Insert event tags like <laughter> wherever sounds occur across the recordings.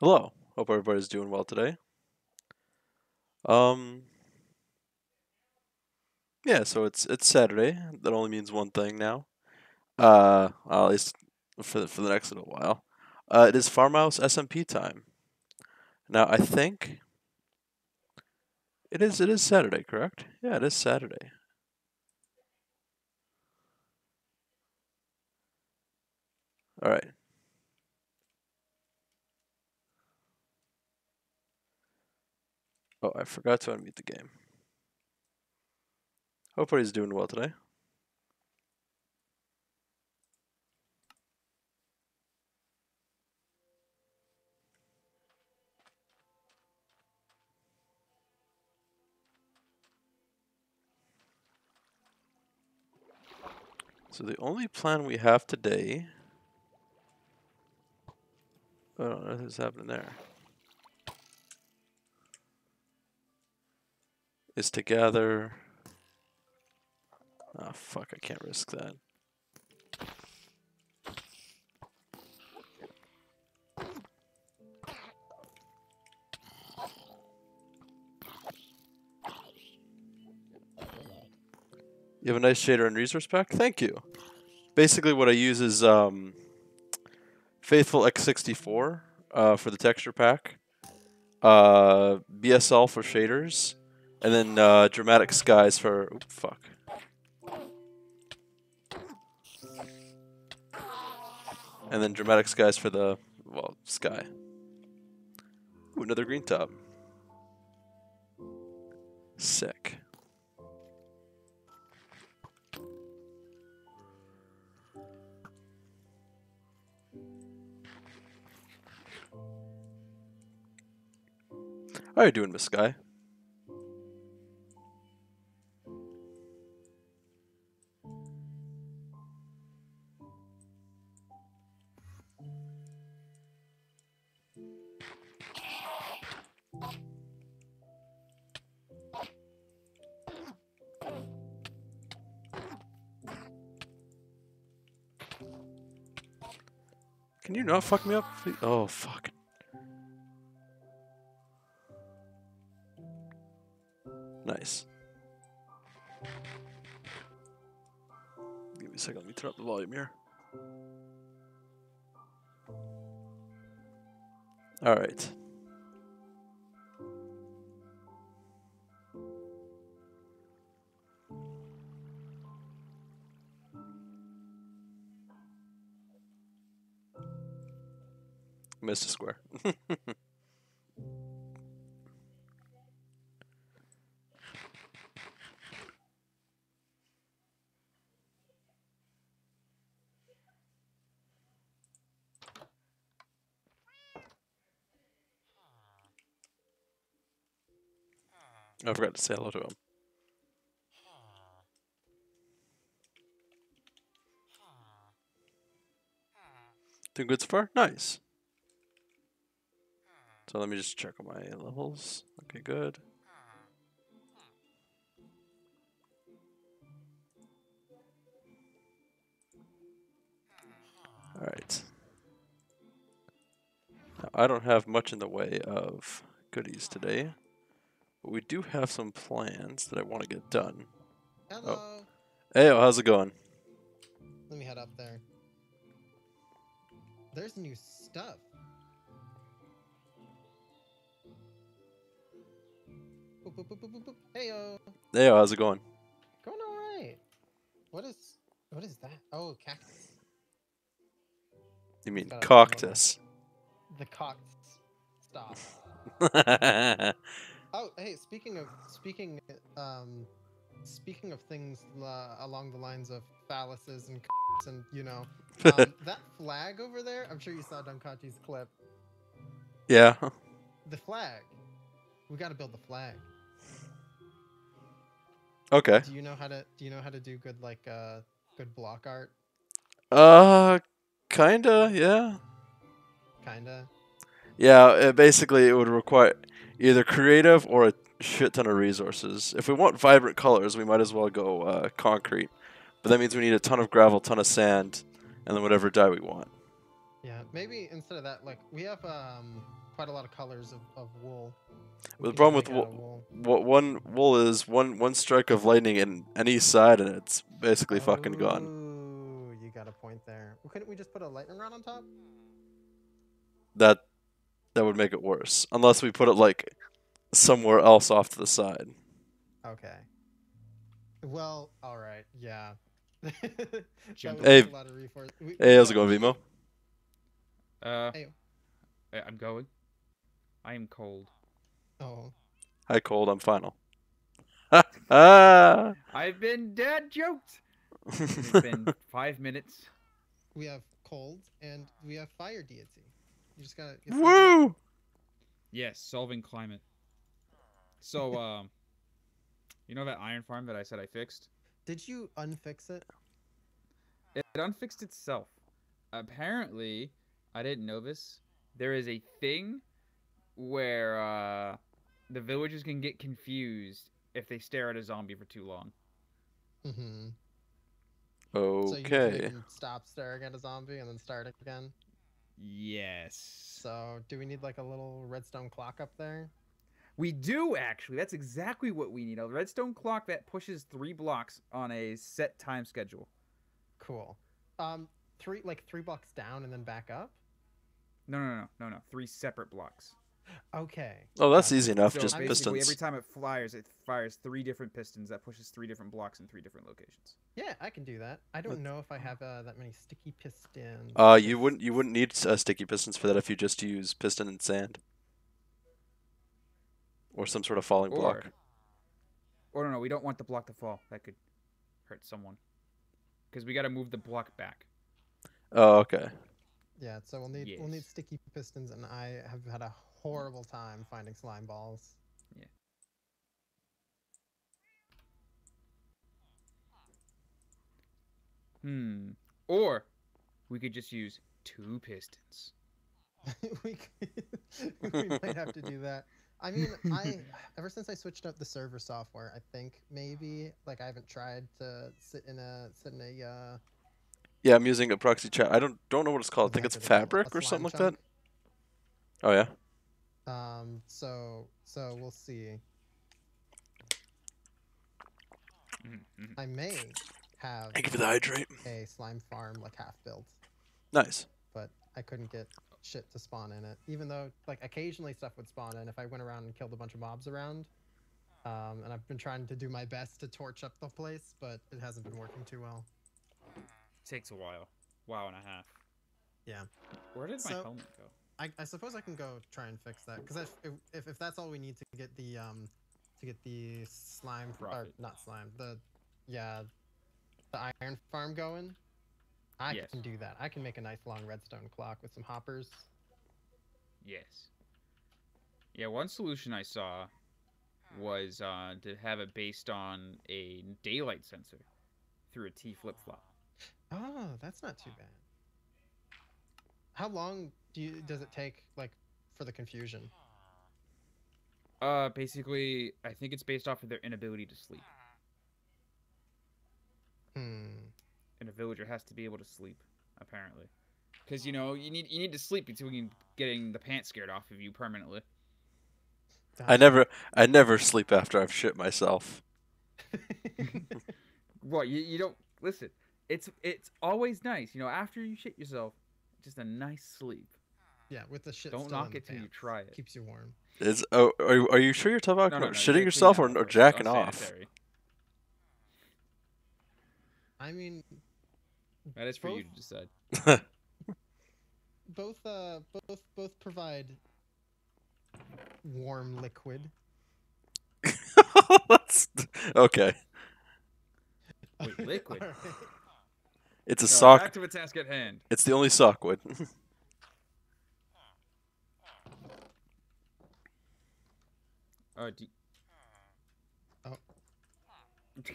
Hello. Hope everybody's doing well today. Um yeah, so it's it's Saturday. That only means one thing now. Uh well, at least for the, for the next little while. Uh it is Farmhouse SMP time. Now, I think it is it is Saturday, correct? Yeah, it is Saturday. All right. Oh, I forgot to unmute the game. Hope he's doing well today. So the only plan we have today. I don't know what's happening there. Is to. Oh fuck! I can't risk that. You have a nice shader and resource pack? Thank you. Basically what I use is um, Faithful X64 uh, for the texture pack, uh, BSL for shaders, and then uh, Dramatic Skies for... Oop, fuck. And then Dramatic Skies for the, well, sky. Ooh, another green top. Sick. How are you doing, Miss Sky? Can you not fuck me up? Oh, fuck. Nice. Give me a second, let me turn up the volume here. Alright. Missed a square. <laughs> I forgot to say hello to him. Doing good so far? Nice. So let me just check on my levels. Okay, good. Alright. I don't have much in the way of goodies today. But we do have some plans that I want to get done. Hello. Oh. Hey, how's it going? Let me head up there. There's new stuff. Boop, boop, boop, boop, boop, boop. Heyo. Hey, how's it going? Going all right. What is what is that? Oh, cactus. You mean Got a thing over cactus? The cactus. Stop. <laughs> oh, hey, speaking of speaking um speaking of things uh, along the lines of phalluses and cocks and you know <laughs> um, that flag over there. I'm sure you saw Dunkachi's clip. yeah. The flag. We got to build the flag. Okay. Do you know how to do you know how to do good like uh good block art? Uh, kinda, yeah. Kinda. Yeah, it basically it would require either creative or a shit ton of resources. If we want vibrant colors, we might as well go uh, concrete. But that means we need a ton of gravel, ton of sand, and then whatever dye we want. Yeah, maybe instead of that, like we have um quite a lot of colors of, of wool. Well, the problem with it out wool. What one wool is one one strike of lightning in any side, and it's basically fucking gone. Ooh, you got a point there. Well, couldn't we just put a lightning rod on top? That that would make it worse, unless we put it like somewhere else off to the side. Okay. Well, all right, yeah. <laughs> Jump would Hey. take a lot of reinforce- we- Hey, how's it going, Vimo? Uh, Hey. I- I'm going. I am cold. Oh, Hi, cold. I'm final. <laughs> ah. I've been dad joked. <laughs> It's been five minutes. we have cold and we have fire deity. You just gotta. you have to- Woo! Yes, solving climate. So, <laughs> um, you know that iron farm that I said I fixed? Did you unfix it? It unfixed itself. Apparently, I didn't know this. There is a thing where uh, the villagers can get confused if they stare at a zombie for too long. Mm-hmm. So you need Okay. stop staring at a zombie and then start again. Yes. So do we need like a little redstone clock up there? We do actually. That's exactly what we need. A redstone clock that pushes three blocks on a set time schedule. Cool. Um, three like three blocks down and then back up. No, no, no, no, no. Three separate blocks. Okay. Oh, that's gotcha. easy enough. So Just basically, pistons. every time it fires, it fires three different pistons that pushes three different blocks in three different locations. Yeah, I can do that. I don't Let's- know if I have uh, that many sticky pistons. Uh, you wouldn't you wouldn't need uh, sticky pistons for that if you just use piston and sand, or some sort of falling block. Or, or no, no, we don't want the block to fall. That could hurt someone. Because we got to move the block back. Oh, okay. Yeah, so we'll need we'll need sticky pistons, and I have had a horrible time finding slime balls. Yeah. Hmm. Or we could just use two pistons. <laughs> we could, <laughs> we might have to do that. I mean, I <laughs> ever since I switched up the server software, I think maybe like I haven't tried to sit in a sit in a uh, Yeah, I'm using a proxy chat. I don't don't know what it's called. I think it's heck are they called? fabric or something like that. Oh yeah. Um, so so we'll see. I may have Thank you for the hydrate. a slime farm like half built, Nice. but I couldn't get shit to spawn in it. Even though like occasionally stuff would spawn in if I went around and killed a bunch of mobs around. Um, and I've been trying to do my best to torch up the place, but it hasn't been working too well. Takes a while. Wow and a half. Yeah. Where did my helmet go? I, I suppose I can go try and fix that because if, if if that's all we need to get the um to get the slime or not slime the yeah the iron farm going, I Yes. can do that. I can make a nice long redstone clock with some hoppers. Yes. Yeah, one solution I saw was uh, to have it based on a daylight sensor through a T flip flop. Oh, that's not too bad. How long do you does it take like for the confusion? Uh, basically, I think it's based off of their inability to sleep. Hmm. And a villager has to be able to sleep, apparently, because you know you need you need to sleep between getting the pants scared off of you permanently. I never I never sleep after I've shit myself. <laughs> What you you don't listen. It's it's always nice, you know, after you shit yourself, just a nice sleep. yeah, with the shit. Don't still knock in it till you try it. Keeps you warm. Is oh are, you- are you sure you're talking about No, no, no, shitting gotta yourself or, or first. jacking off? I mean, That is for you to decide. <laughs> both uh both both provide warm liquid. <laughs> That's okay. Wait, liquid? <laughs> Alright. It's a No, sock. Back to the task at hand. It's the only sockwood. <laughs> Oh, do Oh. <laughs>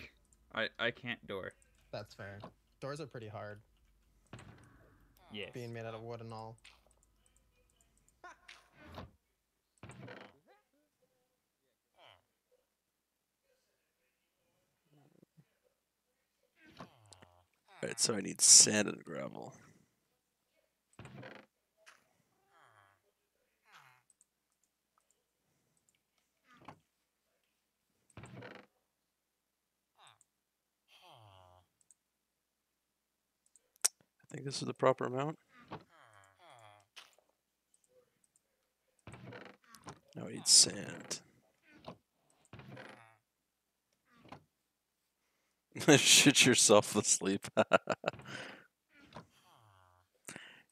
I I can't door. That's fair. Doors are pretty hard, Yes. being made out of wood and all. Alright, so I need sand and gravel. I think this is the proper amount. Now we need sand. <laughs> Shit yourself to sleep. <laughs>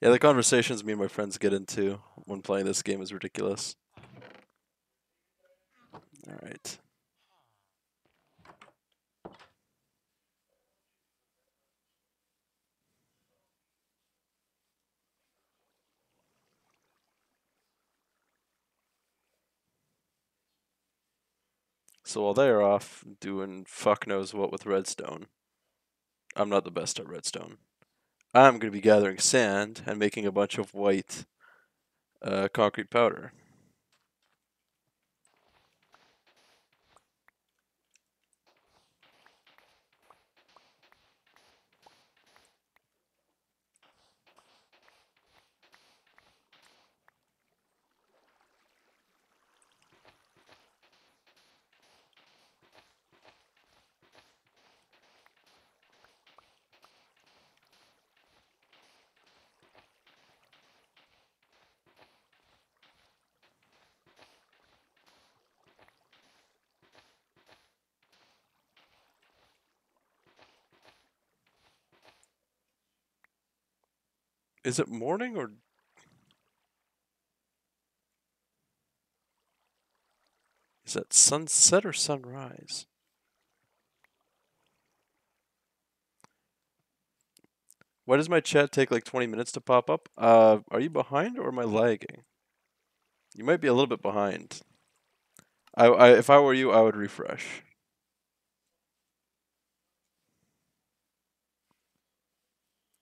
yeah, the conversations me and my friends get into when playing this game is ridiculous. Alright. So while they're off doing fuck knows what with redstone, I'm not the best at redstone. I'm going to be gathering sand and making a bunch of white uh, concrete powder. Is it morning or is that sunset or sunrise? Why does my chat take like 20 minutes to pop up? Uh, are you behind or am I lagging? You might be a little bit behind. I, I if I were you, I would refresh.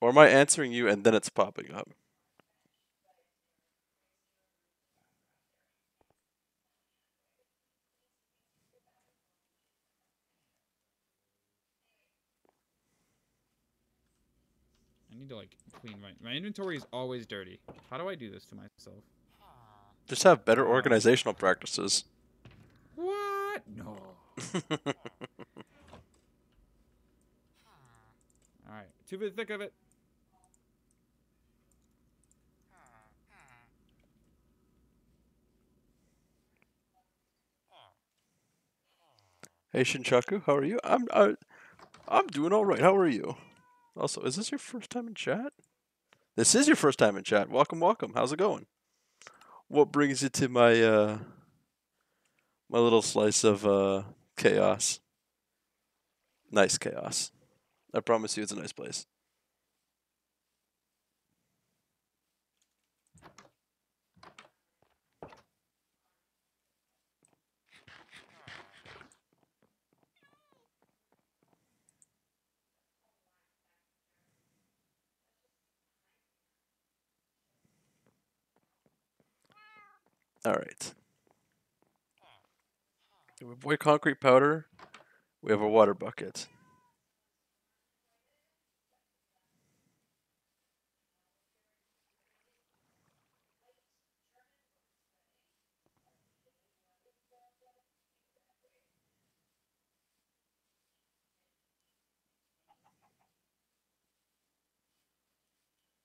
Or am I answering you and then it's popping up? I need to like clean my my inventory is always dirty. How do I do this to myself? Just have better organizational practices. What? No. <laughs> All right, to the thick of it. Hey Shinchaku, how are you? I'm I, I'm doing all right. How are you? Also, is this your first time in chat? This is your first time in chat. Welcome, welcome. How's it going? What brings you to my uh my little slice of uh chaos? Nice chaos. I promise you it's a nice place. All right. We white concrete powder. We have a water bucket.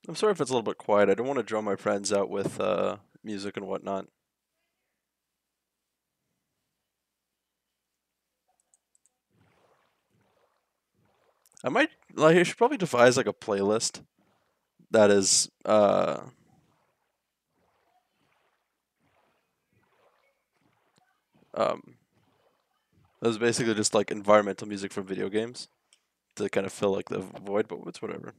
I'm sorry if it's a little bit quiet. I don't want to draw my friends out with uh, music and whatnot. I might like I should probably devise like a playlist that is uh um that is basically just like environmental music from video games to kind of fill like the void, but it's whatever.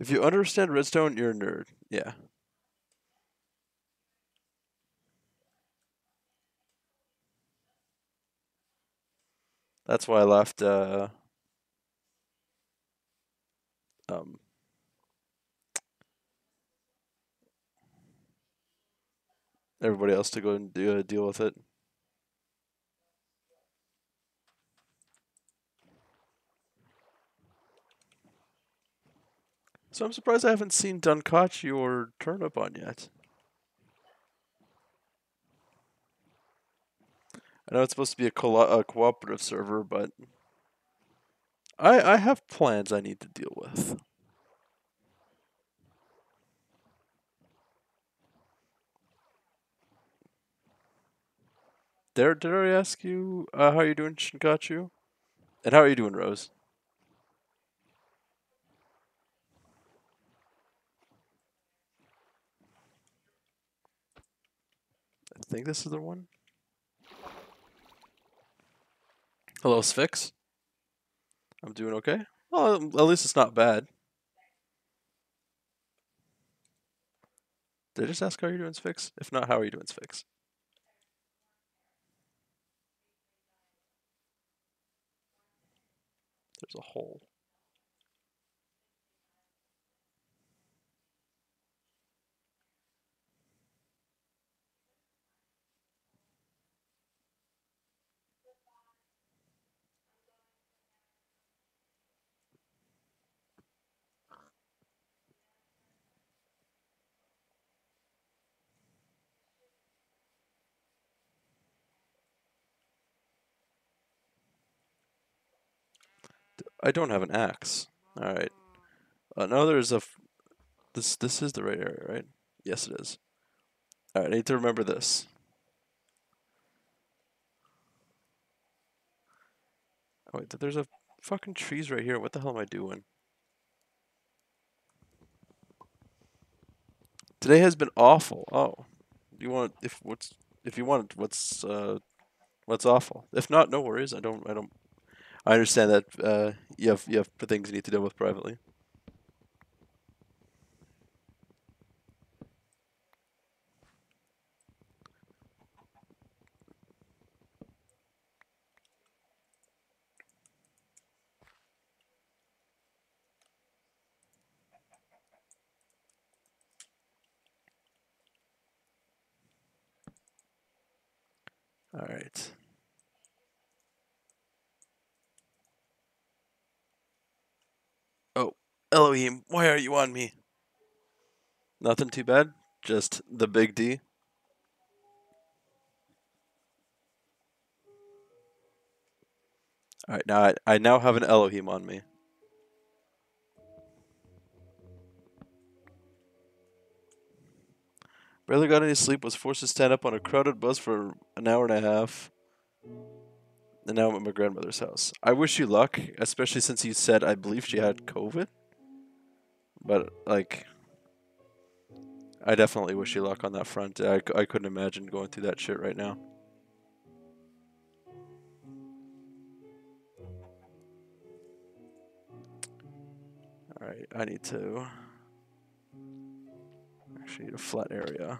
If you understand redstone, you're a nerd. Yeah. That's why I left uh um everybody else to go and do, uh, deal with it. So I'm surprised I haven't seen Dunkachi or Turnip on yet. I know it's supposed to be a, co- a cooperative server, but I I have plans I need to deal with. Did, did I ask you uh, how you doing, Shinkachu? And how are you doing, Rose? I think this is the one. Hello, Sphinx. I'm doing okay. Well, at least it's not bad. Did I just ask how you're doing, Sphinx? If not, how are you doing, Sphinx? There's a hole. I don't have an axe. All right. Uh, no, there's a. This this is the right area, right? Yes, it is. All right. I need to remember this. Oh, wait, there's a fucking trees right here. What the hell am I doing? Today has been awful. Oh, you want if what's if you want what's uh what's awful? If not, no worries. I don't I don't I understand that uh, you have you have things you need to deal with privately. All right. Oh, Elohim, why are you on me? Nothing too bad. Just the big D. Alright, now I, I now have an Elohim on me. Barely got any sleep, was forced to stand up on a crowded bus for an hour and a half. And now I'm at my grandmother's house. I wish you luck, especially since you said I believe she had COVID. But, like, I definitely wish you luck on that front. I, I couldn't imagine going through that shit right now. Alright, I need to actually need a flat area.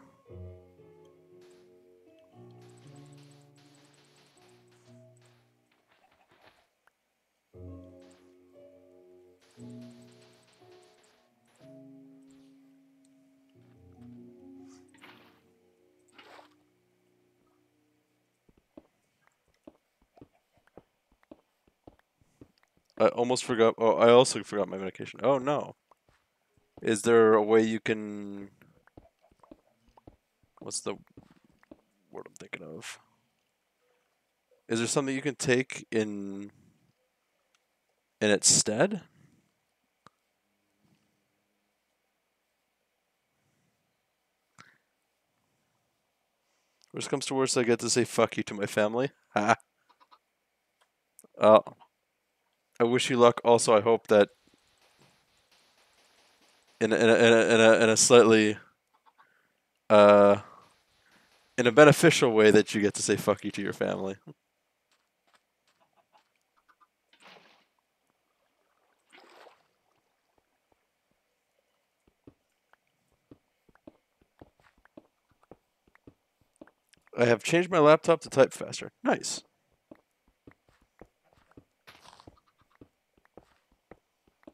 I almost forgot. Oh, I also forgot my medication. Oh no. Is there a way you can? What's the word I'm thinking of? Is there something you can take in in its stead? Worst comes to worst, I get to say fuck you to my family. <laughs> Ha. Oh. I wish you luck. Also, I hope that in a, in a, in a, in a, in a slightly uh, in a beneficial way that you get to say fuck you to your family. I have changed my laptop to type faster. Nice.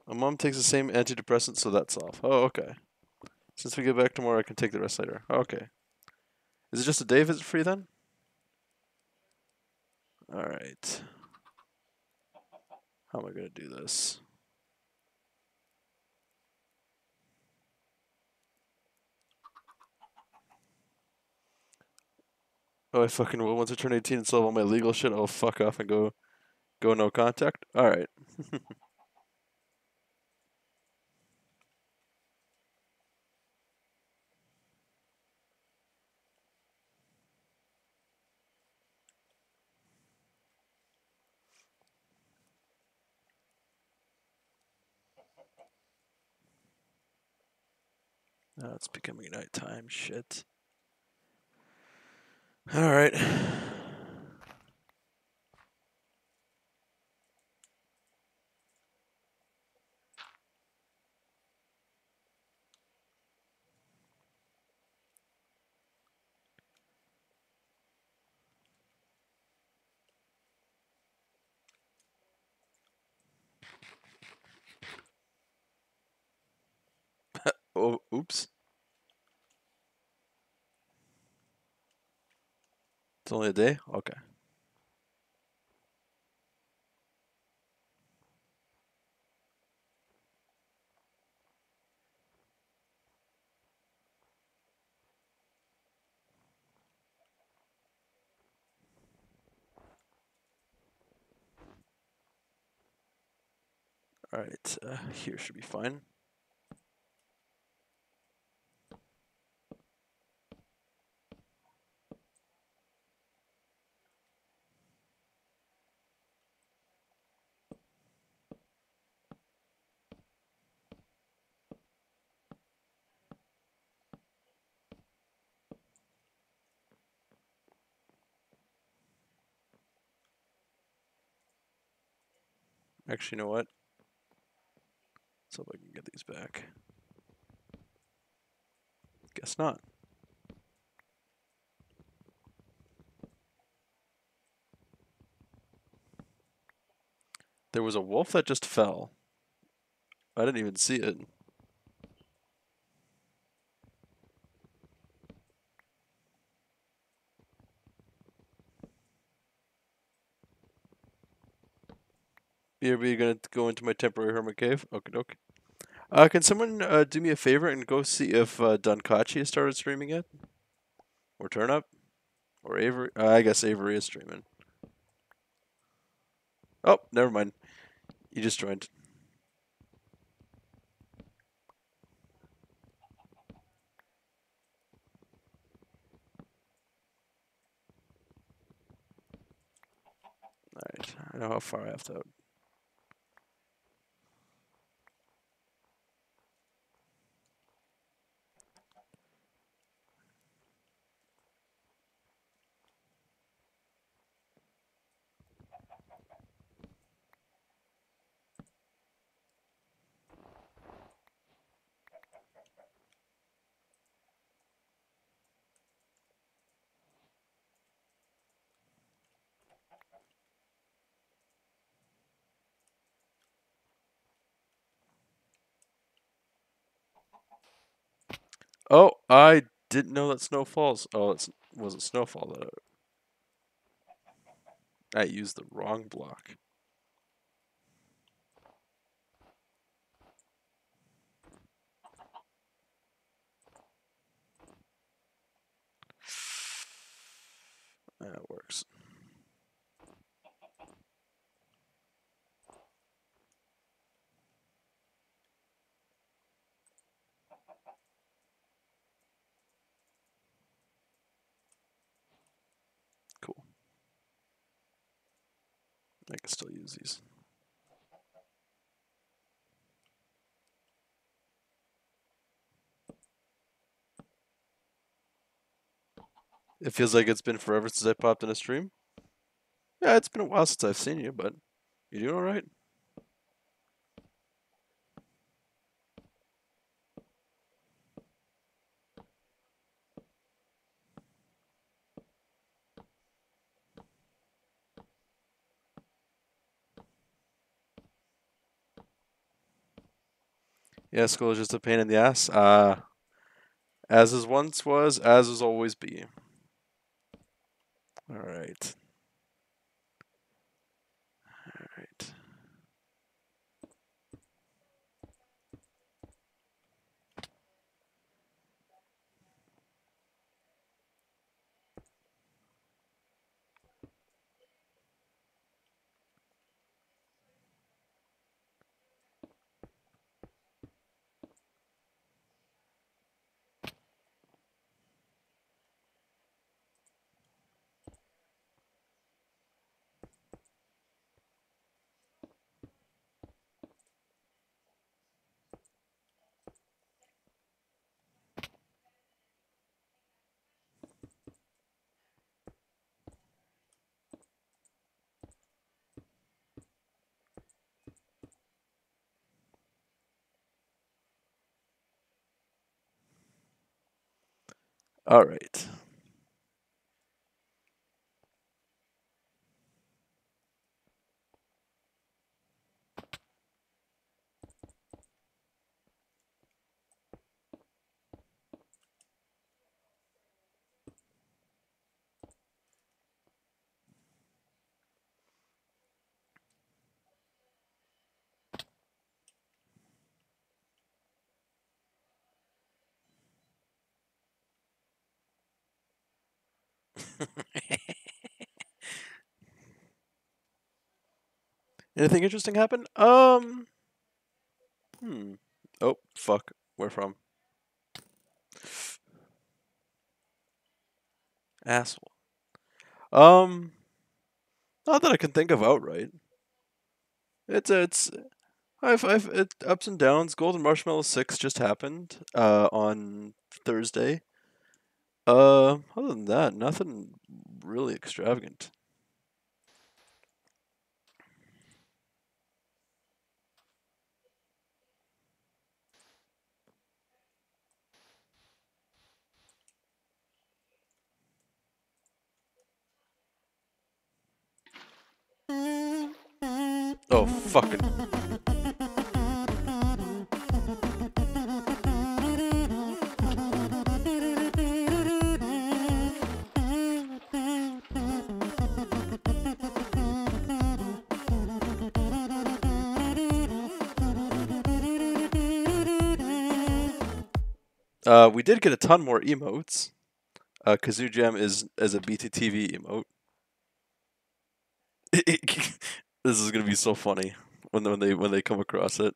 My mom takes the same antidepressant, so that's off. Oh, okay. Since we get back tomorrow, I can take the rest later. Oh, okay. Is it just a day visit free then? Alright. How am I going to do this? Oh, I fucking will. Once I turn 18 and solve all my legal shit, I'll fuck off and go, go no contact. Alright. <laughs> Now it's becoming nighttime. Shit. All right. Oh, oops. It's only day? Okay. Alright, uh, here should be fine. Actually, you know what? Let's hope I can get these back. Guess not. There was a wolf that just fell. I didn't even see it. BRB gonna go into my temporary hermit cave. Okay, doke. Uh, can someone uh, do me a favor and go see if uh, Dunkachi has started streaming yet? Or Turnup? Or Avery? Uh, I guess Avery is streaming. Oh, never mind. You just joined. Alright, I know how far I have to Oh, I didn't know that snow falls. Oh, it wasn't snowfall I, I used the wrong block. That works. Cool. I can still use these. It feels like it's been forever since I popped in a stream. Yeah, it's been a while since I've seen you, but you doing all right? Yeah, school is just a pain in the ass. Uh, as is once was, as is always be. All right. All right. Anything interesting happen? Um. Hmm. Oh fuck. Where from? Asshole. Um. Not that I can think of outright. It's it's. I've I've it, ups and downs. Golden Marshmallow Six just happened. Uh, on Thursday. Uh, other than that, nothing really extravagant. Oh, fucking. Uh, we did get a ton more emotes. Uh, Kazoo Jam is as a BTTV emote. <laughs> this is gonna be so funny when when they when they come across it.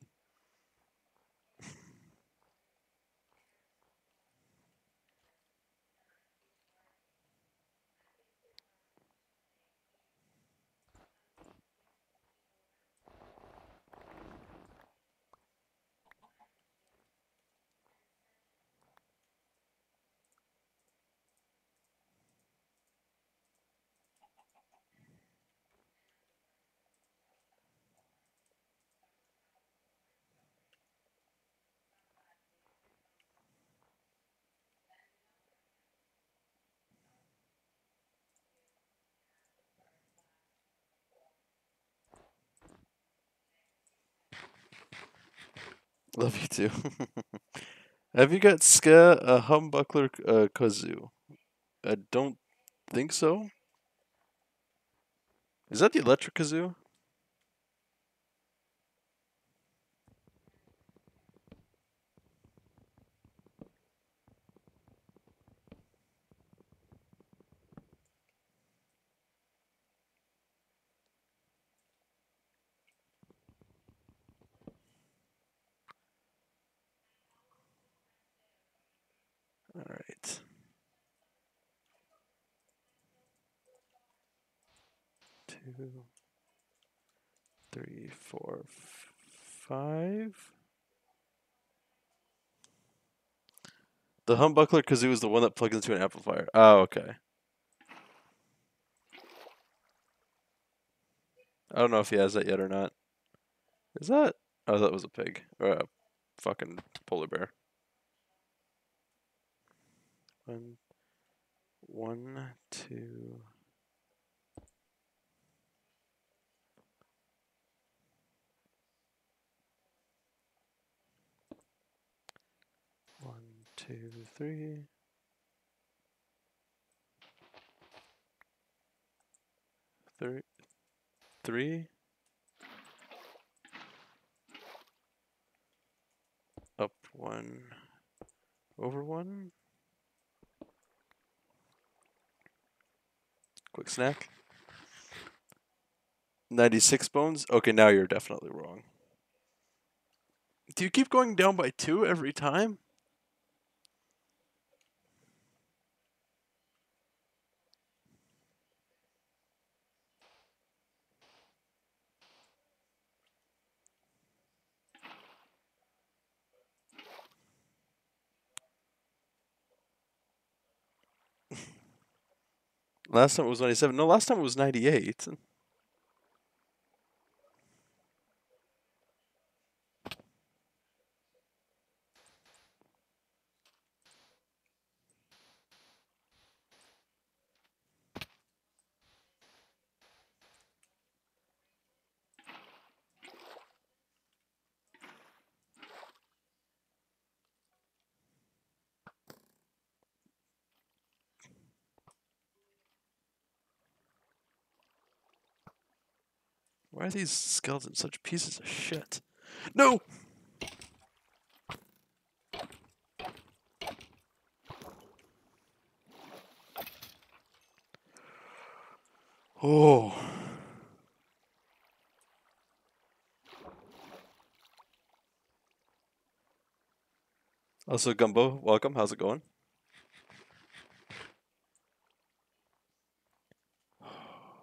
Love you too. <laughs> Have you got Ska a humbuckler uh, kazoo? I don't think so. Is that the electric kazoo? Five. The humbuckler kazoo is the one that plugs into an amplifier. Oh, okay. I don't know if he has that yet or not. Is that? Oh, that was a pig or a fucking polar bear. One, one, two. One, two, three. Three, three. Up one, over one. Quick snack. 96 bones? Okay, now you're definitely wrong. Do you keep going down by two every time? Last time it was 97. No, last time it was 98. These skeletons such pieces of shit? No! Oh. Also, Gumbo, welcome. How's it going?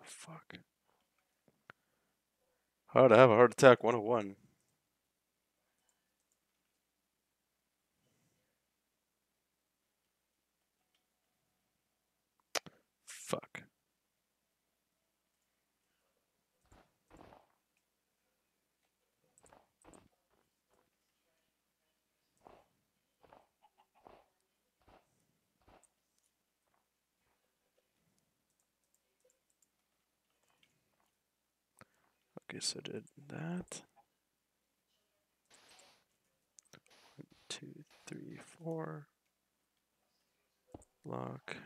fuck. How to have a heart attack 101. Fuck. Okay, so did that. One, two, three, four. Lock.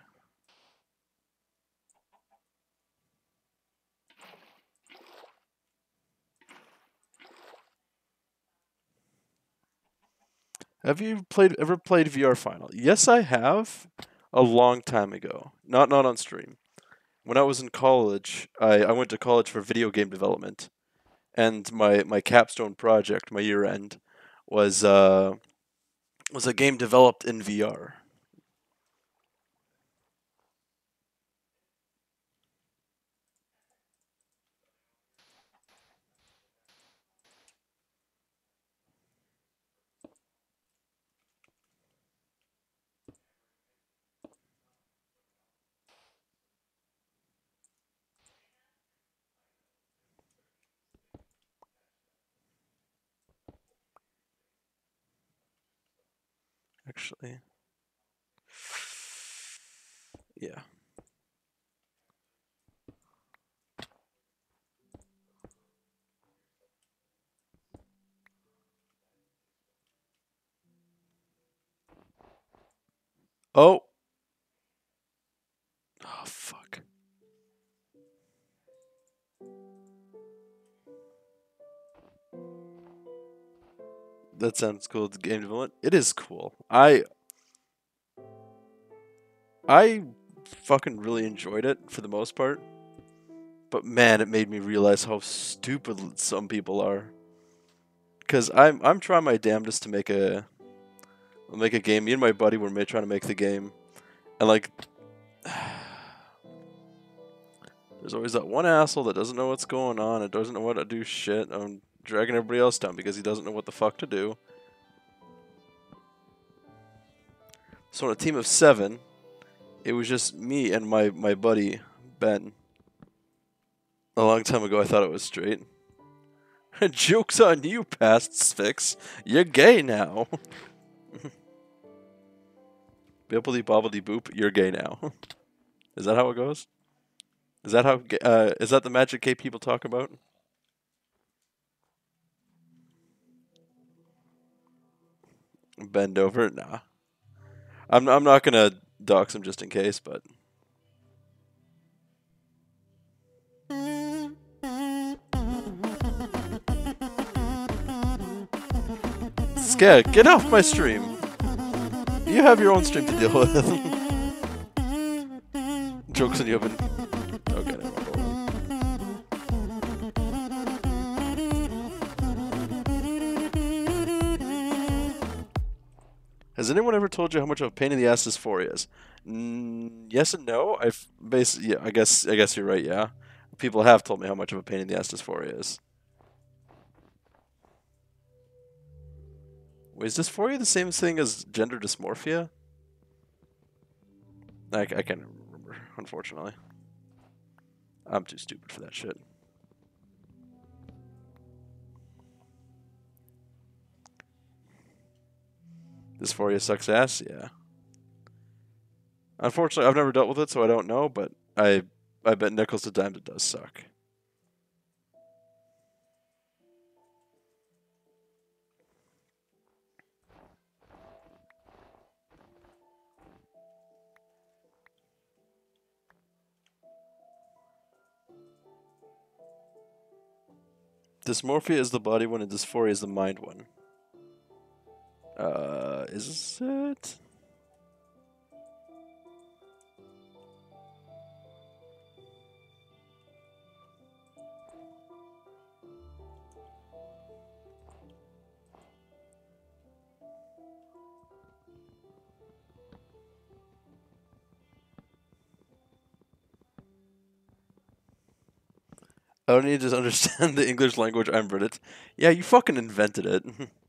Have you played ever played VR Final? Yes, I have. A long time ago. Not not on stream. When I was in college, I, I went to college for video game development, and my, my capstone project, my year end, was uh was a game developed in VR. Actually, yeah. Oh. That sounds cool. The game development. It is cool. I I fucking really enjoyed it for the most part. But man, it made me realize how stupid some people are. Cause I'm I'm trying my damnedest to make a make a game. Me and my buddy were trying to make the game, and like, <sighs> there's always that one asshole that doesn't know what's going on It doesn't know what to do shit. I'm dragging everybody else down because he doesn't know what the fuck to do. So on a team of seven, it was just me and my my buddy Ben. A long time ago, I thought it was straight. <laughs> Joke's on you, past Sphinx. You're gay now. <laughs> Bibbly bobbly boop, you're gay now. <laughs> is that how it goes? Is that how? Uh, is that the magic gay people talk about? Bend over? Nah. I'm I'm not gonna dox him just in case, but Scare, get off my stream. You have your own stream to deal with. <laughs> Jokes on you haven't. Has anyone ever told you how much of a pain in the ass dysphoria is? Mm, yes and no. I've basically, yeah, I guess, I guess you're right. Yeah, people have told me how much of a pain in the ass dysphoria is. Wait, is dysphoria the same thing as gender dysmorphia? I, I can't remember, unfortunately. I'm too stupid for that shit. Dysphoria sucks ass, yeah. Unfortunately, I've never dealt with it, so I don't know. But I, I bet nickels to dimes it does suck. Dysmorphia is the body one and dysphoria is the mind one. Uh, is it? I don't need to <laughs> understand the English language. I'm British. Yeah, you fucking invented it. <laughs>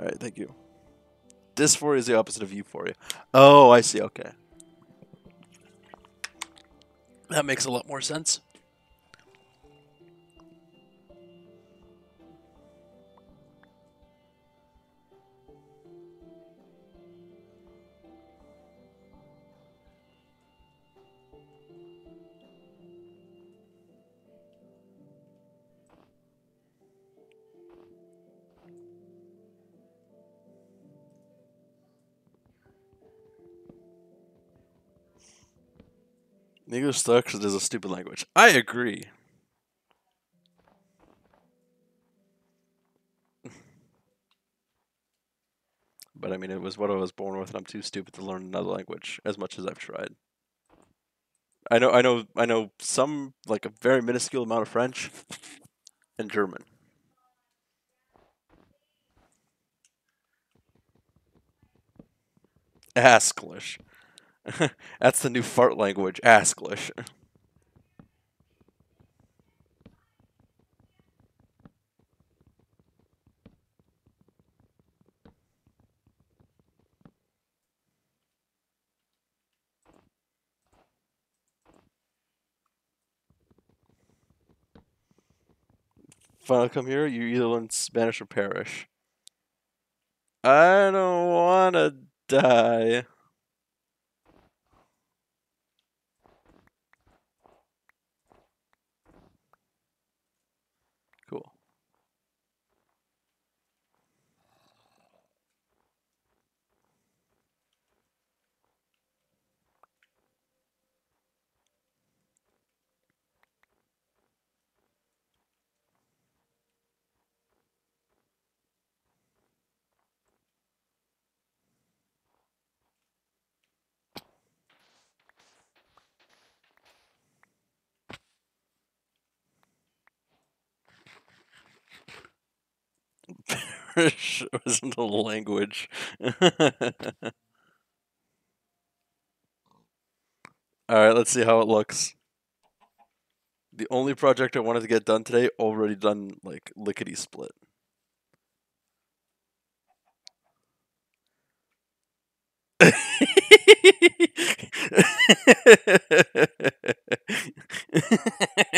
All right, thank you. Dysphoria is the opposite of euphoria. Oh, I see. Okay. That makes a lot more sense. English sucks. It is a stupid language. I agree. but I mean, it was what I was born with, and I'm too stupid to learn another language. As much as I've tried. I know, I know, I know some like a very minuscule amount of French and German. Asklish. <laughs> That's the new fart language, Asklish. Final come here, you either learn Spanish or perish. I don't wanna die. Cool. Perish wasn't a language. <laughs> Alright, let's see how it looks. The only project I wanted to get done today, already done like lickety split. <laughs>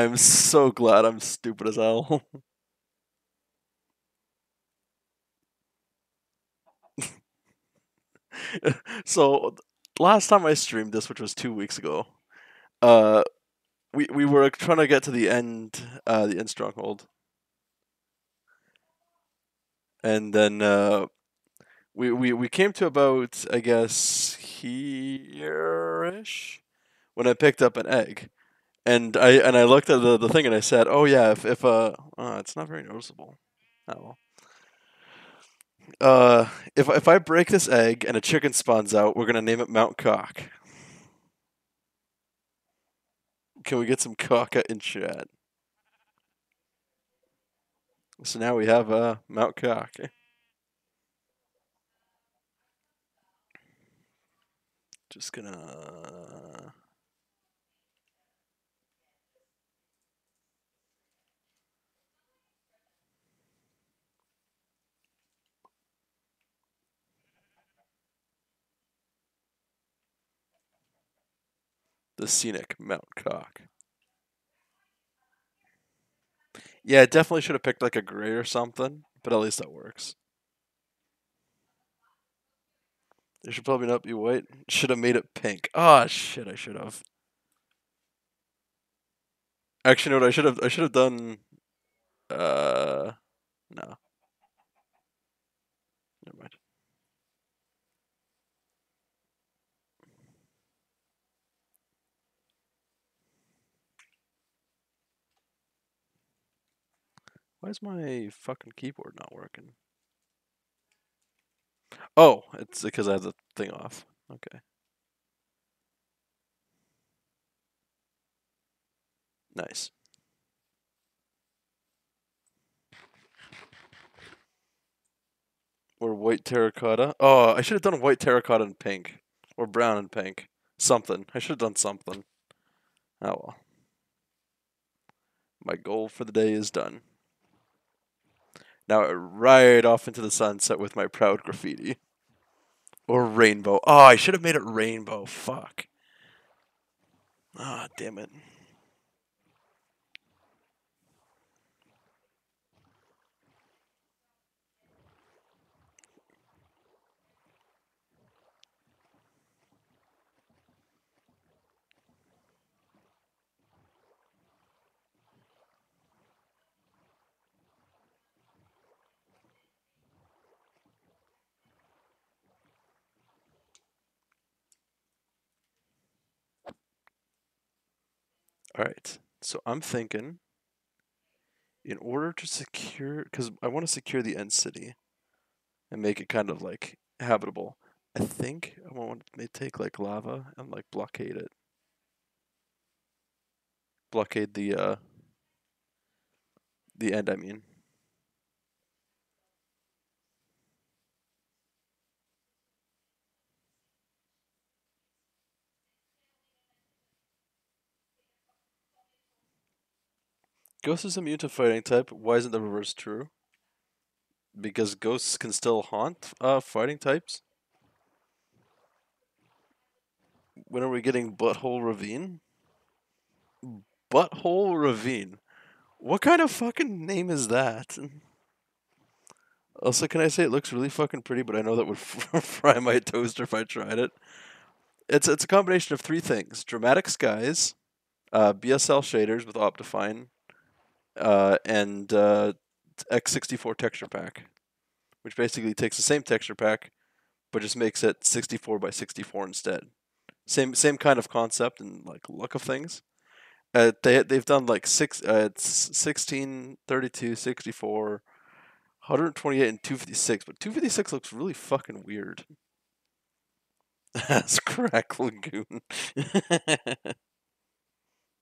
I'm so glad I'm stupid as hell. <laughs> so last time I streamed this, which was two weeks ago, uh, we we were trying to get to the end, uh, the end stronghold, and then uh, we we we came to about I guess here-ish when I picked up an egg, and I and I looked at the, the thing and I said, oh yeah, if if uh, uh it's not very noticeable. Oh well. Uh, if if I break this egg and a chicken spawns out, we're gonna name it Mount Cock. Can we get some caca in chat? So now we have uh, Mount Cock. Just gonna. The scenic Mount Cock. Yeah, definitely should have picked like a gray or something, but at least that works. It should probably not be white. Should have made it pink. Ah, oh, shit, I should have. Actually, no. I should have. I should have done. Uh, no. Never mind. Why is my fucking keyboard not working? Oh, it's because I have the thing off. Okay. Nice. Or white terracotta. Oh, I should have done white terracotta and pink. Or brown and pink. Something. I should have done something. Oh well. My goal for the day is done. Now right off into the sunset with my proud graffiti. Or rainbow. Oh, I should have made it rainbow. Fuck. Ah, damn it. All right. So I'm thinking in order to secure cuz I want to secure the end city and make it kind of like habitable. I think I want to take like lava and like blockade it. Blockade the uh the end, I mean. Ghost is immune to fighting type. Why isn't the reverse true? Because ghosts can still haunt uh, fighting types? When are we getting Butthole Ravine? Butthole Ravine. What kind of fucking name is that? <laughs> Also, can I say it looks really fucking pretty, but I know that would <laughs> fry my toaster if I tried it. It's it's a combination of three things: dramatic skies, uh, BSL shaders with Optifine, uh, and uh, X64 texture pack, which basically takes the same texture pack, but just makes it 64 by 64 instead. Same same kind of concept and like look of things. Uh, they they've done like six. Uh, it's 16, 32, 64, 128, and 256. But 256 looks really fucking weird. <laughs> That's crack lagoon. <laughs>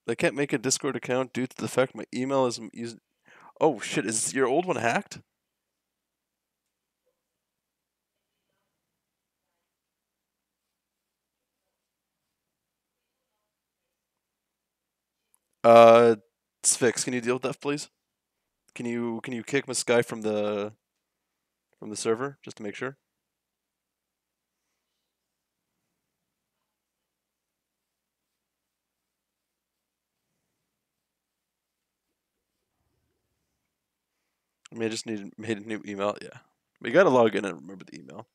I can't make a Discord account due to the fact my email is used. Oh shit! Is your old one hacked? Uh, Sphinx, can you deal with that, please? Can you can you kick my Sky from the from the server just to make sure? I mean, I just need made a new email. Yeah, you gotta log in and remember the email.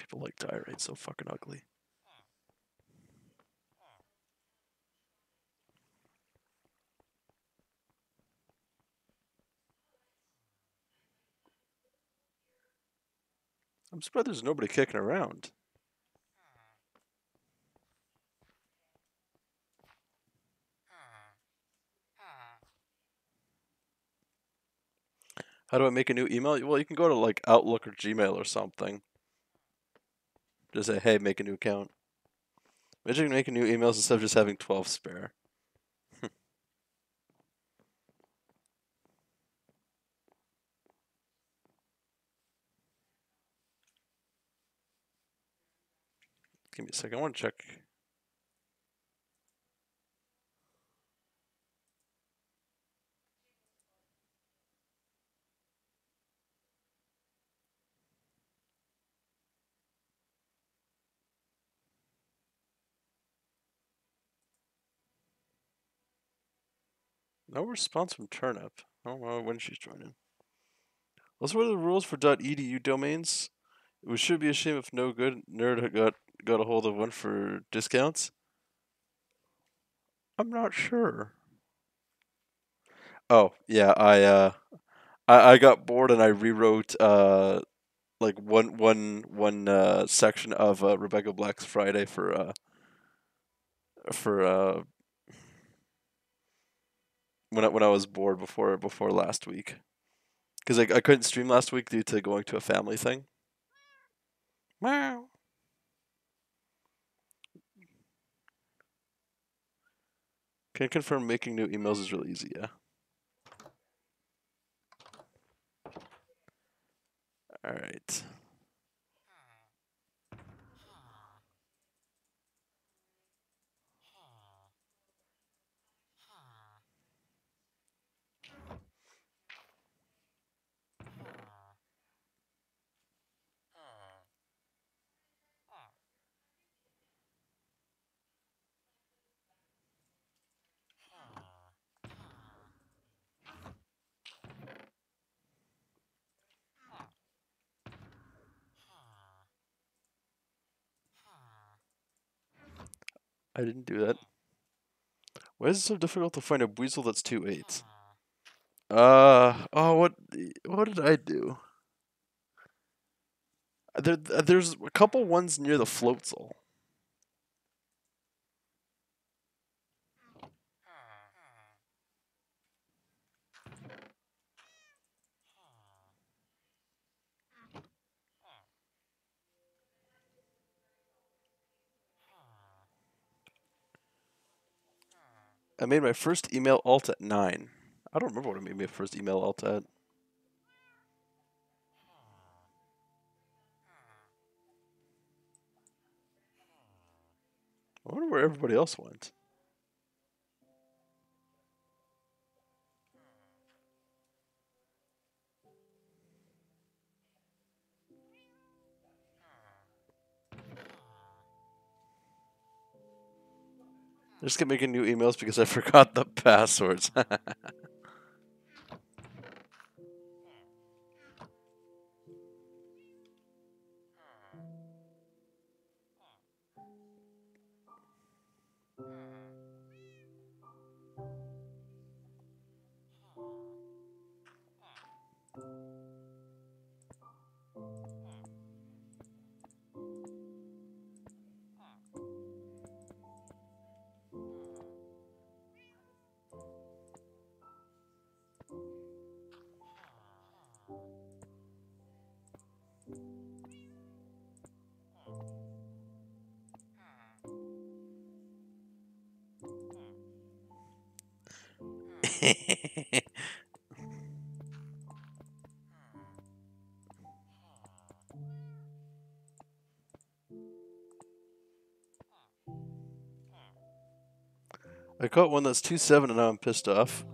People like diorite so fucking ugly. I'm surprised there's nobody kicking around. How do I make a new email? Well, you can go to like Outlook or Gmail or something. Just say, hey, make a new account. Imagine making new emails instead of just having 12 spare. <laughs> Give me a second. I want to check No response from Turnip. I don't know when she's joining. What's what are the rules for .edu domains? It should be a shame if no good nerd got got a hold of one for discounts. I'm not sure. Oh yeah, I uh, I I got bored and I rewrote uh, like one one one uh section of uh, Rebecca Black's Friday for uh for uh when I, when I was bored before before last week, because I I couldn't stream last week due to going to a family thing. Wow. Can confirm making new emails is really easy. Yeah. All right. I didn't do that. Why is it so difficult to find a weasel that's two eights? Uh oh, what what did I do? There, there's a couple ones near the floatzel. I made my first email alt at nine. I don't remember what I made my first email alt at. I wonder where everybody else went. Just kept making new emails because I <laughs> forgot the passwords. <laughs> <laughs> I caught one that's two seven, and now I'm pissed off.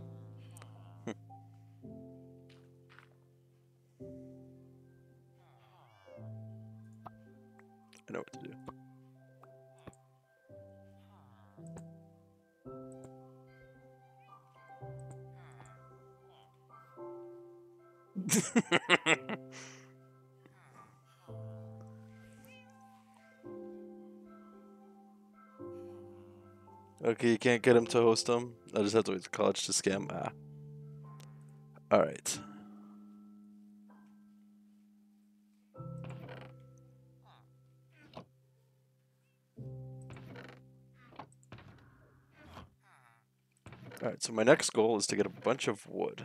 Can't get him to host him. I just have to wait for college to scam. Ah. All right. All right, so my next goal is to get a bunch of wood.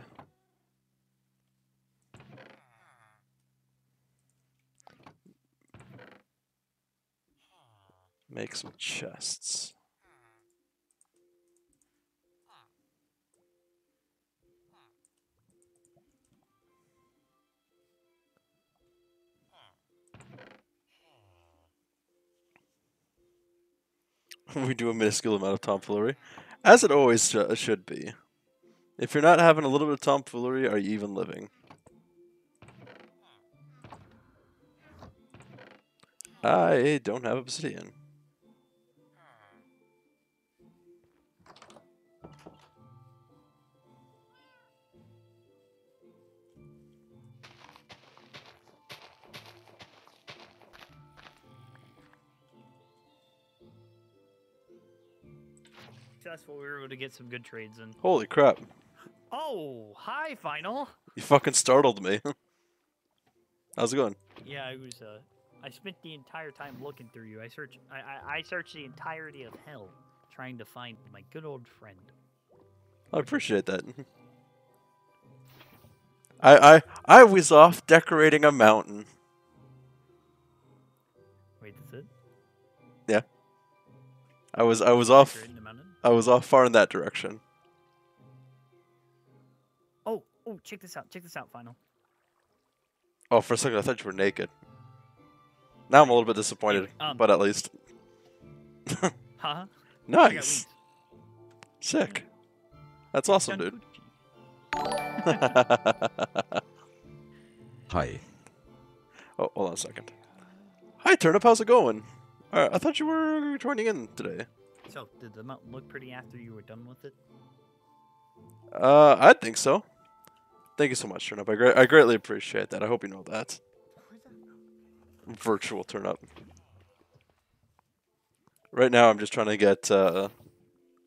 Make some chests. We do a minuscule amount of tomfoolery, as it always sh- should be. If you're not having a little bit of tomfoolery, are you even living? I don't have obsidian. Successful. We were able to get some good trades in. Holy crap! Oh, hi, final. You fucking startled me. <laughs> How's it going? Yeah, I was. Uh, I spent the entire time looking through you. I searched. I, I, I searched the entirety of hell trying to find my good old friend. I appreciate that. <laughs> I I I was off decorating a mountain. Wait, that's it. Yeah. I was I was off I was off far in that direction. Oh, oh, check this out. Check this out, final. Oh, for a second I thought you were naked. Now I'm a little bit disappointed, um, but at least <laughs> Huh? Nice, sick. That's awesome, dude. <laughs> Hi. oh, hold on a second. Hi, Turnip. How's it going? Uh, I thought you were joining in today. So, did the mountain look pretty after you were done with it? Uh, I think so. Thank you so much, Turnip. I, gra- I greatly appreciate that. I hope you know that. Virtual Turnip. Right now, I'm just trying to get uh,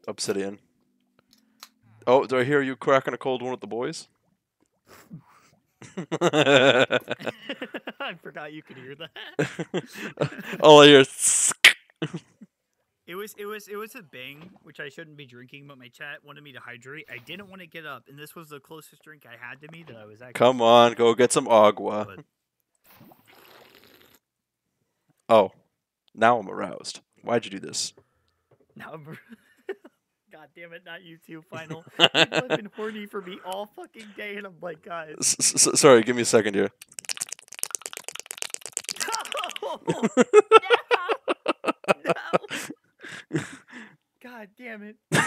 obsidian. Oh, do I hear you cracking a cold one with the boys? <laughs> I forgot you could hear that. <laughs> <laughs> All I hear is It was it was it was a bang, which I shouldn't be drinking, but my chat wanted me to hydrate. I didn't want to get up, and this was the closest drink I had to me that I was actually. Come on, go get some agua. But Oh, now I'm aroused. Why'd you do this? now, I'm- <laughs> God damn it, not you two, final. <laughs> People have been horny for me all fucking day, and I'm like, guys. S- s- sorry, give me a second here. <laughs> No! no! No! God damn it. <laughs>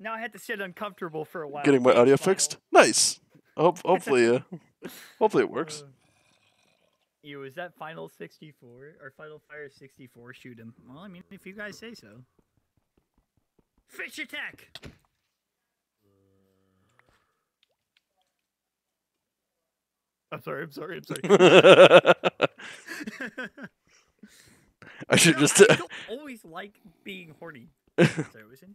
Now I had to sit uncomfortable for a while. Getting my audio fixed. Nice. Hope, <laughs> hopefully, uh, hopefully it works. Uh, You is that final 64 or final fire 64? Shoot him. Well, I mean, if you guys say so. Fish attack. I'm sorry. I'm sorry. I'm sorry. <laughs> <laughs> I should <laughs> No, just. I don't always like being horny. <laughs> Sorry, was it?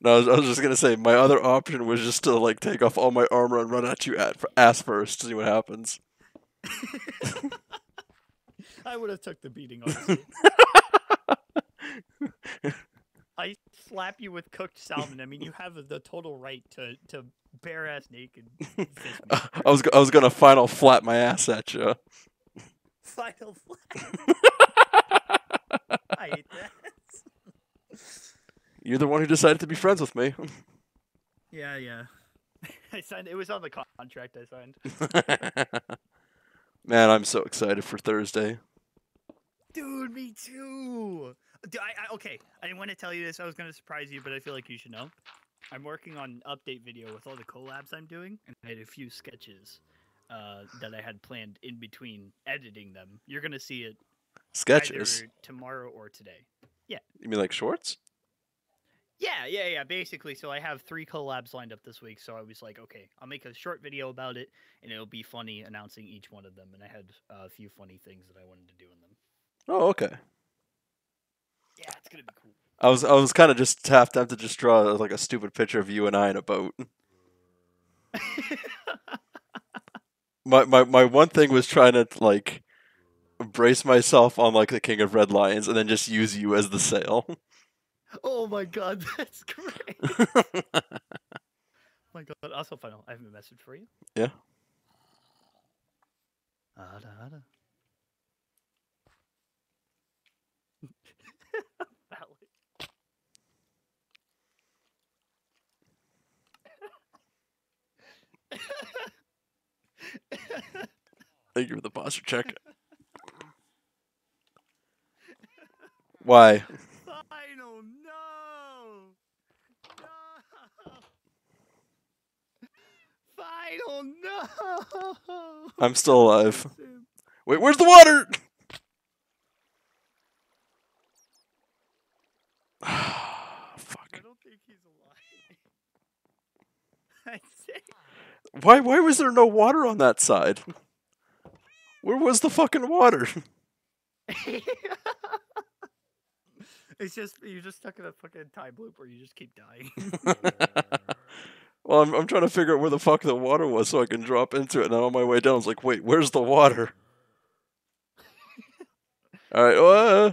no, I was, I was just gonna say my other option was just to like take off all my armor and run at you at ass first to see what happens. I would have took the beating. I slap you with cooked salmon. I mean, you have the total right to to bare ass naked. I was I was gonna final flat my ass at you. Final flag. I hate that. <laughs> You're the one who decided to be friends with me. Yeah, yeah. <laughs> I signed. It was on the contract I signed. <laughs> Man, I'm so excited for Thursday. Dude, me too. Dude, I, I, okay, I didn't want to tell you this. I was gonna surprise you, but I feel like you should know. I'm working on an update video with all the collabs I'm doing, and I had a few sketches uh, that I had planned in between editing them. You're gonna see it Sketches. tomorrow or today. Yeah. You mean like shorts? Yeah, yeah, yeah. Basically, so I have three collabs lined up this week. So I was like, okay, I'll make a short video about it, and it'll be funny announcing each one of them. And I had uh, a few funny things that I wanted to do in them. Oh, okay. Yeah, it's gonna be cool. I was I was kind of just half tempted to just draw like a stupid picture of you and I in a boat. <laughs> My my my one thing was trying to like brace myself on like the King of Red Lions and then just use you as the sail. oh my god, <laughs> that's great. <laughs> my god. Also, final. I have a message for you. Yeah. Ada, <laughs> ada. Thank you for the posture check. Why? No! Final, no! I'm still alive. Wait, where's the water? <sighs> Fuck. I don't think he's alive. <laughs> why, why was there no water on that side? <laughs> Where was the fucking water? <laughs> it's just you're just stuck in a fucking time loop where you just keep dying. <laughs> well, I'm I'm trying to figure out where the fuck the water was so I can drop into it. And on my way down, I was like, wait, where's the water? <laughs> All right. Uh,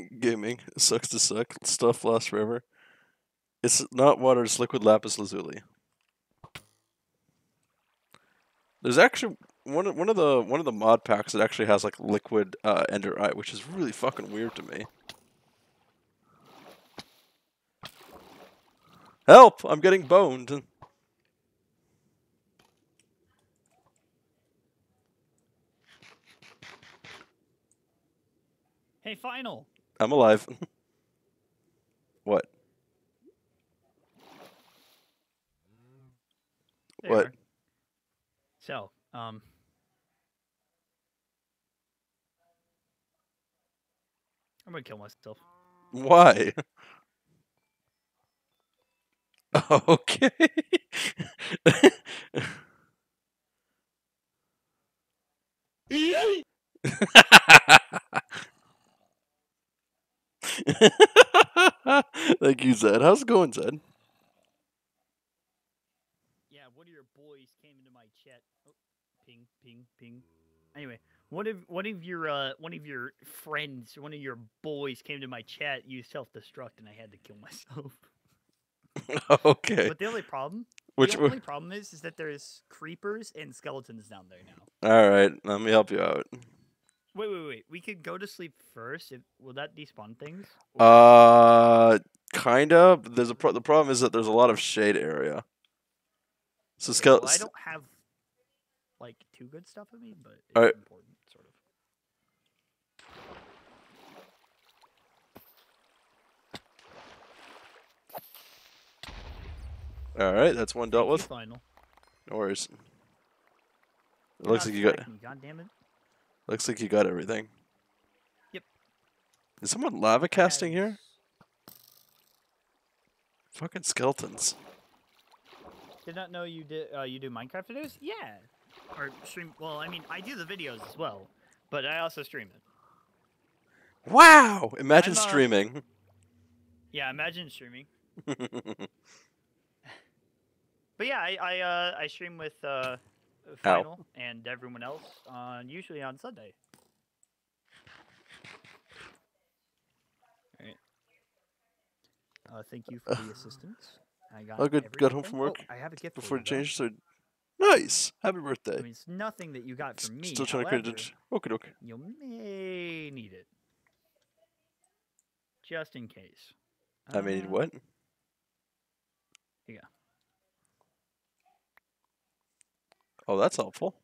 <laughs> gaming sucks to suck. Stuff lasts forever. It's not water. It's liquid lapis lazuli. There's actually one of, one of the one of the mod packs that actually has like liquid uh, ender eye, which is really fucking weird to me. Help! I'm getting boned. hey, final. I'm alive. <laughs> what? There What? So, um, I'm gonna kill myself. Why? <laughs> Okay. <laughs> <laughs> Thank you, Zed. How's it going, Zed? Yeah, one of your boys came into my chat. Oh, ping, ping, ping. Anyway, one of one of your uh one of your friends, one of your boys came to my chat, used self destruct, and I had to kill myself. <laughs> <laughs> okay. But the only problem, Which the only problem is, is that there's creepers and skeletons down there now. All right, let me help you out. Wait, wait, wait. We could go to sleep first. If, will that despawn things? Uh, kind of. There's a pro- the problem is that there's a lot of shade area. So Okay, well, I don't have like too good stuff with me, but it's Alright. important, sort of. All right, that's one dealt with. Final. No worries. It looks like you got God damn it. Looks like you got everything. Yep. Is someone lava casting here? Fucking skeletons. Did not know you did. Uh, you do Minecraft videos? Yeah. Or stream. Well, I mean, I do the videos as well, but I also stream it. Wow! Imagine I'm, uh, streaming. Yeah, imagine streaming. <laughs> But yeah, I I, uh, I stream with uh, Final and everyone else on usually on Sunday. Alright. Uh, thank you for the <sighs> assistance. I got Oh, good- got home from work Oh, I have a gift Before for it you, changes, so nice. Happy I birthday. mean, it's nothing that you got from me. Still trying to create however, a. Okay, okay. You may need it. Just in case. I may need Uh, what? here you go. Oh, that's helpful.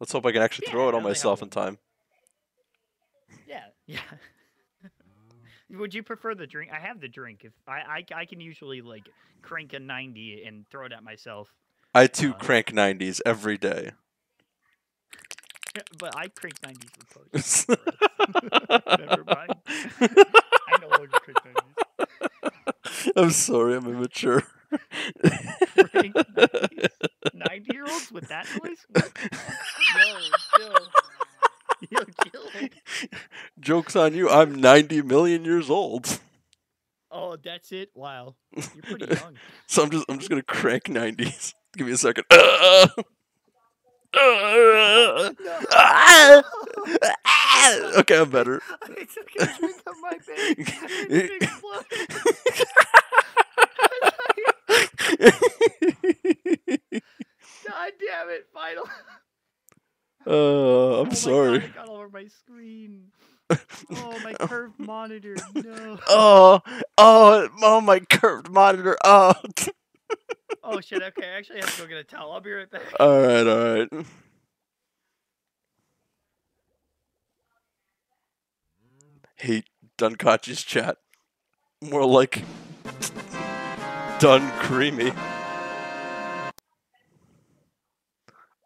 Let's hope I can actually Yeah, throw it on myself in time. Yeah, yeah. <laughs> Would you prefer the drink? I have the drink. If I, I, I can usually like crank a ninety and throw it at myself, I too Uh, crank 90s every day. but I crank nineties with <laughs> potions. Never mind. <laughs> I no longer crank nineties. I'm sorry, I'm immature. Crank 90s? <laughs> Ninety year olds with that noise? No, Yo, chill. Yo, chill. Joke's on you, I'm 90 million years old. Oh, that's it. Wow, you're pretty <laughs> young. So I'm just I'm just gonna crank 90s. <laughs> Give me a second. Uh, uh, okay, I'm better. I took a drink of my baby. And it exploded. God damn it, final. <laughs> uh, I'm Oh my sorry. God, it got all over my screen. <laughs> Oh, my curved monitor. No. <laughs> Oh, oh, oh, my curved monitor. Oh. Oh shit. Okay, I actually have to go get a towel. I'll be right back. all right, all right. Hate Dunkachi's chat. More like done creamy.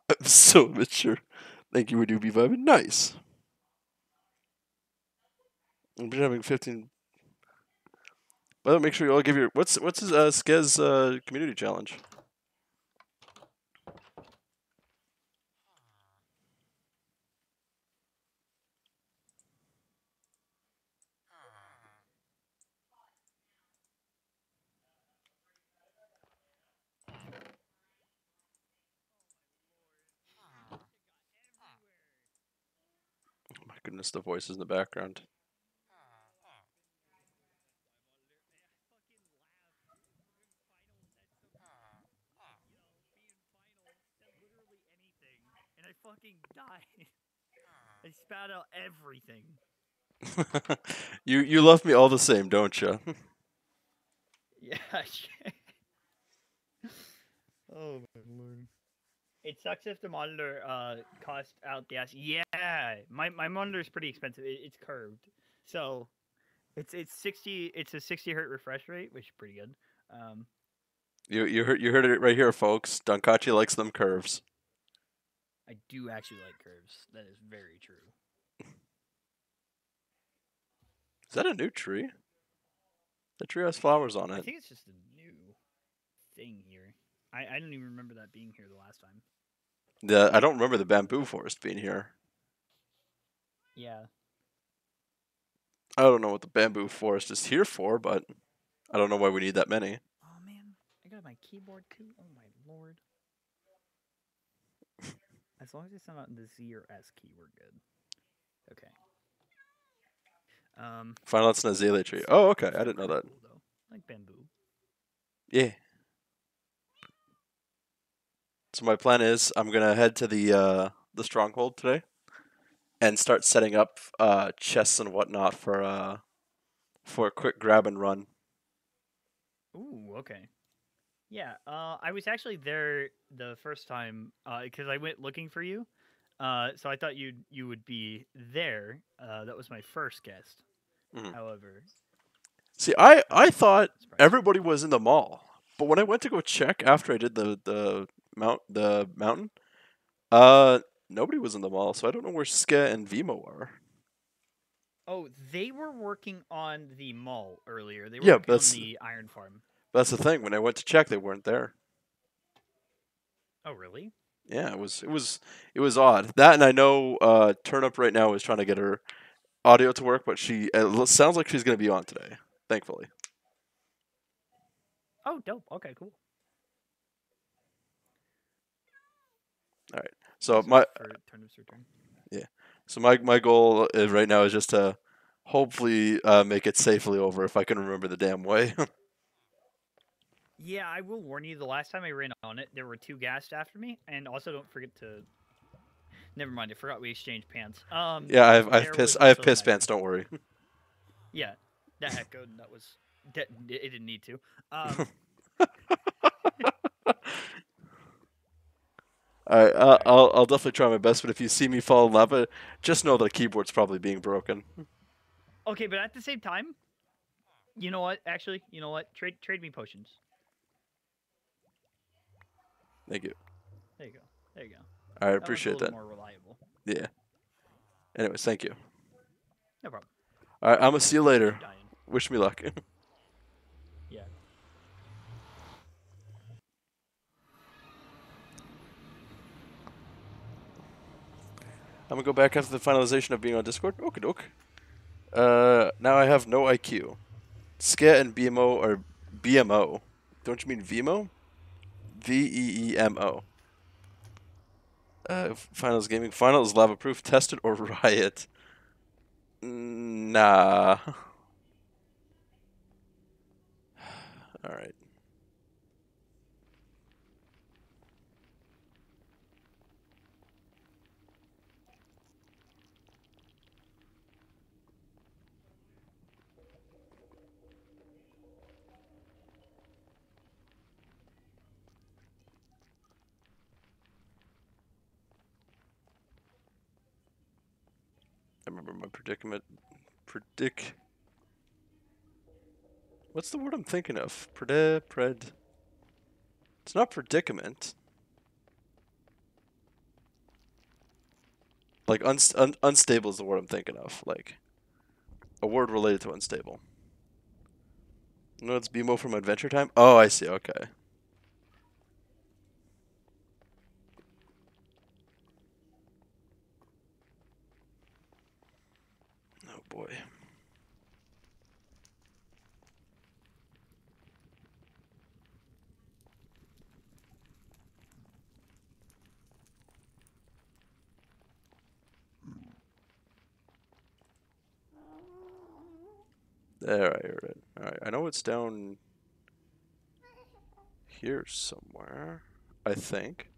I'm so mature. Thank you, Adobe Vibe. Nice. I'm just having 15. Well, make sure you all give your what's what's his uh, Skez uh, community challenge. Goodness, the voices in the background. And I fucking died. I spat out everything. you you love me all the same, don't you? <laughs> Yeah. <laughs> <laughs> oh my lord. It sucks if the monitor uh cost out the ass. Yeah, my my monitor is pretty expensive. It, it's curved, so it's it's sixty. It's a sixty hertz refresh rate, which is pretty good. Um, you you heard you heard it right here, folks. Donkachi likes them curves. I do actually like curves. That is very true. Is that a new tree? The tree has flowers on it. I think it's just a new thing here. I I don't even remember that being here the last time. The I don't remember the bamboo forest being here. Yeah. I don't know what the bamboo forest is here for, but I don't know why we need that many. Oh man, I got my keyboard too. Oh my lord. <laughs> As long as it's not the Z or S key, we're good. Okay. Um. Final an Azalea tree. Oh, okay. I didn't know that. cool. Like bamboo. Yeah. So my plan is I'm gonna head to the uh, the stronghold today, and start setting up uh, chests and whatnot for uh, for a quick grab and run. Ooh, okay. Yeah, uh, I was actually there the first time because I went looking for you. Uh, so I thought you you would be there. Uh, that was my first guest. Mhm. However, See, I I thought everybody was in the mall, but when I went to go check after I did the the mount the mountain, uh, nobody was in the mall. So I don't know where Ska and Veemo are. oh, they were working on the mall earlier. They were Yeah, working on that's- the iron farm. That's the thing. When I went to check, they weren't there. Oh, really? Yeah, it was it was it was odd. That and I know uh Turnip right now is trying to get her audio to work, but she it sounds like she's gonna be on today. Thankfully. Oh, dope. Okay, cool. So Awesome my for Turnip's return. so my my goal is right now is just to hopefully uh, make it safely over if I can remember the damn way. <laughs> Yeah, I will warn you. The last time I ran on it, there were two ghasts after me, and also don't forget to. Never mind. I forgot we exchanged pants. Um. yeah, I have I have piss I have piss an pants. Don't worry. <laughs> Yeah, that echoed. That was. That, it didn't need to. Um, <laughs> I uh, I'll I'll definitely try my best. But if you see me fall in lava, just know the keyboard's probably being broken. okay, but at the same time, you know what? Actually, you know what? Trade trade me potions. Thank you. There you go. There you go. I That a appreciate that. More reliable. Yeah. Anyways, thank you. No problem. All right, I'm gonna see you later. Wish me luck. <laughs> Yeah. I'm gonna go back after the finalization of being on Discord. Okie doke. Uh, now I have no IQ. Ska and BMO are BMO. Don't you mean Veemo? V E E M O. Uh, finals gaming. Finals lava proof tested or <laughs> riot. Nah. <sighs> All right. Remember my predicament. Predic. What's the word I'm thinking of? Pred. Pred. It's not predicament. Like un- unstable is the word I'm thinking of. Like a word related to unstable. No, it's BMO from Adventure Time. Oh, I see. Okay. Boy. There, I heard it. Alright, I know it's down here somewhere. I think.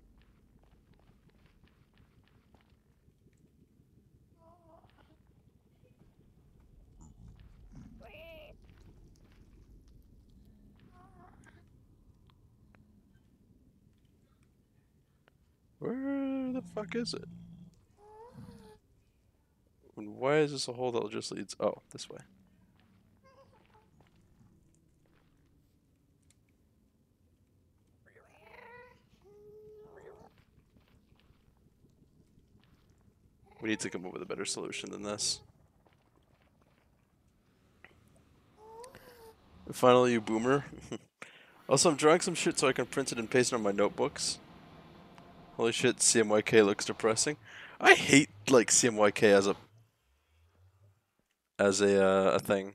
Where the fuck is it? And why is this a hole that just leads? Oh, this way. We need to come up with a better solution than this. And finally, you boomer. <laughs> also, I'm drawing some shit so I can print it and paste it on my notebooks. Holy shit, CMYK looks depressing. I hate like CMYK as a as a uh, a thing.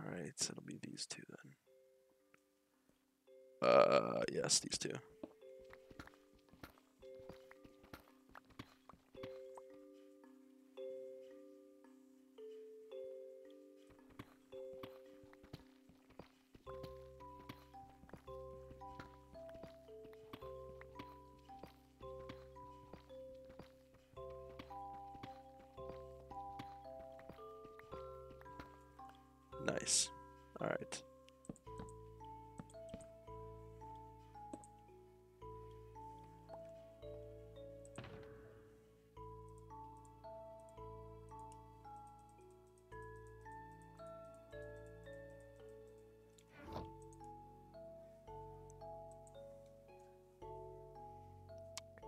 All right, so it'll be these two then. Uh, yes, these two. Nice. All right.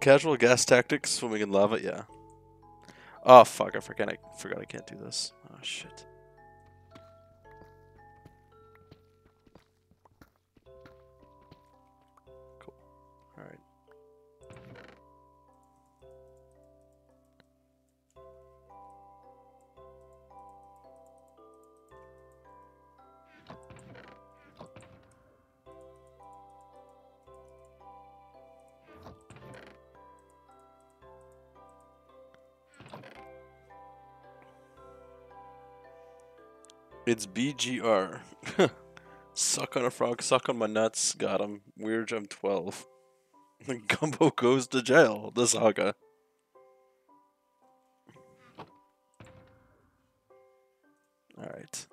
Casual ghast tactics, swimming in lava, yeah. Oh fuck, I forgot I forgot I can't do this. Oh shit. It's BGR. <laughs> suck on a frog, suck on my nuts, got him. Weird, I'm 12. <laughs> Gumbo goes to jail, the saga. Alright.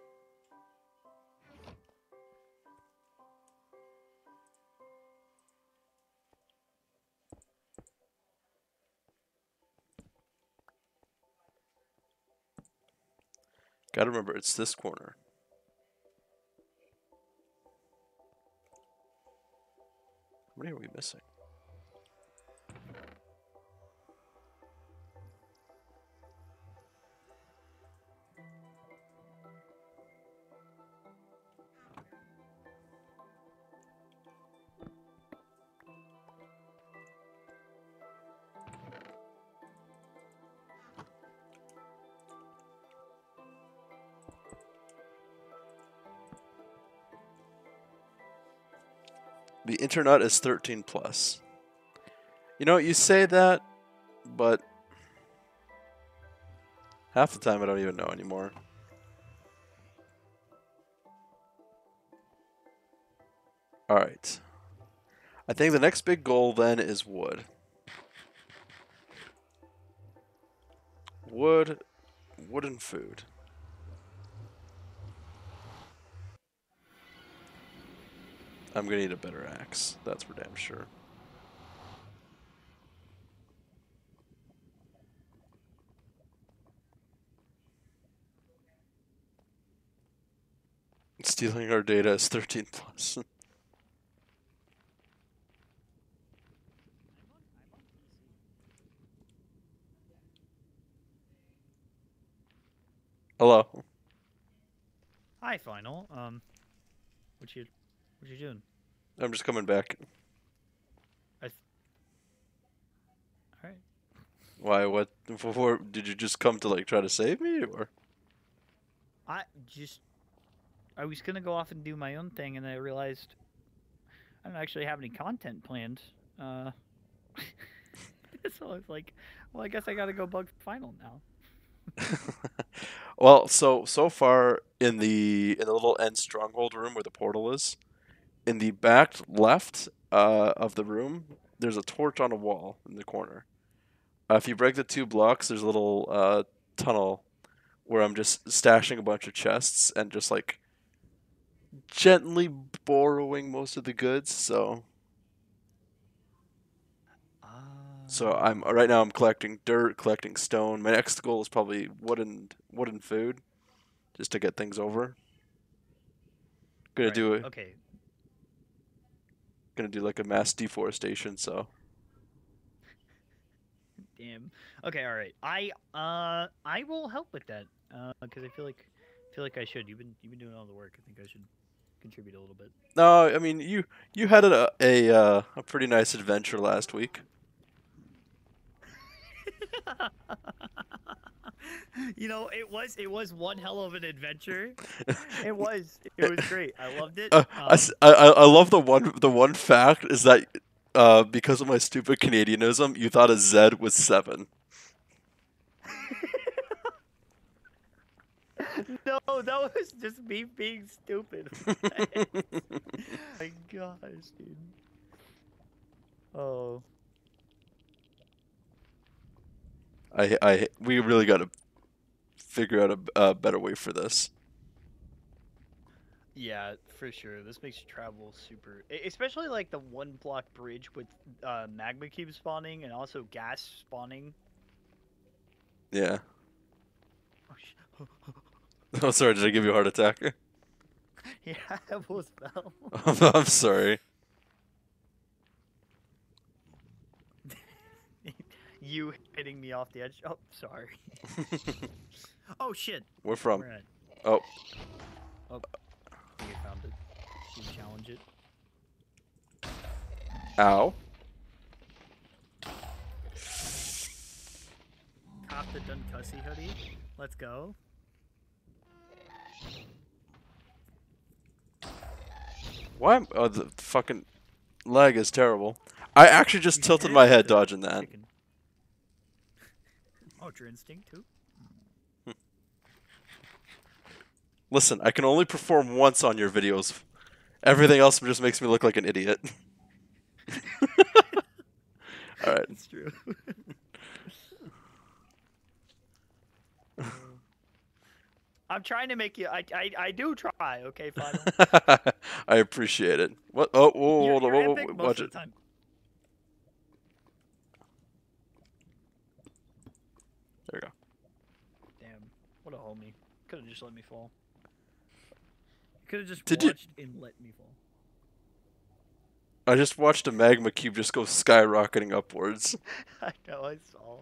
Gotta remember, it's this corner. How many are we missing? The internet is 13 plus. You know, you say that, but half the time I don't even know anymore. Alright. I think the next big goal then is wood. Wood, wooden food. I'm gonna need a better axe. That's for damn sure. Stealing our data is 13 plus. <laughs> Hello. Hi, Final. Um, would you what you doing? I'm just coming back. i All right. Why? What? Before? Did you just come to like try to save me, or? I just, I was gonna go off and do my own thing, and I realized I don't actually have any content planned. Uh, <laughs> so I was like, well, I guess I gotta go bug final now. <laughs> well, so so far in the in the little end stronghold room where the portal is, in the back left uh, of the room, there's a torch on a wall in the corner. Uh, if you break the two blocks, there's a little uh, tunnel where I'm just stashing a bunch of chests and just like gently borrowing most of the goods. So so I'm right now I'm collecting dirt, collecting stone. My next goal is probably wooden wooden food, just to get things over. Gonna Right, do it. Okay. Gonna do like a mass deforestation. So Damn. Okay. All right. I uh I will help with that uh because I feel like I feel like I should. You've been you've been doing all the work. I think I should contribute a little bit. no, I mean you you had a a uh, a pretty nice adventure last week. <laughs> you know, it was it was one hell of an adventure. It <laughs> was it was great. I loved it. Uh, I, Um, s- I- I- I love the one the one fact is that uh, because of my stupid Canadianism, you thought a Z was seven. <laughs> no, that was just me being stupid. My gosh, dude. Oh. I I we really got to figure out a, a better way for this. Yeah, for sure. This makes travel super, especially like the one block bridge with uh, magma cube spawning and also ghast spawning. Yeah. Oh, sh- <laughs> <laughs> Oh, sorry. Did I give you a heart attack? <laughs> yeah, I almost fell. I'm sorry. You hitting me off the edge. Oh, sorry. <laughs> oh shit. Where from? Where? Oh, Oh, I think I found it. Should we challenge it? ow. Cop the Duncussy hoodie. Let's go. Why? Am, oh, the fucking lag is terrible. I actually just tilted my head dodging that. chicken. Ultra instinct too. <laughs> Listen, I can only perform once on your videos. Everything else just makes me look like an idiot. <laughs> All right. It's true. <laughs> I'm trying to make you. I, I, I do try. Okay, final. I appreciate it. What? Oh, whoa, You're, hold on. whoa, whoa, whoa, watch it. the time. There we go. Damn, what a homie. Could have just let me fall. Could have just Did you- watched and let me fall. I just watched a magma cube just go skyrocketing upwards. <laughs> I know. I saw.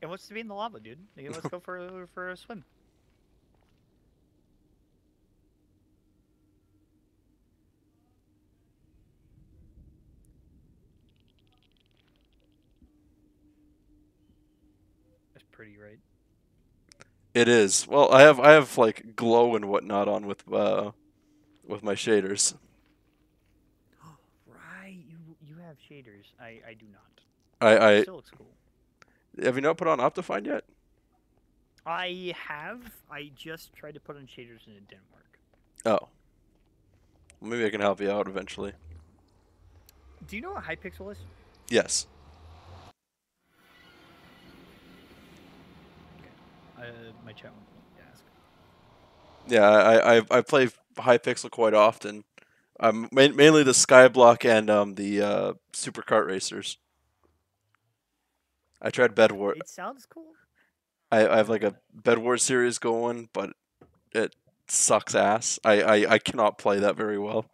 It wants to be in the lava, dude. Let's go for a, <laughs> for a swim. That's pretty, right? It is. Well, I have I have like glow and whatnot on with uh with my shaders. <gasps> Right. You you have shaders. I I do not. I It still looks cool. have you not put on Optifine yet? I have. I just tried to put on shaders and it didn't work. Oh. Maybe I can help you out eventually. Do you know what Hypixel is? Yes. Uh, my chat won't ask. Yeah, I I I play Hypixel quite often. Um, main, mainly the Skyblock and um the uh Super Kart Racers. I tried Bed War. It sounds cool. I, I have like a Bed War series going, but it sucks ass. I, I, I cannot play that very well.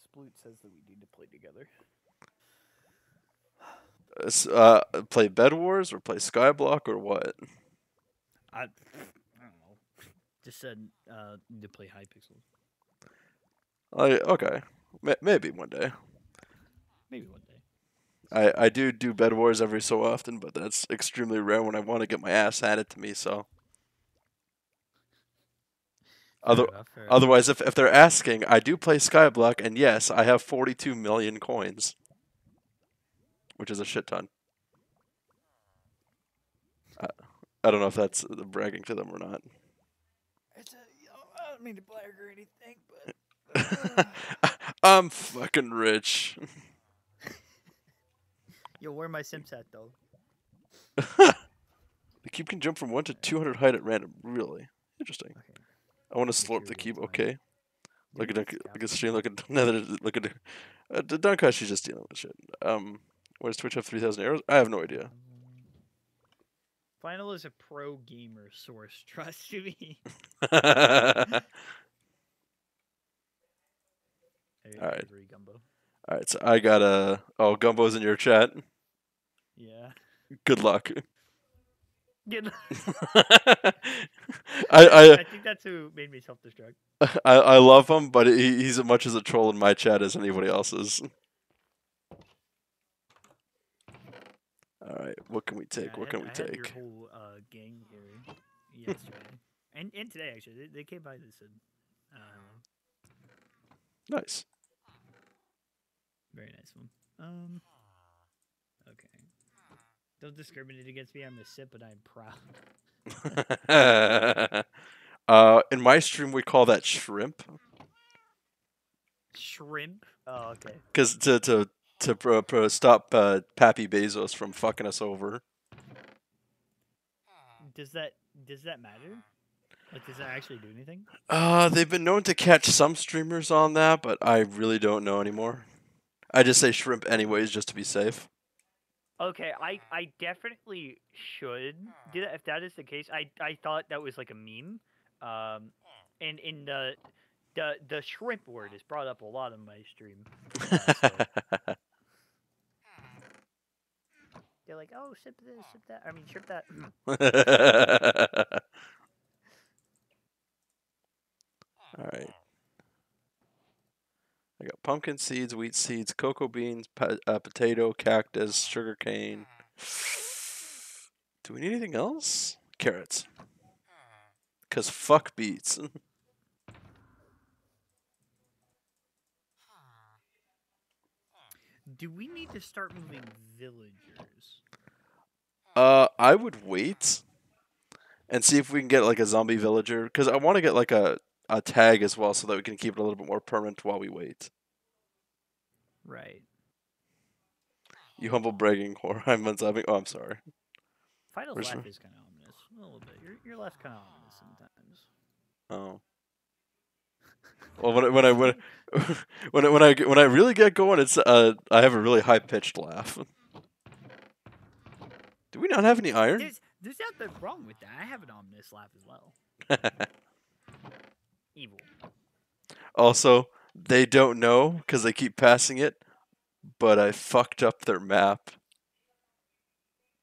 Sploot says that we need to play together. Uh, Uh, play Bed Wars or play Skyblock or what? I, I don't know. Just said uh, to play Hypixel. I okay, Ma- maybe one day. Maybe one day. I, I do do Bed Wars every so often, but that's extremely rare when I want to get my ass handed to me. So, Other, enough, fair enough. otherwise, if if they're asking, I do play Skyblock, and yes, I have 42 million coins, which is a shit ton. I, I don't know if that's bragging to them or not. It's a, I don't mean to brag or anything, but <laughs> I'm fucking rich. <laughs> yo, where my Sims at though? <laughs> the cube can jump from 1 to 200 height at random. Really? Interesting. Okay. I want to slurp the cube. Okay. Look at Maybe a, it's look at stream. Look at another. Look at uh, D- She's just dealing with shit. Um, where does Twitch have 3,000 arrows? I have no idea. Final is a pro gamer source. <laughs> Trust me. <laughs> Alright. Avery Gumbo. All right, so I got a. Oh, Gumbo's in your chat. Yeah. Good luck. <laughs> Good. I, I I think that's who made me self-destruct. I I love him, but he, he's as much as a troll in my chat as anybody else's. All right, what can we take? Yeah, what can had- we I had your take? whole uh, gang here yesterday, <laughs> and and today actually. They, they came by and said, uh, Nice. "Very nice one." Um. Okay. Don't discriminate against me. I'm a sip, but I'm proud. <laughs> uh, in my stream, we call that shrimp, Shrimp. Oh, okay. because to to to pro, pro stop uh, Pappy Bezos from fucking us over. Does that does that matter? Like, does that actually do anything? Uh, they've been known to catch some streamers on that, but I really don't know anymore. I just say shrimp anyways, just to be safe. Okay, I I definitely should do that if that is the case. I I thought that was like a meme. Um, and in the the the shrimp word is brought up a lot on my stream. Uh, so <laughs> they're like, oh, sip this, sip that. I mean, shrimp that. <laughs> All right. I got pumpkin seeds, wheat seeds, cocoa beans, pa- uh, potato, cactus, sugar cane. Do we need anything else? Carrots. Cause fuck beets. <laughs> Do we need to start moving villagers? Uh, I would wait and see if we can get like a zombie villager because I want to get like a a tag as well so that we can keep it a little bit more permanent while we wait. Right. You humble bragging whore. <laughs> I'm unsolving. Oh, I'm sorry. Final's Where's laugh is kind of ominous. A little bit. Your your laugh's kind of ominous sometimes. Oh. Well, when I, when I when I, <laughs> when I, when I when I really get going, it's uh I have a really high pitched laugh. Do we not have any iron? There's there's nothing wrong with that. I have an ominous laugh as well. <laughs> Evil. also, they don't know because they keep passing it, but I fucked up their map.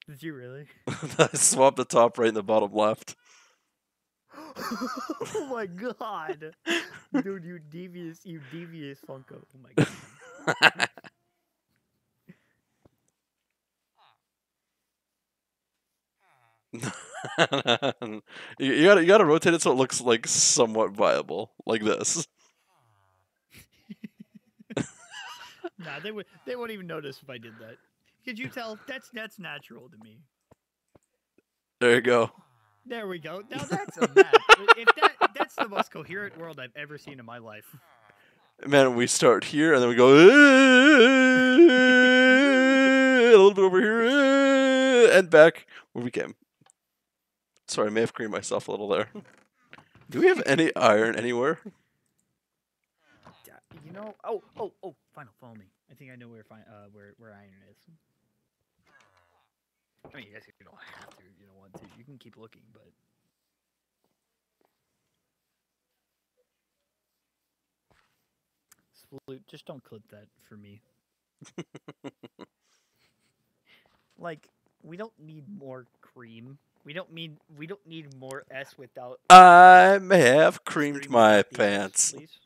Did you really? <laughs> I swapped the top right and the bottom left. <laughs> oh my god, dude! You devious, you devious Funko. Oh my god. <laughs> you, you gotta you gotta rotate it so it looks like somewhat viable, like this. <laughs> nah, they would they won't even notice if I did that. Could you tell? That's that's natural to me. There you go. There we go. Now <laughs> that's a map. if that that's the most coherent world I've ever seen in my life. Man, we start here and then we go a little bit over here and back where we came. Sorry, I may have creamed myself a little there. <laughs> Do we have any iron anywhere? You know, oh, oh, oh, final, follow me. I think I know where uh, where where iron is. I mean, yes, you don't have to. You don't want to. You can keep looking, but. Salute. Just don't clip that for me. <laughs> like, we don't need more cream. We don't need we don't need more S without I may have creamed cream my without the S, pants. please.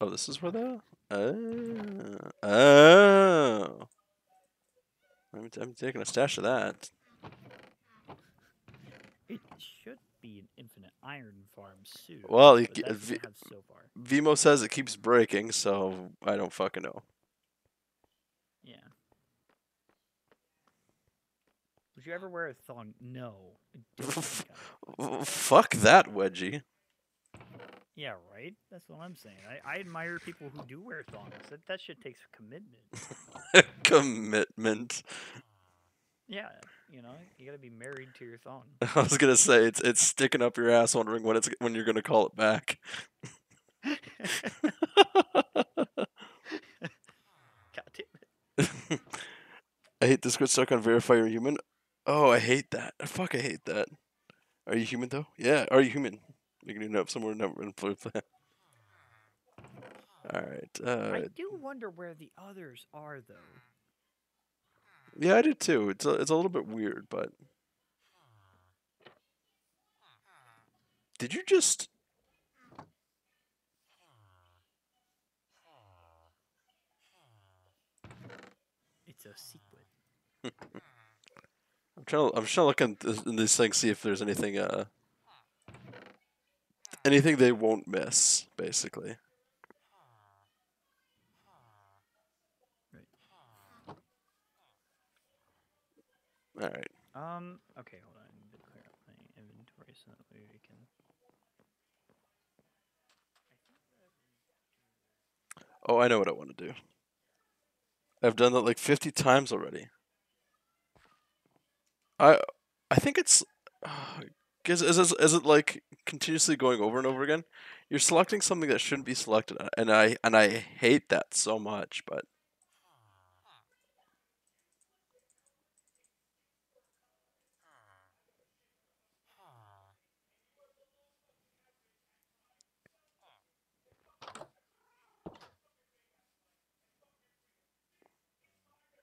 Oh, this is where the. Oh. Oh. I'm, I'm taking a stash of that. It should be an infinite iron farm soon. Well, you but g- that's v- what I have so far. Veemo says it keeps breaking, so I don't fucking know. Yeah. Would you ever wear a thong? No. I don't think I would. F- Fuck that wedgie. Yeah, right. That's what I'm saying. I, I admire people who do wear thongs. That that shit takes commitment. <laughs> Commitment. Yeah, you know, you gotta be married to your thong. <laughs> I was gonna say it's it's sticking up your ass, wondering when it's when you're gonna call it back. <laughs> God damn it. I hate this. Good stuck on verify you're human. Oh, I hate that. Fuck, I hate that. Are you human though? Yeah. Are you human? You can even up somewhere number in floor plan. All right. Uh, I do wonder where the others are, though. yeah, I did too. It's a, it's a little bit weird, but did you just? It's a secret. <laughs> I'm trying. To, I'm trying to look in these things, see if there's anything. Uh, anything they won't miss, basically. All right. Um. Okay, hold on. I need to clear up my inventory so that way we can. Oh, I know what I want to do. I've done that like 50 times already. I I think it's is is is is it like continuously going over and over again? You're selecting something that shouldn't be selected, uh, and I and I hate that so much. But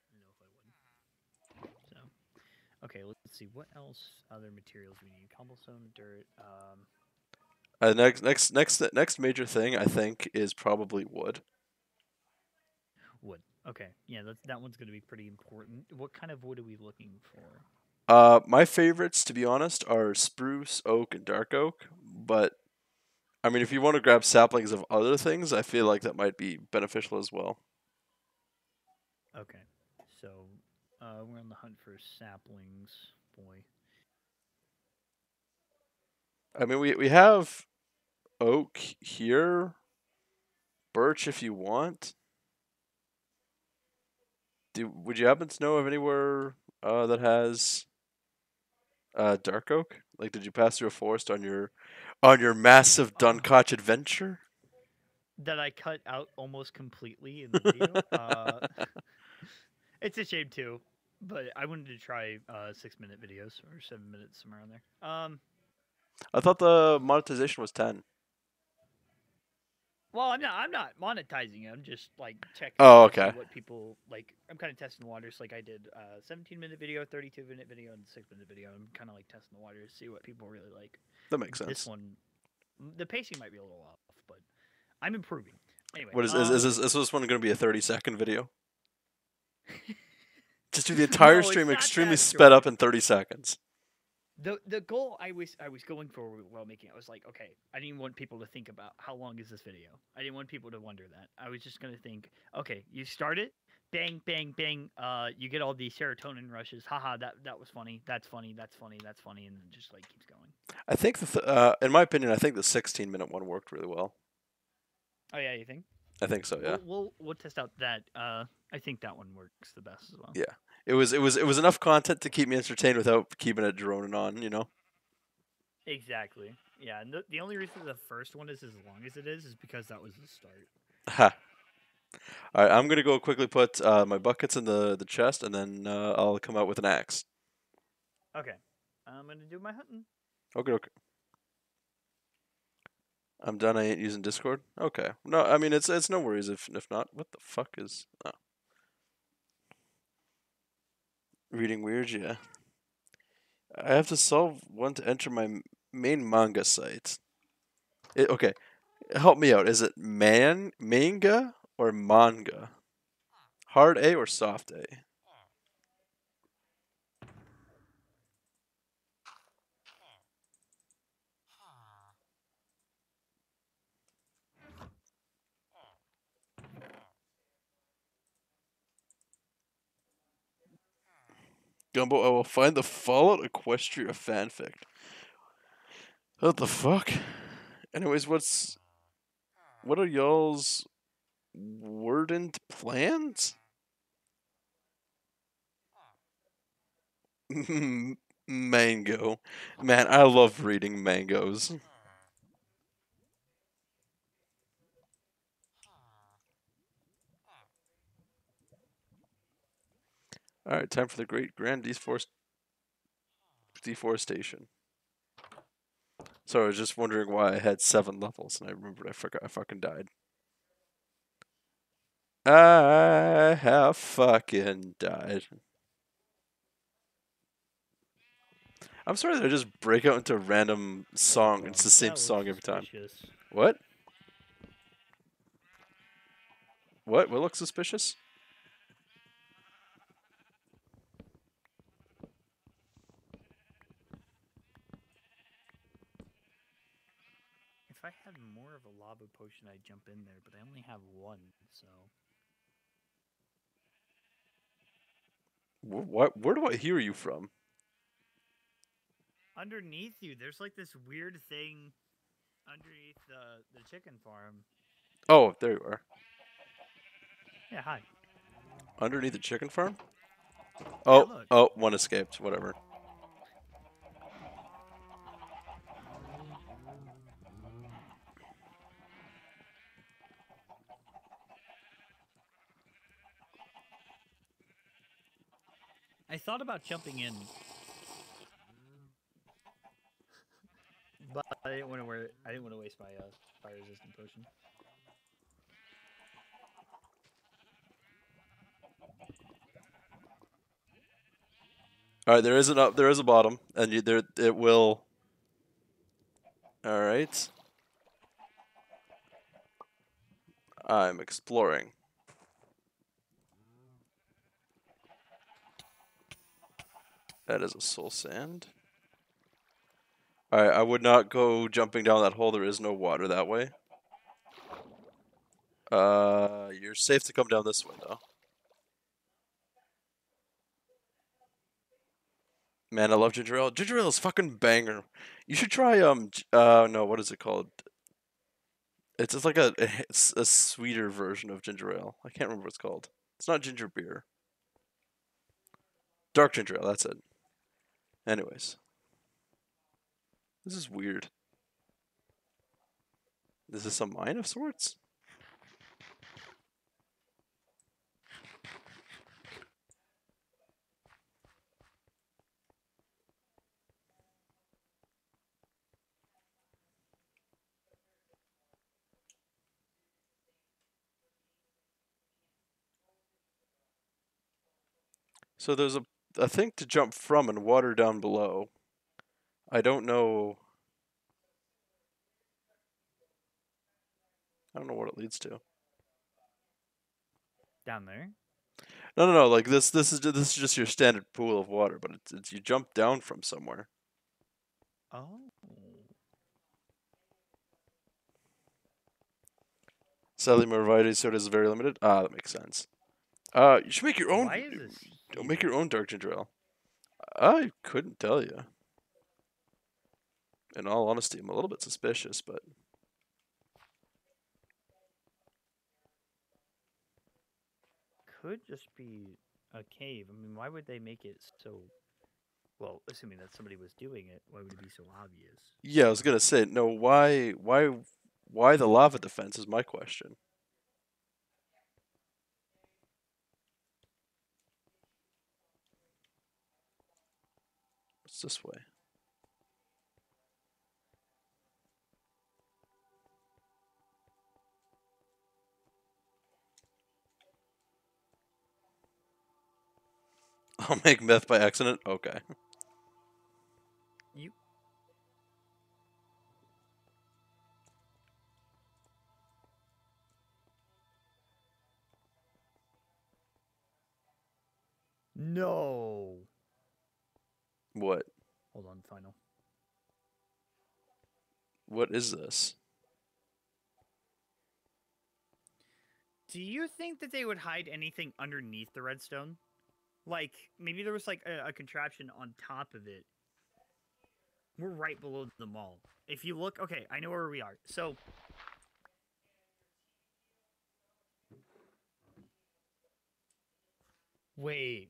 I don't know if I would. So, okay, let's see. What else? Other materials we need? Cobblestone, dirt. Um. uh, next next next next major thing I think is probably wood. Wood. Okay. Yeah, that's, that one's going to be pretty important. What kind of wood are we looking for? Uh, my favorites, to be honest, are spruce, oak, and dark oak. But I mean, if you want to grab saplings of other things, I feel like that might be beneficial as well. Okay. So, uh, we're on the hunt for saplings, boy. I mean, we we have oak here, birch if you want. Do would you happen to know of anywhere uh, that has uh, dark oak? Like, did you pass through a forest on your on your massive Duncotch adventure? That I cut out almost completely in the video. <laughs> uh, <laughs> it's a shame too, but I wanted to try uh, six minute videos or seven minutes somewhere on there. Um. I thought the monetization was ten. Well, I'm not. I'm not monetizing it. I'm just like checking. Oh, okay. What people like? I'm kind of testing the waters. Like I did a 17 minute video, 32 minute video, and six minute video. I'm kind of like testing the waters, to see what people really like. That makes sense. This one, the pacing might be a little off, but I'm improving. Anyway, What is is, is um, this, is this one going to be a thirty second video? <laughs> Just do the entire No, stream extremely sped up in thirty seconds. the the goal I was I was going for while making it I was like, okay, I didn't want people to think about how long is this video. I didn't want people to wonder that. I was just gonna think, okay, you start it, bang, bang, bang. Uh, you get all these serotonin rushes. Haha, that that was funny. That's funny. That's funny. That's funny, and then just like keeps going. I think the th- uh, in my opinion, I think the sixteen minute one worked really well. Oh yeah, you think? I think so. Yeah. We'll, we'll we'll test out that. Uh, I think that one works the best as well. Yeah. It was it was it was enough content to keep me entertained without keeping it droning on. You know. Exactly. Yeah, and the, the only reason the first one is as long as it is is because that was the start. Ha. All right, I'm gonna go quickly put uh, my buckets in the the chest, and then uh, I'll come out with an axe. Okay, I'm gonna do my hunting. Okay, okay. I'm done. I ain't using Discord. Okay. No, I mean it's it's no worries if if not. What the fuck is? Oh. Reading weird, yeah. I have to solve one to enter my main manga site. It, okay, help me out. Is it man manga or manga? Hard A or soft A? Gumbo, I will find the Fallout Equestria fanfic. What the fuck? Anyways, what's what are y'all's worded plans? <laughs> Mango. Man, I love reading mangoes. Alright, time for the great grand deforest deforestation. So I was just wondering why I had seven levels, and I remembered I forgot I fucking died. I have fucking died. I'm sorry that I just break out into a random song. It's the same song every time. suspicious. What? What? What looks suspicious? If I had more potion, I'd jump in there, but I only have one, so. What? Where do I hear you from? Underneath you, there's like this weird thing underneath the, the chicken farm. Oh, there you are. Yeah, hi. Underneath the chicken farm? Oh, look. oh, one escaped. Whatever. I thought about jumping in. But I didn't want to wear. I didn't want to waste my uh, fire resistant potion. All right, there is an up, there is a bottom, and you, there it will. All right. I'm exploring. That is a soul sand. All right, I would not go jumping down that hole. There is no water that way. Uh, you're safe to come down this way though. Man, I love ginger ale. Ginger ale is fucking banger. You should try um uh no, what is it called? It's just like a, it's a sweeter version of ginger ale. I can't remember what it's called. It's not ginger beer. Dark ginger ale, that's it. Anyways. This is weird. This is a mine of sorts? So there's a a thing to jump from and water down below. I don't know. I don't know what it leads to. Down there. No, no, no. Like this, this is this is just your standard pool of water, but it's, it's you jump down from somewhere. Oh. Sadly, my variety soda is very limited. Ah, that makes sense. Uh, you should make your own. Why is this? Don't make your own dark ginger ale. I couldn't tell you. In all honesty, I'm a little bit suspicious, but Could just be a cave. I mean, why would they make it so? Well, assuming that somebody was doing it, why would it be so obvious? yeah, I was gonna say no. Why, why, why the lava defense is my question. It's this way. I'll make meth by accident? Okay. You. No. What? Hold on, final. What is this? Do you think that they would hide anything underneath the redstone? Like maybe there was like a, a contraption on top of it. We're right below the mall. If you look, okay, I know where we are. So Wait.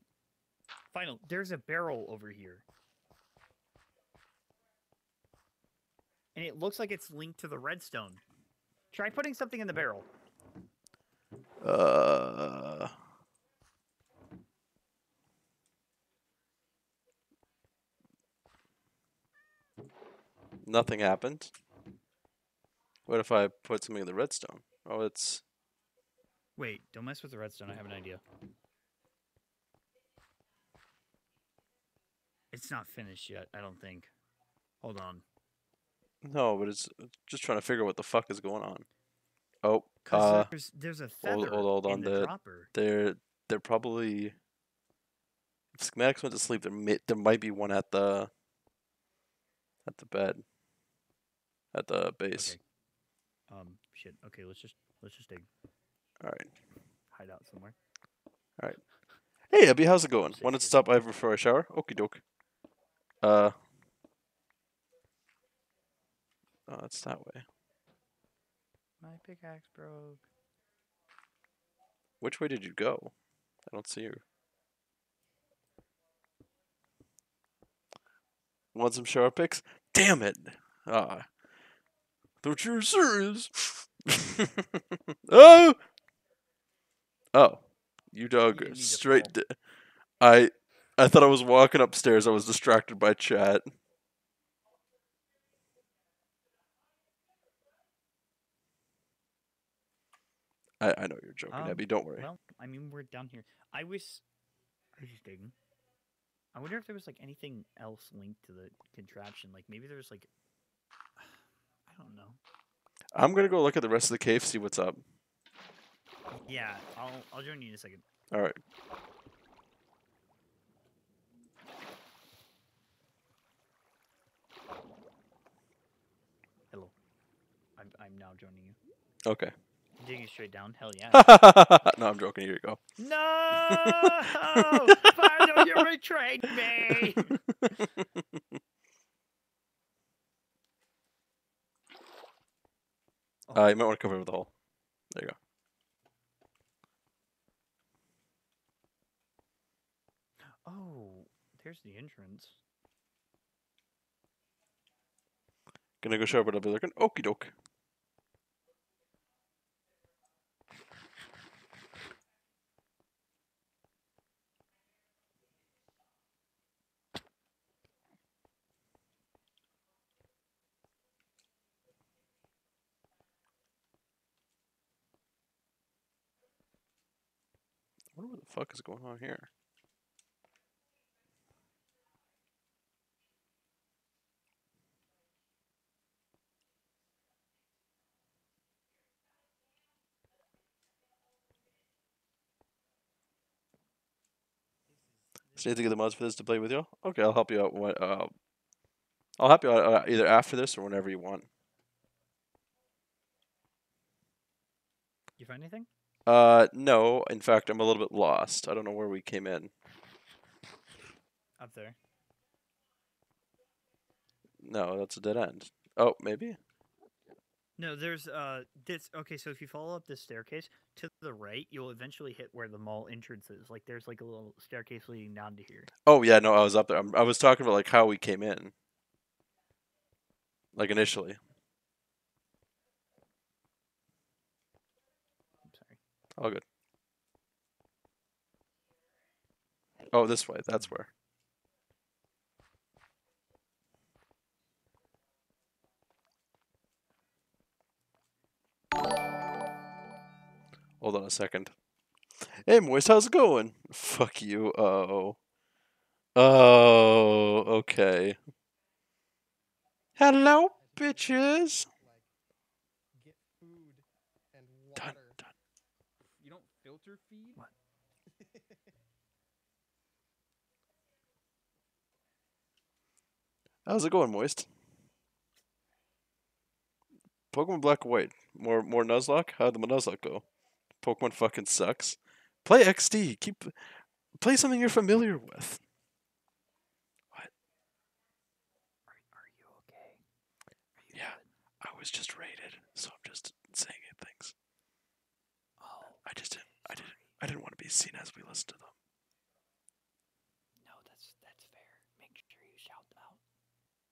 Final, there's a barrel over here. And it looks like it's linked to the redstone. Try putting something in the barrel. Uh. Nothing happened. What if I put something in the redstone? Oh, it's Wait, don't mess with the redstone. I have an idea. It's not finished yet, I don't think. Hold on. No, but it's it's just trying to figure out what the fuck is going on. Oh, 'Cause uh, there's there's a feather hold- hold in on, the the- dropper. they're they're probably. If schematics went to sleep, there may, there might be one at the. At the bed. At the base. Okay. Um shit. Okay, let's just let's just dig All right. hide out somewhere. All right. Hey, Abby, how's it going? Six Wanted to stop by for a shower? Okie doke. Uh. Oh, it's that way. My pickaxe broke. Which way did you go? I don't see you. Want some shower pics? Damn it! Ah. Thought you were serious. <laughs> oh! Oh. You dug didn't need to straight. fall. D- I I thought I was walking upstairs. I was distracted by chat. I, I know you're joking, Um, Abby. Don't worry. Well, I mean we're down here. I was I was just digging. I wonder if there was like anything else linked to the contraption. Like maybe there's like <sighs> I don't know. I'm gonna go look at the rest of the cave, see what's up. Yeah, I'll I'll join you in a second. All right. Hello. I'm I'm now joining you. Okay. Digging straight down. Hell yeah. <laughs> no, I'm joking. Here you go. no! <laughs> Final, you betrayed me. <laughs> Uh, you might want to cover it with the hole. There you go. Oh, there's the entrance. Gonna go shower, but I'll be looking. Okie doke. What the fuck is going on here. Just need to get the mods for this to play with you. Okay, I'll help you out. When, uh, I'll help you out uh, either after this or whenever you want. You find anything? Uh, no. In fact, I'm a little bit lost. I don't know where we came in. Up there. No, that's a dead end. Oh, maybe. No, there's uh this okay, so if you follow up this staircase to the right, you'll eventually hit where the mall entrance is. Like there's like a little staircase leading down to here. Oh yeah, no, I was up there. I'm, I was talking about like how we came in. Like initially. I'm sorry. All good. Oh, this way. That's where. Hold on a second. Hey, Moist, how's it going? Fuck you. Oh. Oh, okay. Hello, I just wanna, bitches. Like, get food and Dun, water. dun. You don't filter feed? What? How's it going, Moist? Pokemon Black and White. More more Nuzlocke? How'd the Nuzlocke go? Pokemon fucking sucks. Play XD. Keep play something you're familiar with. Are, are you okay? Are you Yeah. good? I was just rated, so I'm just saying it things. Oh, I just didn't I didn't. I didn't want to be seen as we listen to them. No, that's that's fair. Make sure you shout them out.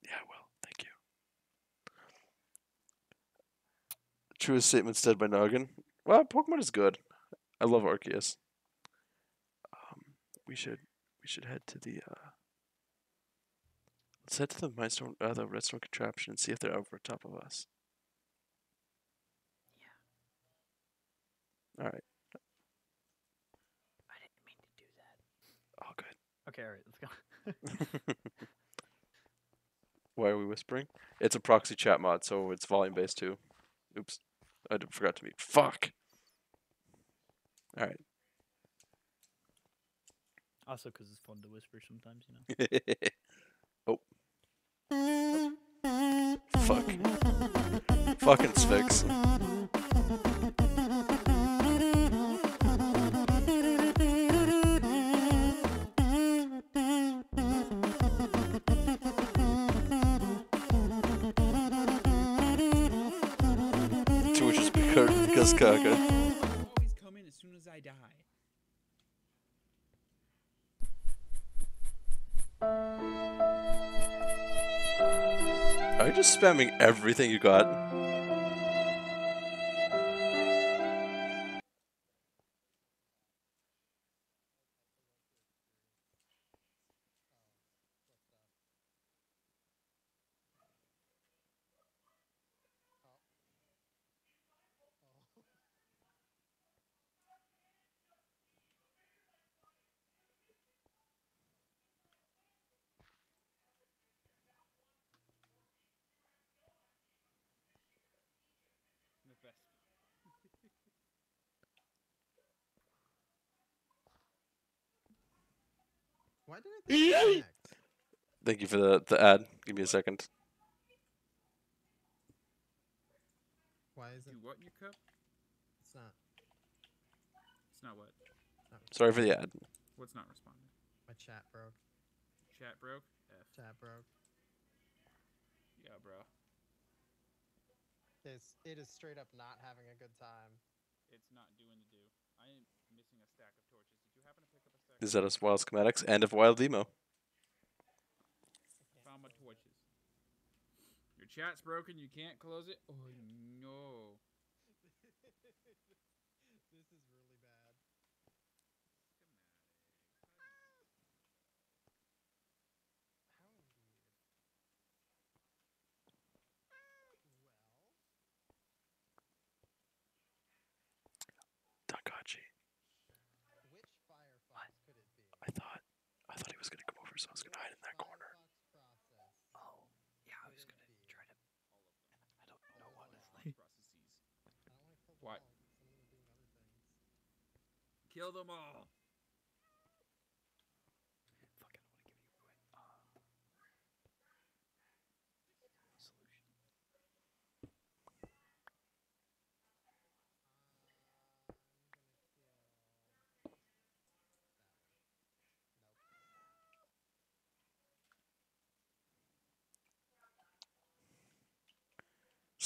Yeah, well, thank you. Truest statement said by Noggin. Well, Pokemon is good. I love Arceus. Um, we should we should head to the uh. Let's head to the Mindstone, uh, the Redstone contraption and see if they're over top of us. Yeah. All right, I didn't mean to do that. all good. Okay, all right, let's go. <laughs> Why are we whispering? It's a proxy chat mod, so it's volume based too. Oops, I forgot to mute. Fuck. All right. also, because it's fun to whisper sometimes, you know. <laughs> oh. Fuck. Fucking Sphinx. Because Kaka. always come in as soon as I die. Are you just spamming everything you got? Why did I think it connect? Thank you for the, the ad. Give me a second. Why is it? Do what in your cup? It's not. It's not what? Sorry for the ad. What's not responding? My chat broke. Chat broke? F. Chat broke. Yeah, bro. It's, it is straight up not having a good time. It's not doing the do. I am missing a stack of torches. Did you happen to pick up a stack? Is that a wild schematics and of wild demo? Found my torches. Your chat's broken. You can't close it. Oh no. this is really bad. How weird. Dankachi. Well, which Firefox could it be? I thought I thought he was gonna come over, so I was gonna hide in that corner. Oh, yeah, I was gonna try to. I don't know, All of honestly. Processes. I don't want to kill them What? all 'cause some of them are doing other things. Kill them all. Fuck, I don't want to give you away. Uh, solution.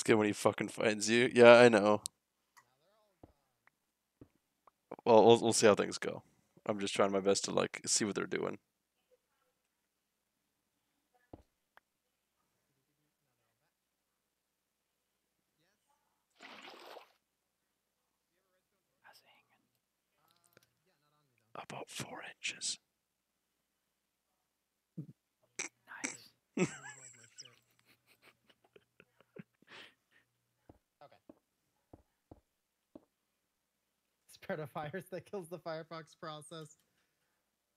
It's good when he fucking finds you. Yeah, I know. Well, we'll we'll see how things go. I'm just trying my best to like see what they're doing. About four inches. Nice. Rolled my shit. Okay. Spread a virus that kills the Firefox process.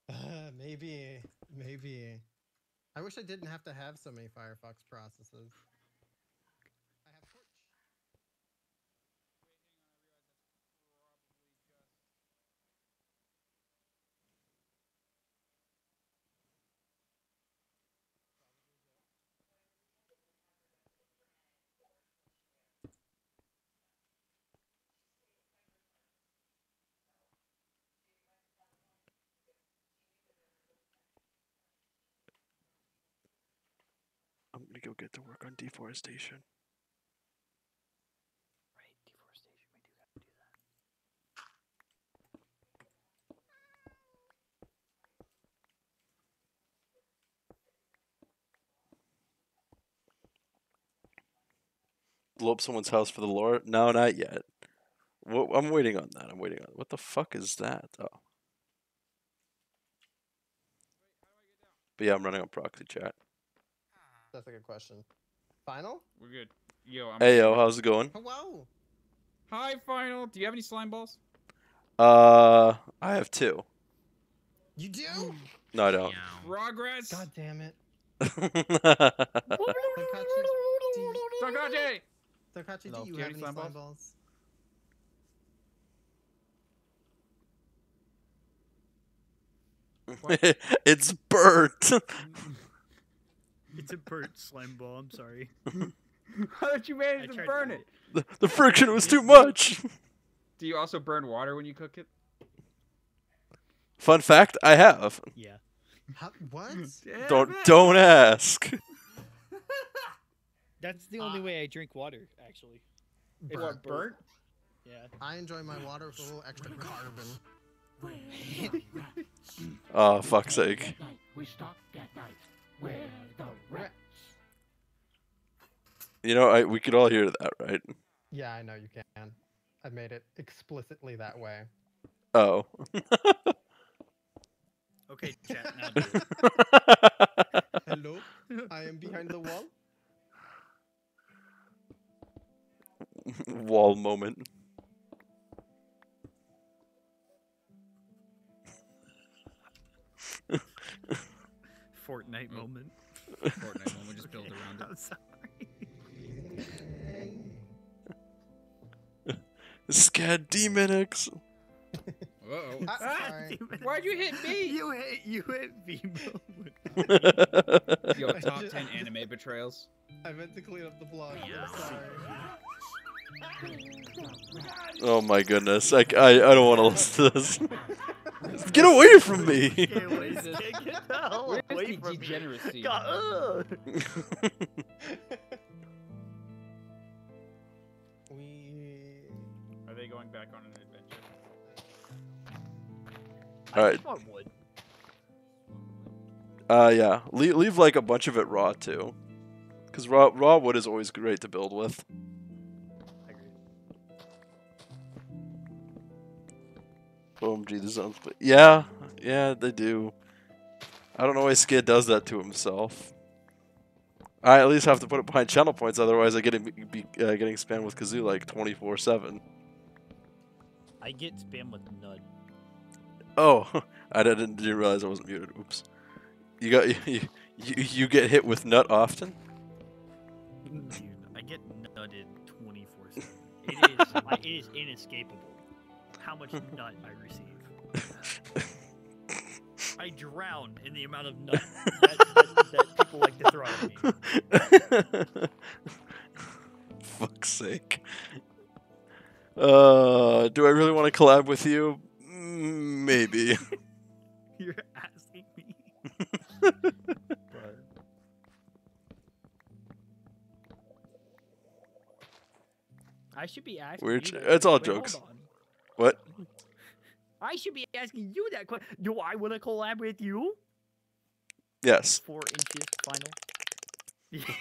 Uh, maybe, Maybe. I wish I didn't have to have so many Firefox processes. Go get to work on deforestation. Right, deforestation. We do gotta do that. Blow up someone's house for the lore? No, not yet. Wha- I'm waiting on that. I'm waiting on. What the fuck is that? Oh. But yeah, I'm running on proxy chat. That's a good question. Final? We're good. Yo, I'm Hey yo, how's it going? Hello. Hi, final. Do you have any slime balls? Uh, I have two. You do? No, I don't. Progress. God damn it. Takachi. Tokachi, Hello, do you do you have have any any slime slime balls? balls? <laughs> it's burnt. <laughs> It's a burnt slime ball. I'm sorry. <laughs> How did you manage I to tried to burn it? the, the friction was too much. <laughs> Do you also burn water when you cook it? Fun fact, I have. Yeah. How, what? <laughs> Don't don't ask. That's the only way I drink water, actually. It what burnt? Yeah. I enjoy my water with a little extra carbon. Oh fuck's sake. We stalked that night. Where the rats? You know, I we could all hear that, right? Yeah, I know you can. I've made it explicitly that way. Oh. <laughs> Okay, chat. Now. <laughs> Hello? I am behind the wall. Wall moment. Fortnite moment. Fortnite one, we just build <laughs> around it. I'm sorry. <laughs> Scad Demonix. Uh-oh. Ah, sorry. damn it. Why'd you hit me? <laughs> You hit. You hit V moment. Yo, top ju- 10 anime betrayals. I meant to clean up the blog. I'm oh my goodness. I, I, I don't want to listen to this. Get away from me. Okay, wait, get get the hell away the from me. God, <laughs> we. Are they going back on an adventure? Alright. just want wood. Uh, yeah. Leave, leave like a bunch of it raw too. Because raw, raw wood is always great to build with. OMG, the zones. But yeah, yeah, they do. I don't know why Skid does that to himself. I at least have to put it behind channel points, otherwise I get be uh, getting spammed with Kazoo like 24/7. I get spam with nud. Oh, <laughs> I didn't, didn't realize I wasn't muted. Oops. You got <laughs> you, you, you get hit with nut often. Dude, <laughs> I get nutted 24 7. It is, it is inescapable how much <laughs> nut I receive. <laughs> I drown in the amount of nut that, that, that people like to throw at me. <laughs> Fuck's sake. Uh, do I really want to collab with you? Maybe. You're asking me. I should be asking. We're you it's all. Wait, jokes. I should be asking you that question. Do I want to collab with you? Yes. Four inches final. <laughs>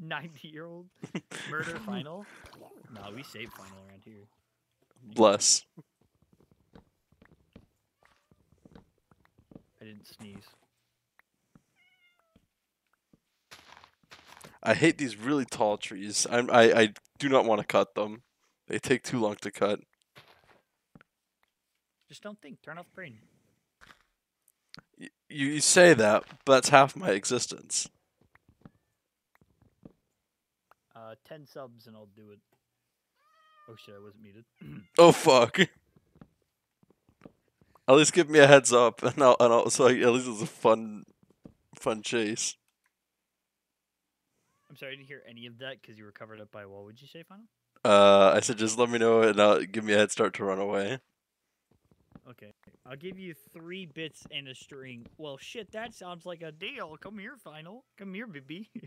90 year old <laughs> murder final. Nah, we save final around here. Bless. I didn't sneeze. I hate these really tall trees. I'm, I I do not want to cut them. They take too long to cut. Just don't think. Turn off the brain. You, you say that, but that's half my existence. Uh, ten subs and I'll do it. Oh shit, I wasn't muted. <clears throat> Oh fuck. At least give me a heads up, and I'll, and I'll so I, at least it's a fun, fun chase. I'm sorry to hear any of that because you were covered up by what. Would you say, Final? Uh, I said just let me know, and I'll give me a head start to run away. Okay. I'll give you three bits and a string. Well, shit, that sounds like a deal. Come here, Final. Come here, baby. <laughs>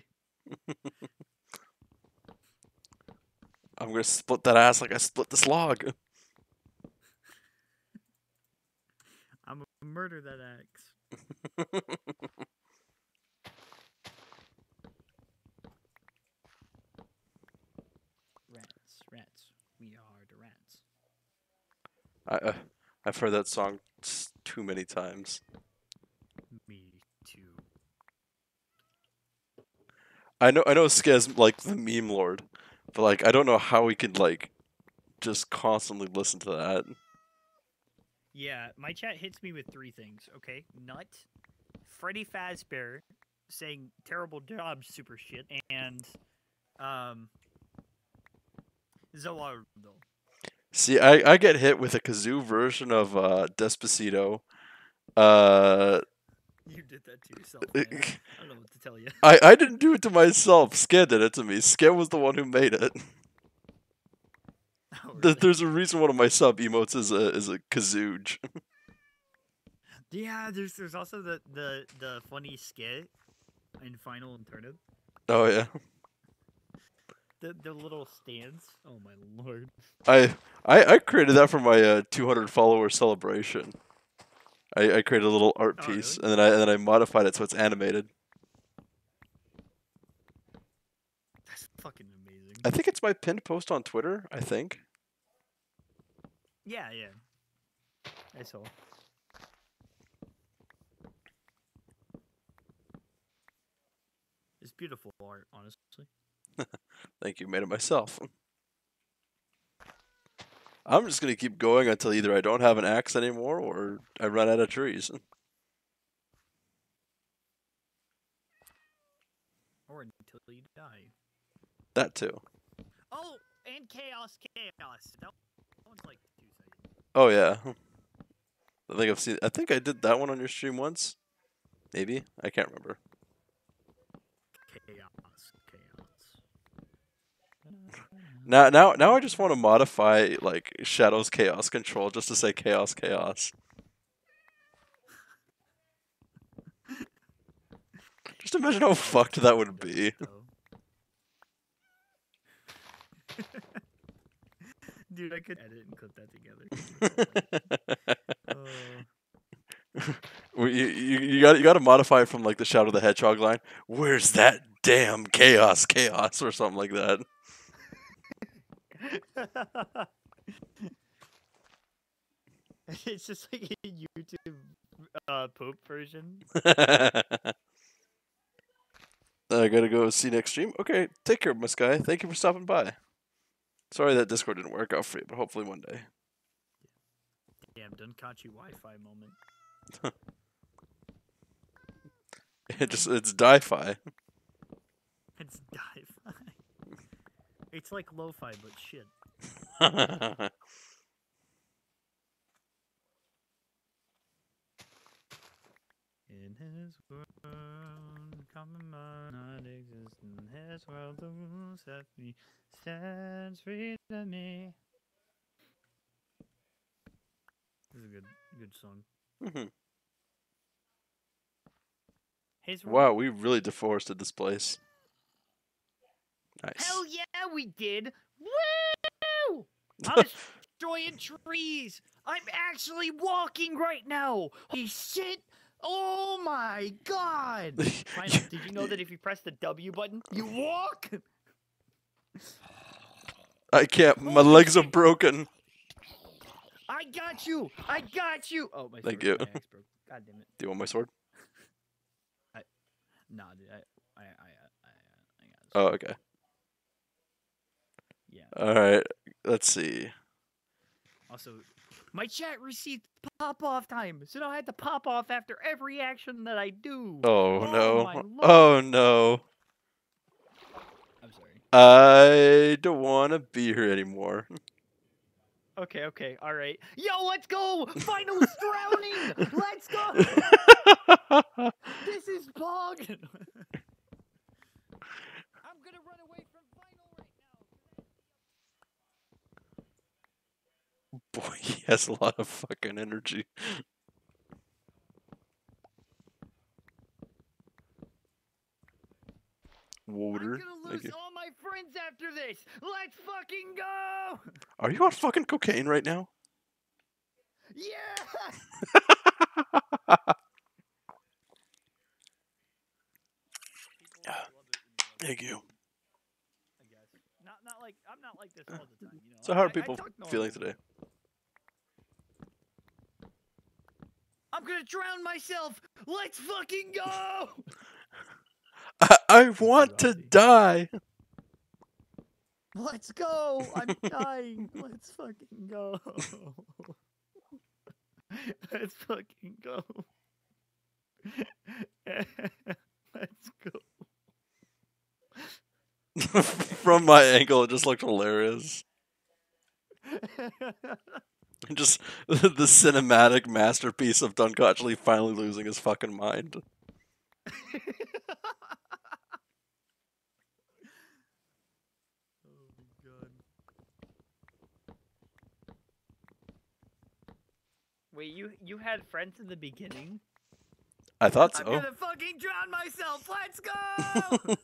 I'm gonna split that ass like I split this log. <laughs> I'm gonna murder that axe. <laughs> Rats, rats. We are the rats. I, uh, I've heard that song too many times. Me too. I know, I know, Skez like the meme lord, but like I don't know how we could like just constantly listen to that. Yeah, my chat hits me with three things. Okay, nut, Freddy Fazbear saying terrible job, super shit, and um, Zoardo. See, I, I get hit with a kazoo version of uh, Despacito. Uh, You did that to yourself. Man. I don't know what to tell you. I, I didn't do it to myself. Sked did it to me. Sked was the one who made it. <laughs> Oh, really? There's a reason one of my sub emotes is a is a kazooge. Yeah, there's there's also the the the funny skit in Final Turnip. oh yeah. The the little stands. Oh my lord. I I, I created that for my uh, 200 follower celebration. I, I created a little art Oh, piece really? and then I and then I modified it so it's animated. That's fucking amazing. I think it's my pinned post on Twitter. I think. Yeah, yeah. I saw. It's beautiful art, honestly. <laughs> Thank you. Made it myself. I'm just gonna keep going until either I don't have an axe anymore or I run out of trees. <laughs> Or until you die. That too. Oh, and chaos, chaos. That one's like two seconds. Oh yeah. I think I've seen. I think I did that one on your stream once. Maybe I can't remember. Chaos, chaos. Now, now, now I just want to modify like Shadow's chaos control just to say chaos, chaos. Just imagine how fucked that would be. <laughs> Dude, I could edit and clip that together. <laughs> Oh. You, you, you got you got to modify it from like the Shadow the Hedgehog line. Where's that damn chaos, chaos, or something like that. <laughs> it's just like a YouTube uh, Pope version. <laughs> I gotta go see next stream. Okay, take care, my guy. Thank you for stopping by. Sorry that Discord didn't work out for you, but hopefully one day. Damn, Dunkachi Wi-Fi moment. <laughs> It just it's di-fi. It's di-fi. It's like lo-fi, but shit. <laughs> In his world, common man not exist in his world, the rules set me stands free to me. This is a good, good song. Mhm. His wow, we really deforested this place. Nice. Hell yeah, we did! Woo! I'm <laughs> destroying trees. I'm actually walking right now. Holy shit! Oh my god! <laughs> Final, did you know that if you press the W button, you walk? I can't. My legs are broken. I got you! I got you! Oh, my Thank sword- you. my broke. God damn it. Do you want my sword? Nah, dude, I, I, I, I, I got this. Oh, okay. Yeah. All right. Let's see. Also, My chat received pop off time, so now I had to pop off after every action that I do. Oh, Oh, no. Oh no. I'm sorry. I don't want to be here anymore. <laughs> Okay, okay, all right. Yo, let's go! Finals <laughs> drowning! Let's go! <laughs> This is Pog! I'm gonna run away from final right now. Boy, he has a lot of fucking energy. Water. Thank lose you. all my friends after this. Let's fucking go! Are you on fucking cocaine right now? Yeah! People love it when you Thank you. I guess. Not not like I'm not like this all the time, you know. So how I- are I people talk feeling today? I'm gonna drown myself. Let's fucking go. <laughs> I, I want to die. Let's go. I'm <laughs> dying. Let's fucking go. <laughs> Let's fucking go. Let's go. From my angle, it just looked hilarious. Just <laughs> the cinematic masterpiece of Duncotchley finally losing his fucking mind. oh. <laughs> Wait, you you had friends in the beginning? I thought so. I'm gonna fucking drown myself. Let's go. <laughs>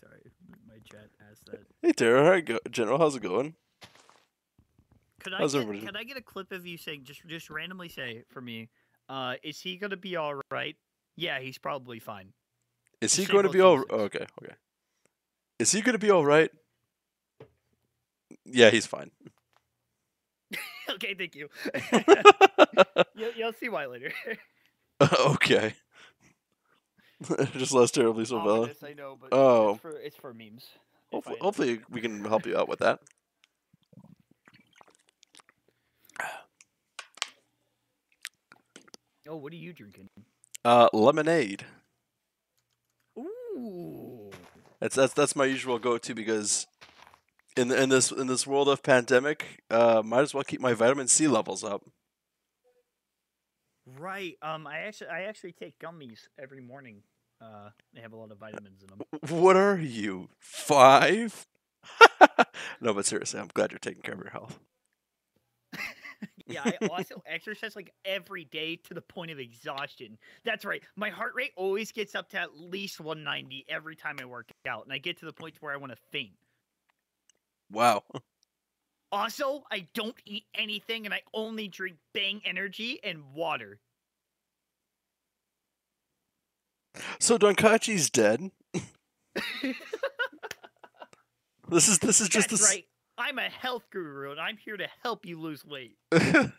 Sorry, my chat asked that. hey Tara, how you go- General, how's it going? Could I get, could I get a clip of you saying just just randomly say for me, uh, is he gonna be all right? Yeah, he's probably fine. Is he going to be all? things. oh, okay, okay. Is he going to be all right? Yeah, he's fine. <laughs> okay, thank you. <laughs> you'll, you'll see why later. <laughs> okay. just less terribly so valid. Ominous, I know, but Oh. it's for it's for memes. Hopefully, hopefully we can help you out with that. Oh, what are you drinking? Uh, lemonade. Ooh. That's that's that's my usual go-to because in in this in this world of pandemic, uh, might as well keep my vitamin C levels up. Right. Um, I actually I actually take gummies every morning. Uh, they have a lot of vitamins in them. <laughs> What are you five? <laughs> no, but seriously, I'm glad you're taking care of your health. Yeah, I also exercise like every day to the point of exhaustion. That's right. My heart rate always gets up to at least 190 every time I work out, and I get to the point where I want to faint. Wow. Also, I don't eat anything, and I only drink Bang Energy and water. So Donkachi's dead. <laughs> This is this is just That's this. right. I'm a health guru, and I'm here to help you lose weight. <laughs> I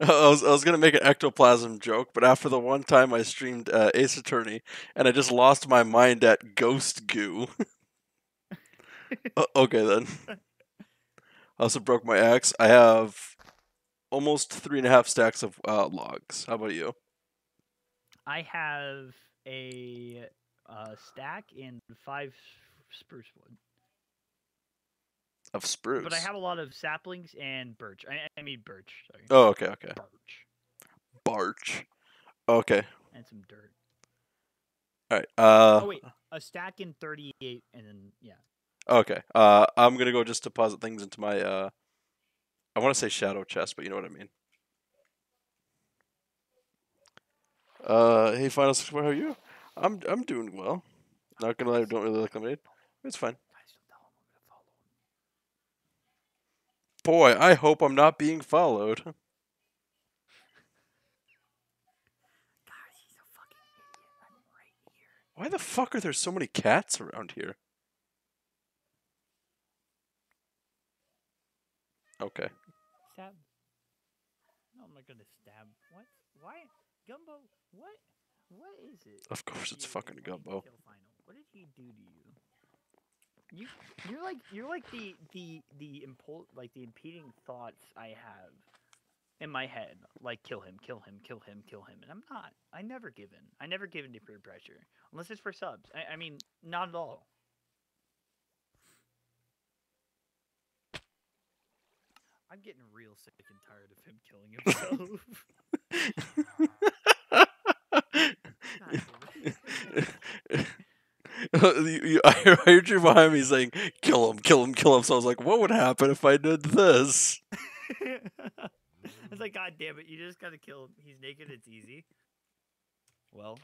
was I was gonna make an ectoplasm joke, but after the one time I streamed uh, Ace Attorney and I just lost my mind at Ghost Goo. <laughs> O- okay then. <laughs> I also broke my axe. I have almost three and a half stacks of uh, logs. How about you? I have a uh, stack and five spruce wood. Of spruce. But I have a lot of saplings and birch. I, I mean birch. Sorry. Oh, okay, okay. Birch. Barch. Okay. And some dirt. All right. Uh, oh wait, a stack in thirty-eight, and then yeah. Okay. Uh, I'm gonna go just deposit things into my uh, I want to say shadow chest, but you know what I mean. Uh, hey, final six. How are you? I'm I'm doing well. Not gonna lie, I don't really like lemonade. It's fine. Guys, don't tell him I'm gonna follow him. Boy, I hope I'm not being followed. <laughs> Guys, he's a fucking idiot. I'm right. Why the fuck are there so many cats around here? Okay. Stab. Oh no, I'm not gonna stab. What? Why? Gumbo? What? What is it? Of course it's fucking wait, wait, Gumbo. What did he do to you? You you're like you're like the the the impul like the impeding thoughts I have in my head. Like kill him, kill him, kill him, kill him, and I'm not. I never give in. I never give in to peer pressure unless it's for subs. I, I mean, not at all. I'm getting real sick and tired of him killing <laughs> himself. <laughs> <laughs> <laughs> I heard you behind me saying, "Kill him, kill him, kill him." So I was like, "What would happen if I did this?" it's like, God damn it, you just gotta kill him. He's naked, it's easy. Well.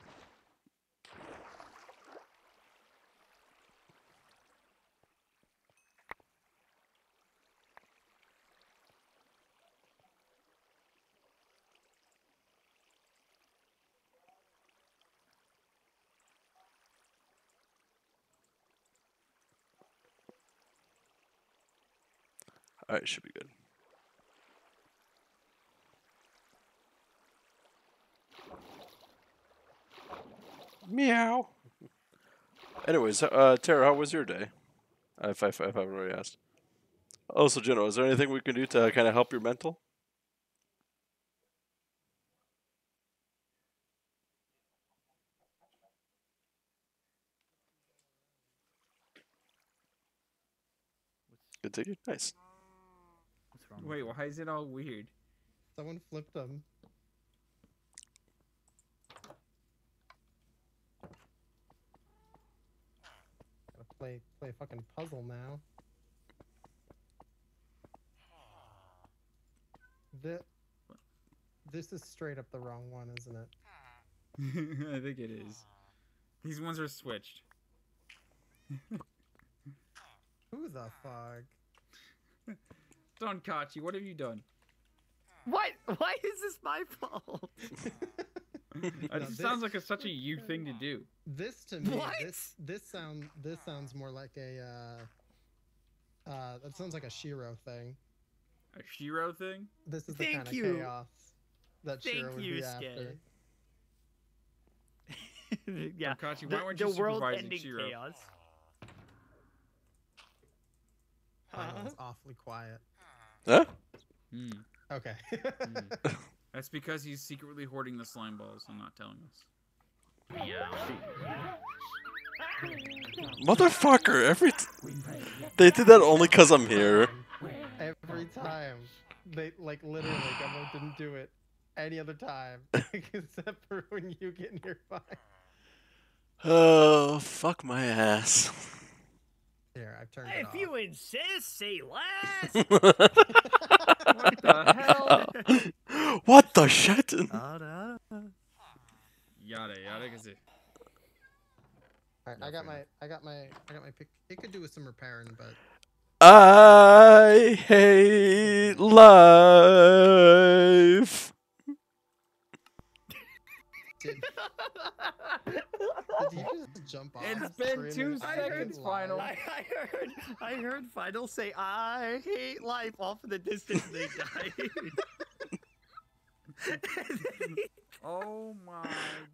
All right, should be good. Meow. Anyways, uh, Tara, how was your day? If, I, if I haven't already asked. Also, Jenna, is there anything we can do to kind of help your mental? Good to get nice. Wrong? Wait, why is it all weird? Someone flipped them. Gotta play play a fucking puzzle now. The this is straight up the wrong one, isn't it? <laughs> I think it is. These ones are switched. Who the fuck? <laughs> Don Kachi, what have you done? What? Why is this my fault? <laughs> It No, just this- sounds like a, such a you thing to do. This to me, What? this this sound this sounds more like a uh uh that sounds like a Shiro thing. A Shiro thing? This is the Thank kind of you. chaos that Shiro Thank would you, be Skay. after. <laughs> yeah. Kachi, The, why weren't the you supervising world-ending Shiro? chaos. Final's awfully quiet. Huh? Hmm. Okay. <laughs> Hmm. That's because he's secretly hoarding the slime balls and not telling us. Yeah. Motherfucker! Every t- they did that only cause I'm here. Every time. They like literally Gummo didn't do it any other time. <laughs> Except for when you get nearby. Oh, fuck my ass. Here, I've turned it If you insist, say less. <laughs> What the hell? what the shit? Yada yada gazi. Alright, I got my I got my I got my pick. It could do with some repairing, but I hate life. Did, did you just jump off? It's been two seconds, life"? Final. I, I heard I heard Final say I hate life off in the distance they died. <laughs> Oh my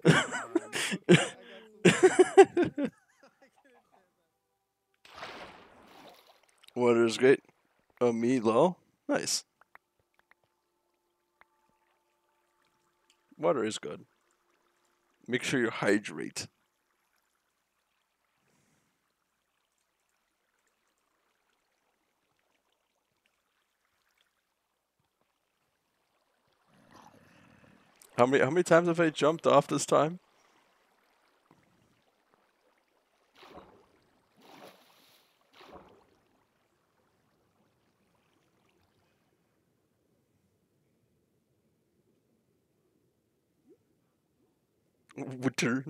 god. <laughs> Water is great. Oh, me, low. Nice. Water is good. Make sure you hydrate. How many how many times have I jumped off this time? Winter.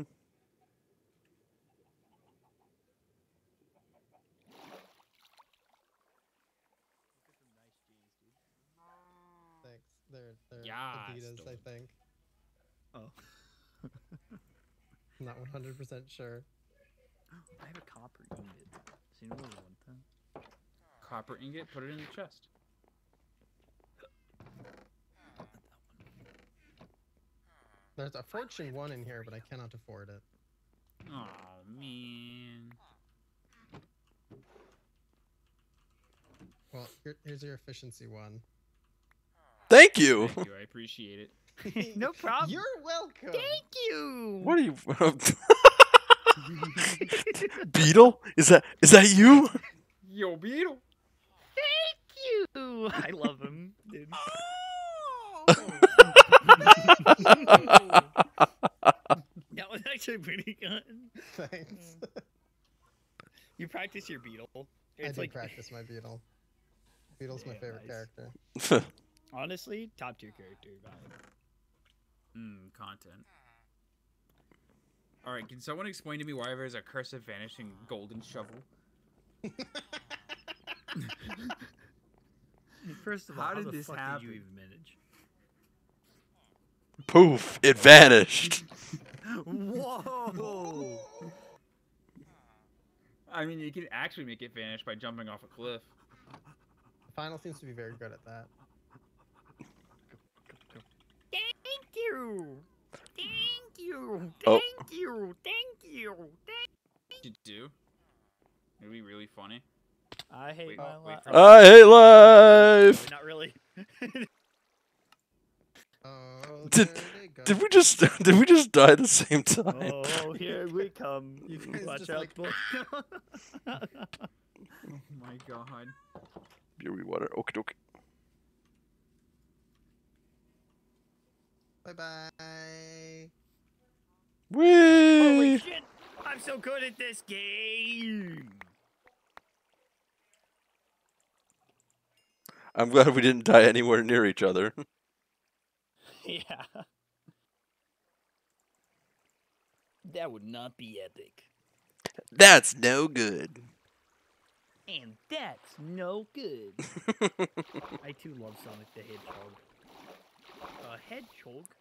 Thanks. They're they're Yes, Adidas, I think. oh, I'm not 100 percent sure. <gasps> I have a copper ingot. So you know what I want then? Copper ingot, put it in the chest. There's a fortune one in here, but I cannot afford it. Oh man. Well, here, here's your efficiency one. Thank you. Thank you. I appreciate it. <laughs> no problem. You're welcome. Thank you. What are you? <laughs> Beetle? Is that is that you? Yo, Beetle. Thank you. I love him, <laughs> dude. That was actually pretty good. Thanks. <laughs> You practice your beetle. I did like <laughs> practice my Beetle. Beetle's my favorite nice. character. <laughs> honestly top tier character. Valid. Hmm, content. All right, can someone explain to me why there's a cursive vanishing golden shovel? First of all, How how, did the this fuck happen? did you even manage? Poof! It vanished. Whoa! I mean, you can actually make it vanish by jumping off a cliff. Final seems to be very good at that. Thank you. Thank you. Oh. Thank you. Thank you. Thank You do? It'd be really funny. I hate Wait, my life. I hate life. Not really. <laughs> Oh, Did- there they go. Did we just <laughs> did we just die at the same time? oh, here we come. <laughs> You guys Watch out, like- boy. <laughs> Oh my god. Beer water. Okie dokie. Bye bye. Holy shit! I'm so good at this game. I'm glad we didn't die anywhere near each other. <laughs> Yeah. That would not be epic. That's no good. And that's no good. <laughs> I too love Sonic the Hedgehog. Uh, <laughs> a hedgehog?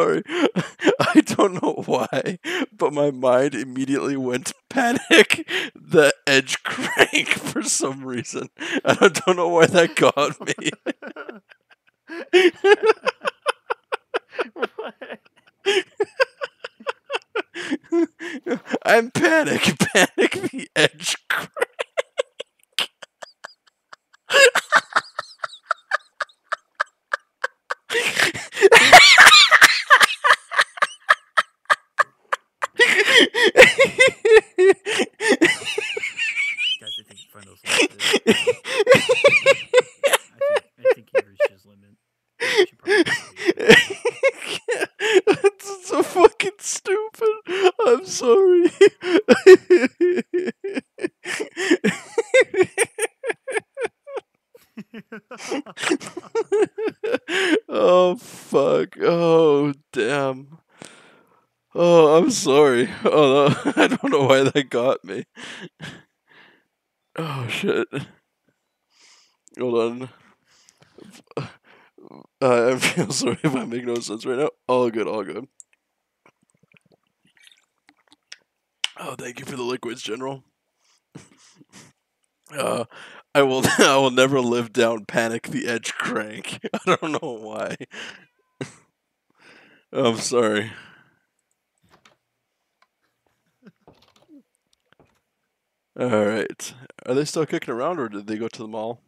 Sorry. <laughs> I don't know why, but my mind immediately went to panic <laughs> the edge crank <laughs> for some reason. And I don't know why that got me. I'm panic, panic the edge crank. Guys, I think Friendles lost it. I think, I think he reached his limit. We should probably leave. It's so fucking stupid. I'm sorry. oh fuck. Oh damn. Oh, I'm sorry. <laughs> I don't know why that got me. Oh shit. Hold on. <sighs> Uh, I feel <laughs> sorry if I make no sense right now. All good, all good. Oh, thank you for the liquids, General. <laughs> Uh, I will. I will never live down panic the edge crank. I don't know why. I'm sorry. All right. Are they still kicking around, or did they go to the mall?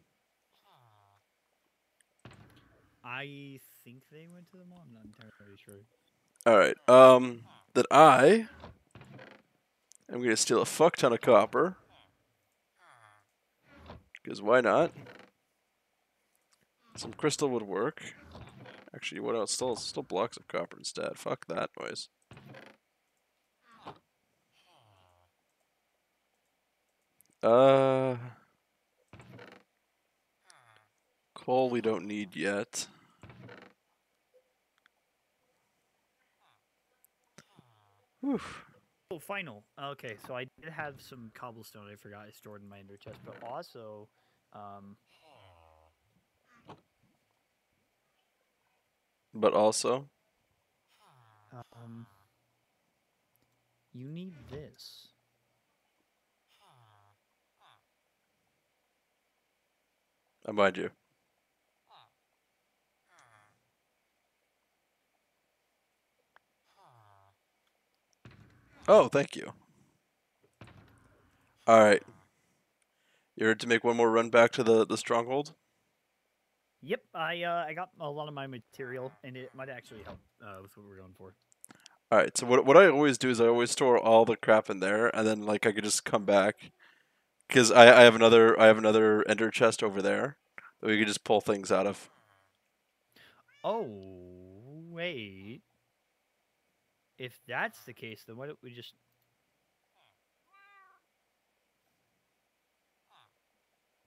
I think they went to the mall. I'm not entirely sure. All right. Um, then I am gonna steal a fuck ton of copper. Because why not? Some crystal would work. Actually, what else? Still, still blocks of copper instead. Fuck that noise. Uh, coal we don't need yet. Whew. Oh, final. Okay, so I did have some cobblestone I forgot I stored in my ender chest, but also, um, But also, Um, you need this. I mind you. Oh, thank you. All right. You ready to make one more run back to the, the stronghold? Yep, I uh, I got a lot of my material, and it might actually help uh, with what we're going for. All right. So what what I always do is I always store all the crap in there, and then like I could just come back, because I, I have another I have another ender chest over there that we could just pull things out of. Oh wait, if that's the case, then why don't we just?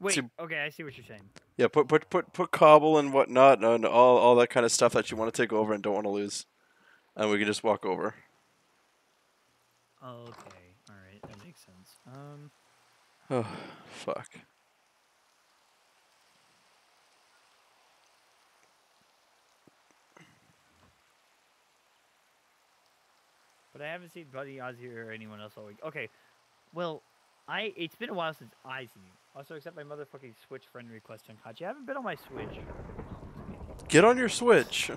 Wait. See- Okay, I see what you're saying. Yeah, put put put put cobble and whatnot and all all that kind of stuff that you want to take over and don't want to lose, and we can just walk over. Okay, all right, that makes sense. Um, Oh, fuck. but I haven't seen Buddy Ozzy or anyone else all week. Okay, well, I it's been a while since I seen you. Also, accept my motherfucking Switch friend request on Hachi. I haven't been on my Switch. Get on your Switch.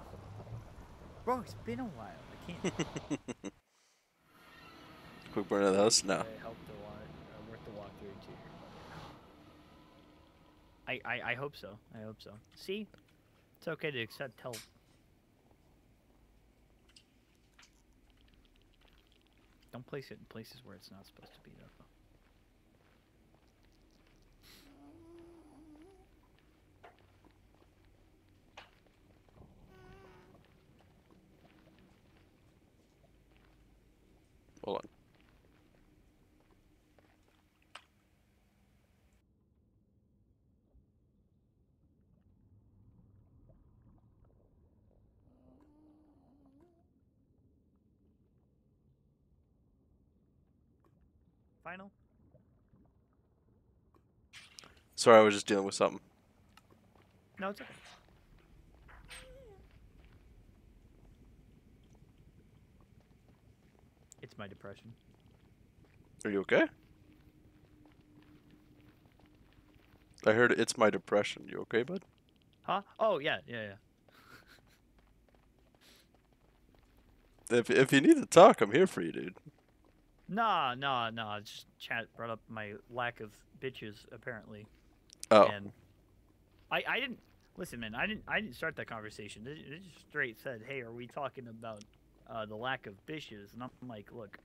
Bro, it's been a while. I can't. <laughs> Quick burn of those? No. I helped a lot. Uh, worth the walk through interior. I, I I hope so. I hope so. See, it's okay to accept help. Don't place it in places where it's not supposed to be, though. Hold on. Final. Sorry, I was just dealing with something. No, it's okay. It's my depression. Are you okay? I heard it's my depression. You okay, bud? Huh? Oh yeah, yeah, yeah. If if you need to talk, I'm here for you, dude. Nah, nah, nah. Just chat brought up my lack of bitches apparently, Oh, and I I didn't listen, man. I didn't I didn't start that conversation. They, they just straight said, "Hey, are we talking about uh, the lack of bitches?" And I'm like, "Look,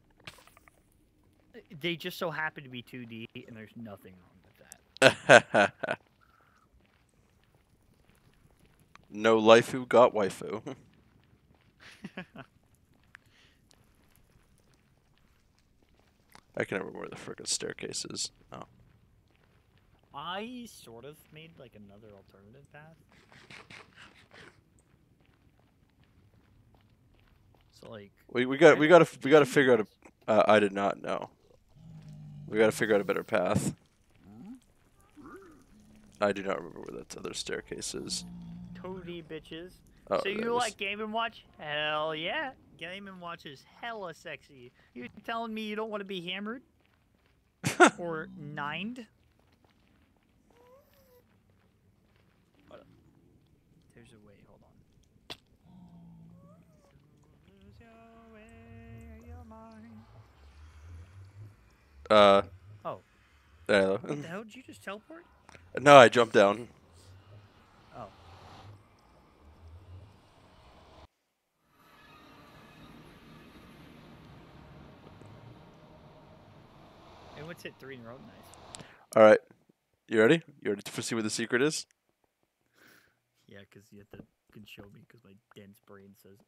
they just so happen to be 2D, and there's nothing wrong with that." <laughs> no waifu got waifu. <laughs> I can never remember where the frickin' staircase is. Oh. I sort of made like another alternative path. So like, We we got we got to we got to figure out a. Uh, I did not know. We got to figure out a better path. I do not remember where that other staircase is. 2D bitches. Oh, so you like Game and Watch? Hell yeah. Game and Watch is hella sexy. You telling me you don't want to be hammered <laughs> or nined? There's a way. Hold on. Lose your way, your mind. Uh. Oh. There. What the hell? Did you just teleport? No, I jumped down. Oh. Hey, what's hit three in a row? Nice. All right. You ready? You ready to see what the secret is? Yeah, because you have to can show me because my dense brain says.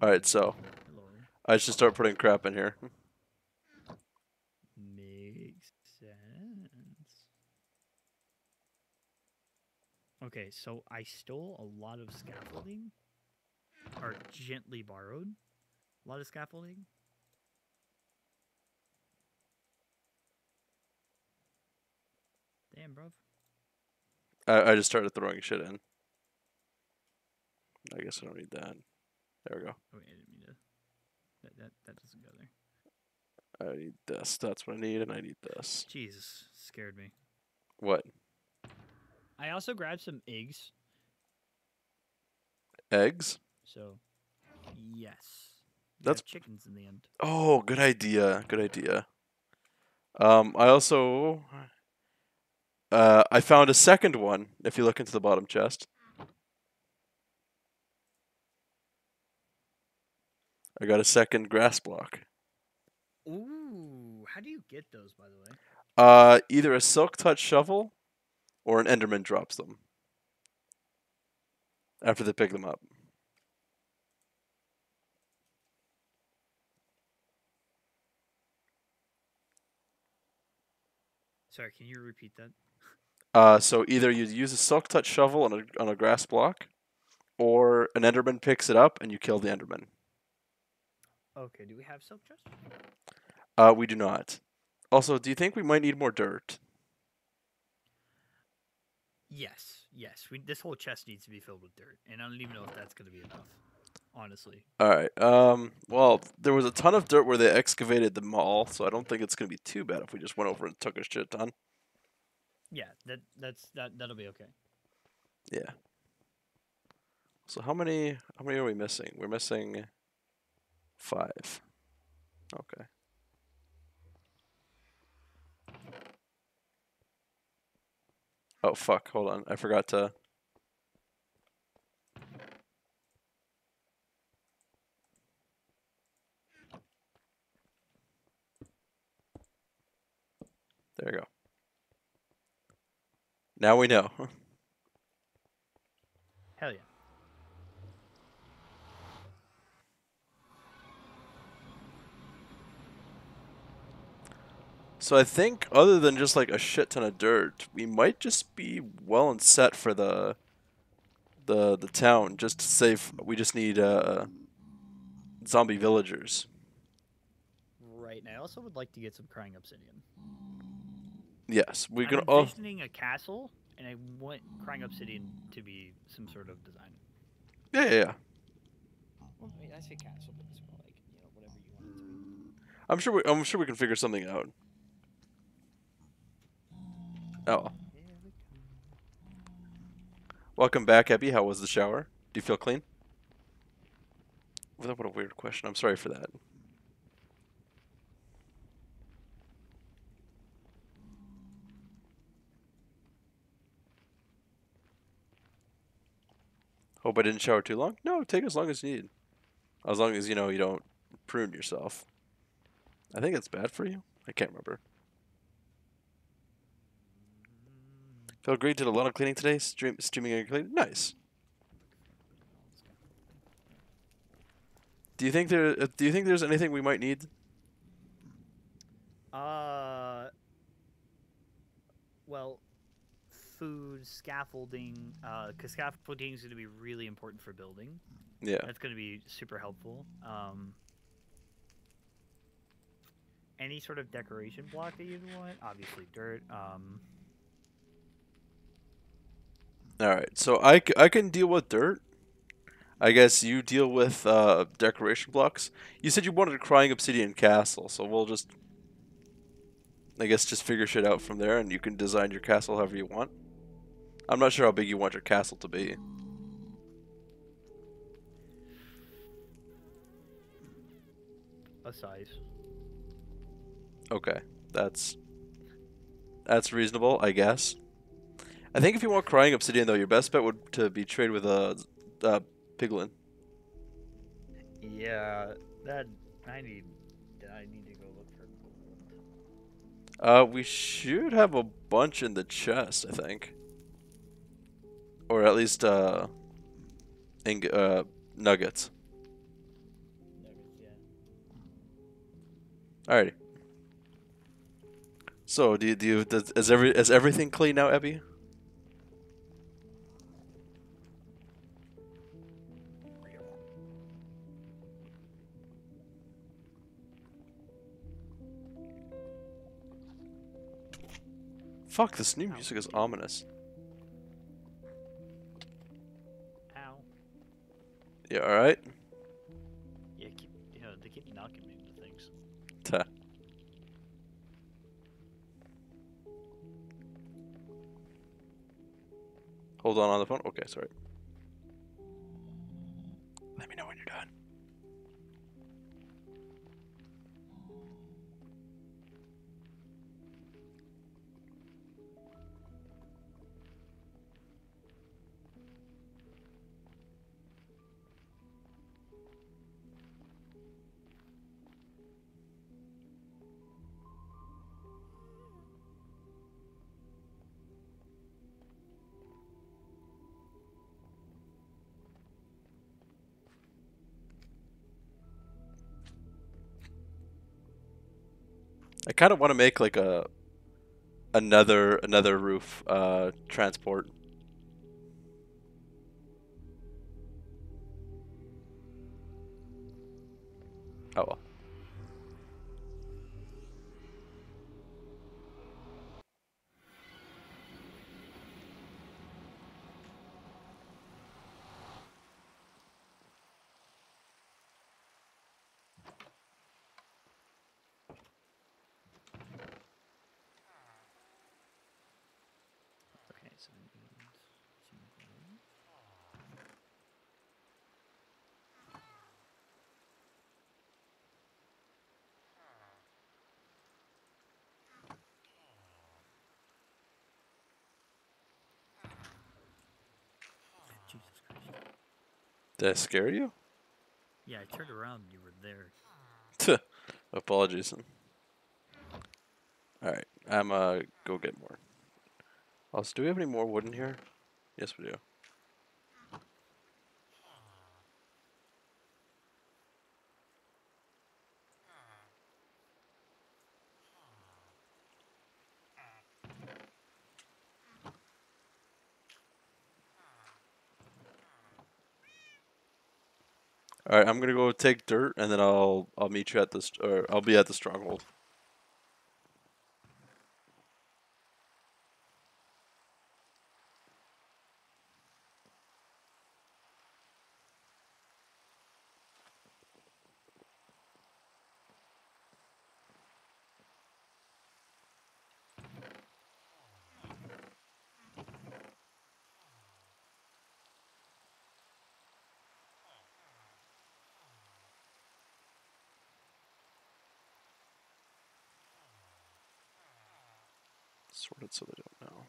All right. So I should start putting crap in here. Makes sense. Okay, so I stole a lot of scaffolding, or gently borrowed a lot of scaffolding. Damn, bruv. I, I just started throwing shit in. I guess I don't need that. There we go. Oh, wait, I didn't mean to. That, that, that doesn't go there. I need this. That's what I need, and I need this. Jesus, scared me. What? I also grabbed some eggs. Eggs? So, yes. That's- chickens in the end. Oh, good idea. Good idea. Um, I also uh, I found a second one. If you look into the bottom chest, I got a second grass block. Ooh, how do you get those, by the way? Uh, either a silk touch shovel, or an Enderman drops them after they pick them up. Sorry, can you repeat that? Uh, so either you use a silk touch shovel on a on a grass block, or an Enderman picks it up and you kill the Enderman. Okay, do we have silk chest? Uh, we do not. Also, do you think we might need more dirt? Yes, yes. We, this whole chest needs to be filled with dirt, and I don't even know if that's going to be enough. Honestly. All right. Um. Well, there was a ton of dirt where they excavated the mall, so I don't think it's gonna be too bad if we just went over and took a shit ton. Yeah, that that's that that'll be okay. Yeah. So how many? How many are we missing? We're missing five. Okay. Oh fuck! Hold on, I forgot to. There you go. Now we know. Hell yeah. So I think other than just like a shit ton of dirt, we might just be well and set for the the the town. Just to save, we just need uh zombie villagers. Right. now, I also would like to get some crying obsidian. Yes, we're I'm gonna. Oh, envisioning a castle, and I want crying obsidian to be some sort of design. yeah, yeah, yeah. Well, I mean, I say castle, but it's more like you know whatever you want it to be. I'm sure. We, I'm sure we can figure something out. Oh, welcome back, Abby. How was the shower? Do you feel clean? What a weird question. I'm sorry for that. Hope I didn't shower too long. No, take as long as you need. As long as you know you don't prune yourself. I think it's bad for you. I can't remember. Felt great. Did a lot of cleaning today. Stream, streaming and cleaning. Nice. Do you think there? Uh, do you think there's anything we might need? Uh. Well, food, scaffolding. Uh, because scaffolding is going to be really important for building. Yeah. That's going to be super helpful. Um. Any sort of decoration block that you'd want, obviously dirt. Um. All right. So I, c- I can deal with dirt. I guess you deal with uh, decoration blocks. You said you wanted a crying obsidian castle, so we'll just. I guess just figure shit out from there, and you can design your castle however you want. I'm not sure how big you want your castle to be. A size. Okay, that's that's reasonable, I guess. I think if you want crying obsidian though, your best bet would to be trade with a uh, piglin. Yeah, that I need. I need to go look for gold. Uh, we should have a bunch in the chest, I think, or at least uh, ing- uh nuggets. Nuggets, yeah. Alrighty. So, do you, do you does, is every is everything clean now, Ebby? Fuck, this new music is ominous. You alright? Yeah, keep, know, they keep knocking me into things. Tuh. Hold on on the phone. Okay, sorry. Let me know kind of want to make like a another another roof uh transport. Oh well. Okay, so I need some glue. Jesus Christ. Did I scare you? Yeah, I turned around and you were there. <laughs> Apologies. All right, I'm uh go get more. Also, do we have any more wood in here? Yes, we do. All right, I'm gonna go take dirt, and then I'll I'll meet you at this, or I'll be at the stronghold. So they don't know.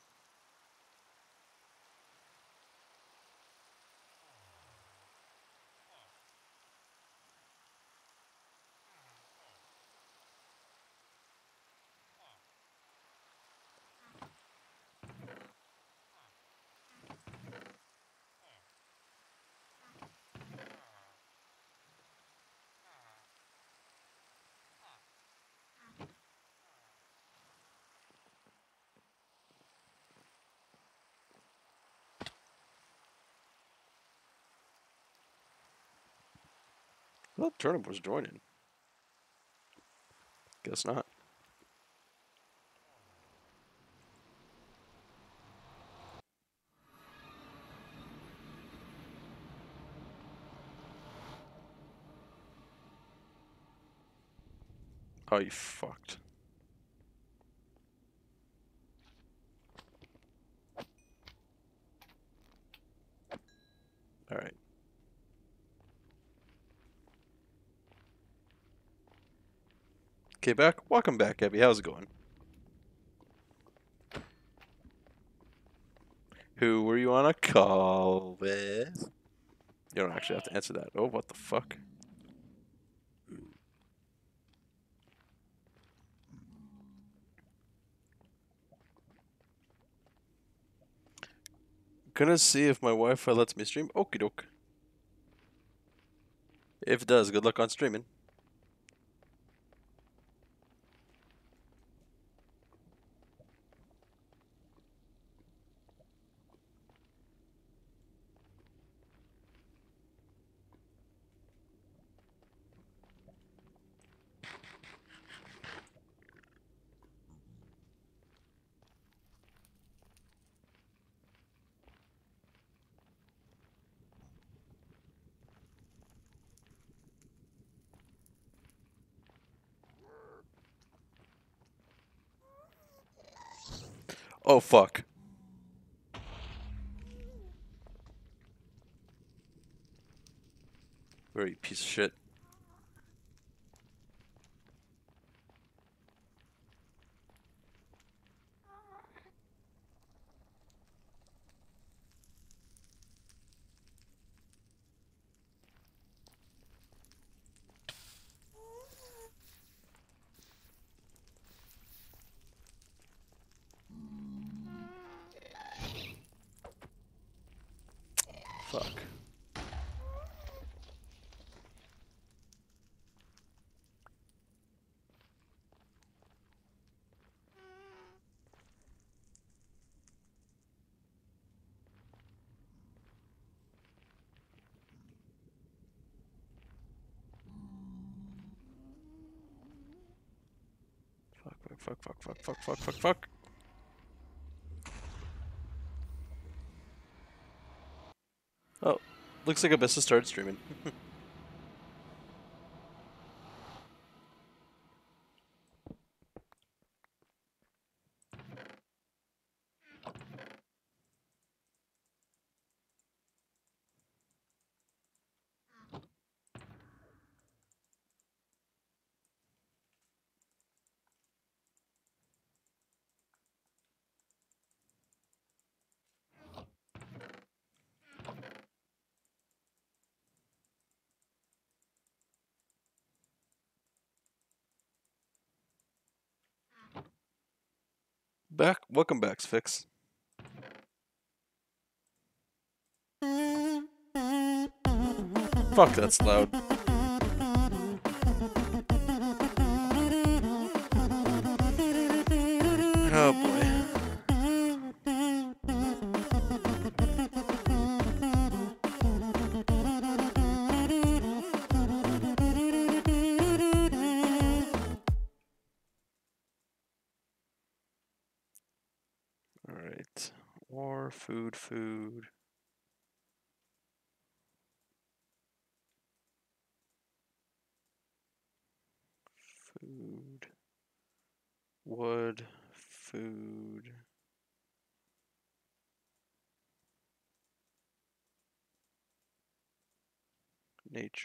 I thought Turnip was joining. Guess not. Oh, you fucked. All Okay, back. Welcome back, Abby. How's it going? Who were you on a call with? You don't actually have to answer that. Oh, what the fuck? Gonna see if my Wi-Fi lets me stream. Okie doke. If it does, good luck on streaming. Oh fuck. Very piece of shit? fuck, fuck, fuck. Oh, looks like Abyss has started streaming. <laughs> Back, welcome back, Sphinx. Fuck, that's loud.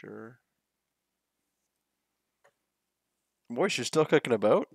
Moisture. Moisture still cooking a boat?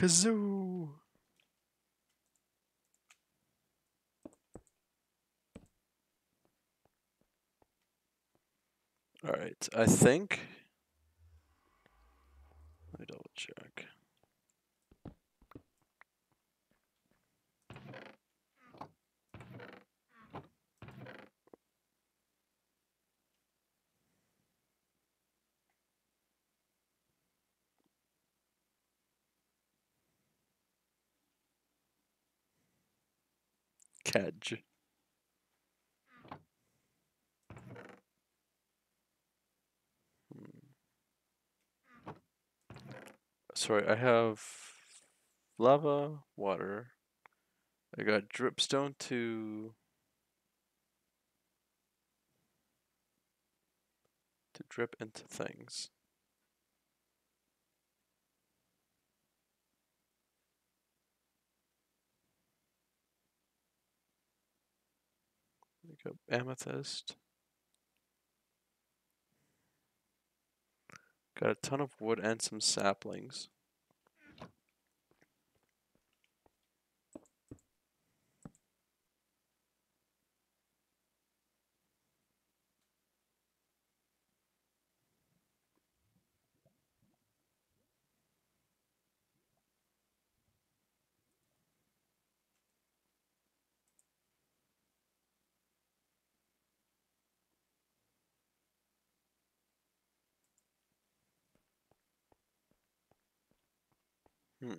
Kazoo! Alright, I think. Let me double check. Kedge. Hmm. Sorry, I have lava, water. I got dripstone to to drip into things. Pick up amethyst. Got a ton of wood and some saplings. Hmm.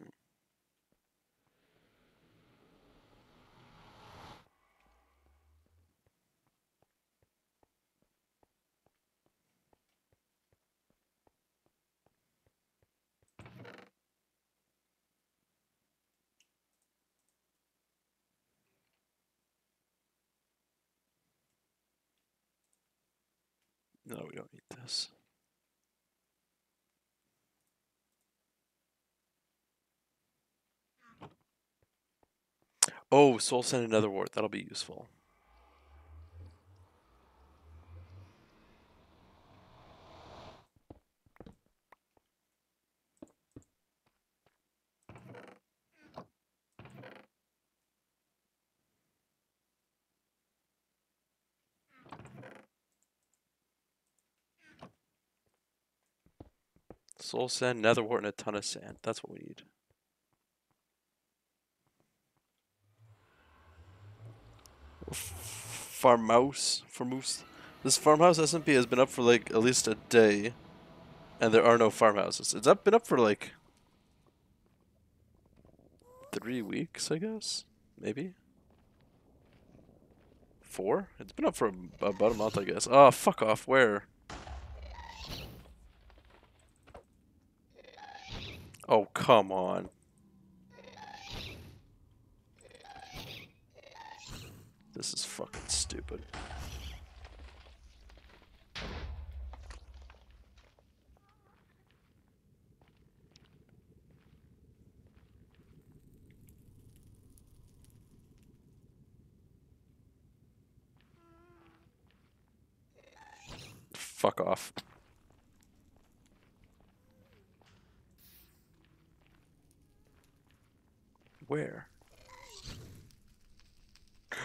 No, we don't need this. Oh, Soul Sand and Netherwart. That'll be useful. Soul Sand, Netherwart, and a ton of sand. That's what we need. Farmhouse, farmhouse. This farmhouse SMP has been up for like at least a day, and there are no farmhouses. It's up been up for like three weeks, I guess, maybe four. It's been up for about a month, I guess. Oh, fuck off! Where? Oh, come on. This is fucking stupid. Fuck off. Where?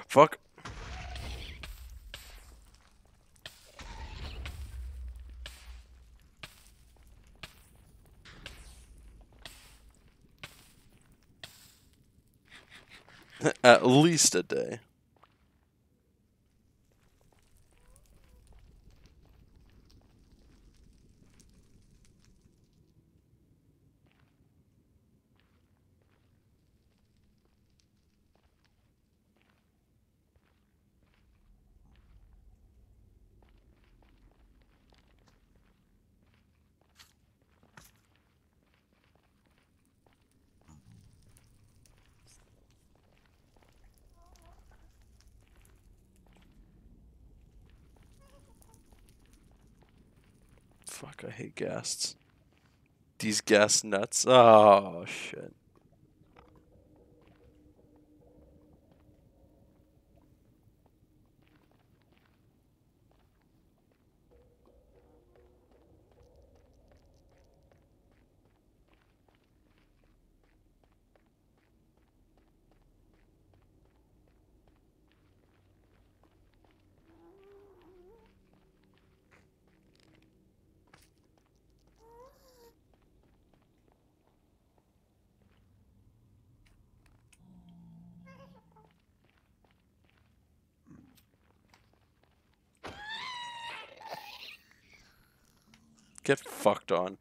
Fuck. <laughs> At least a day. These gas nuts. Oh, shit. Get fucked on.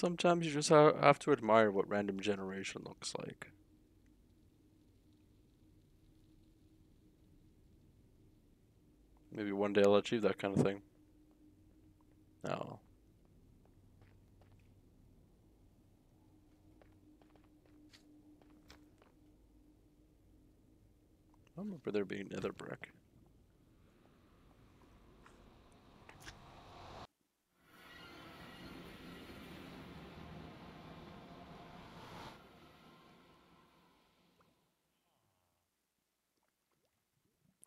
Sometimes you just have to admire what random generation looks like. Maybe one day I'll achieve that kind of thing. No. I remember there being nether brick.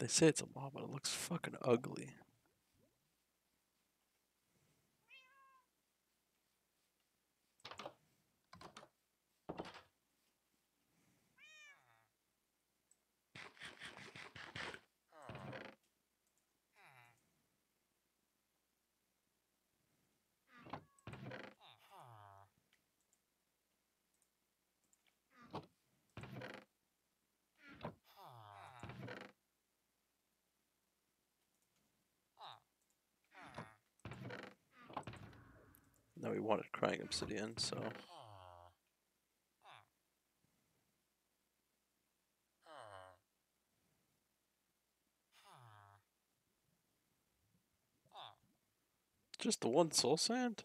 They say it's a mob, but it looks fucking ugly. No, we wanted crying obsidian, so just the one soul sand.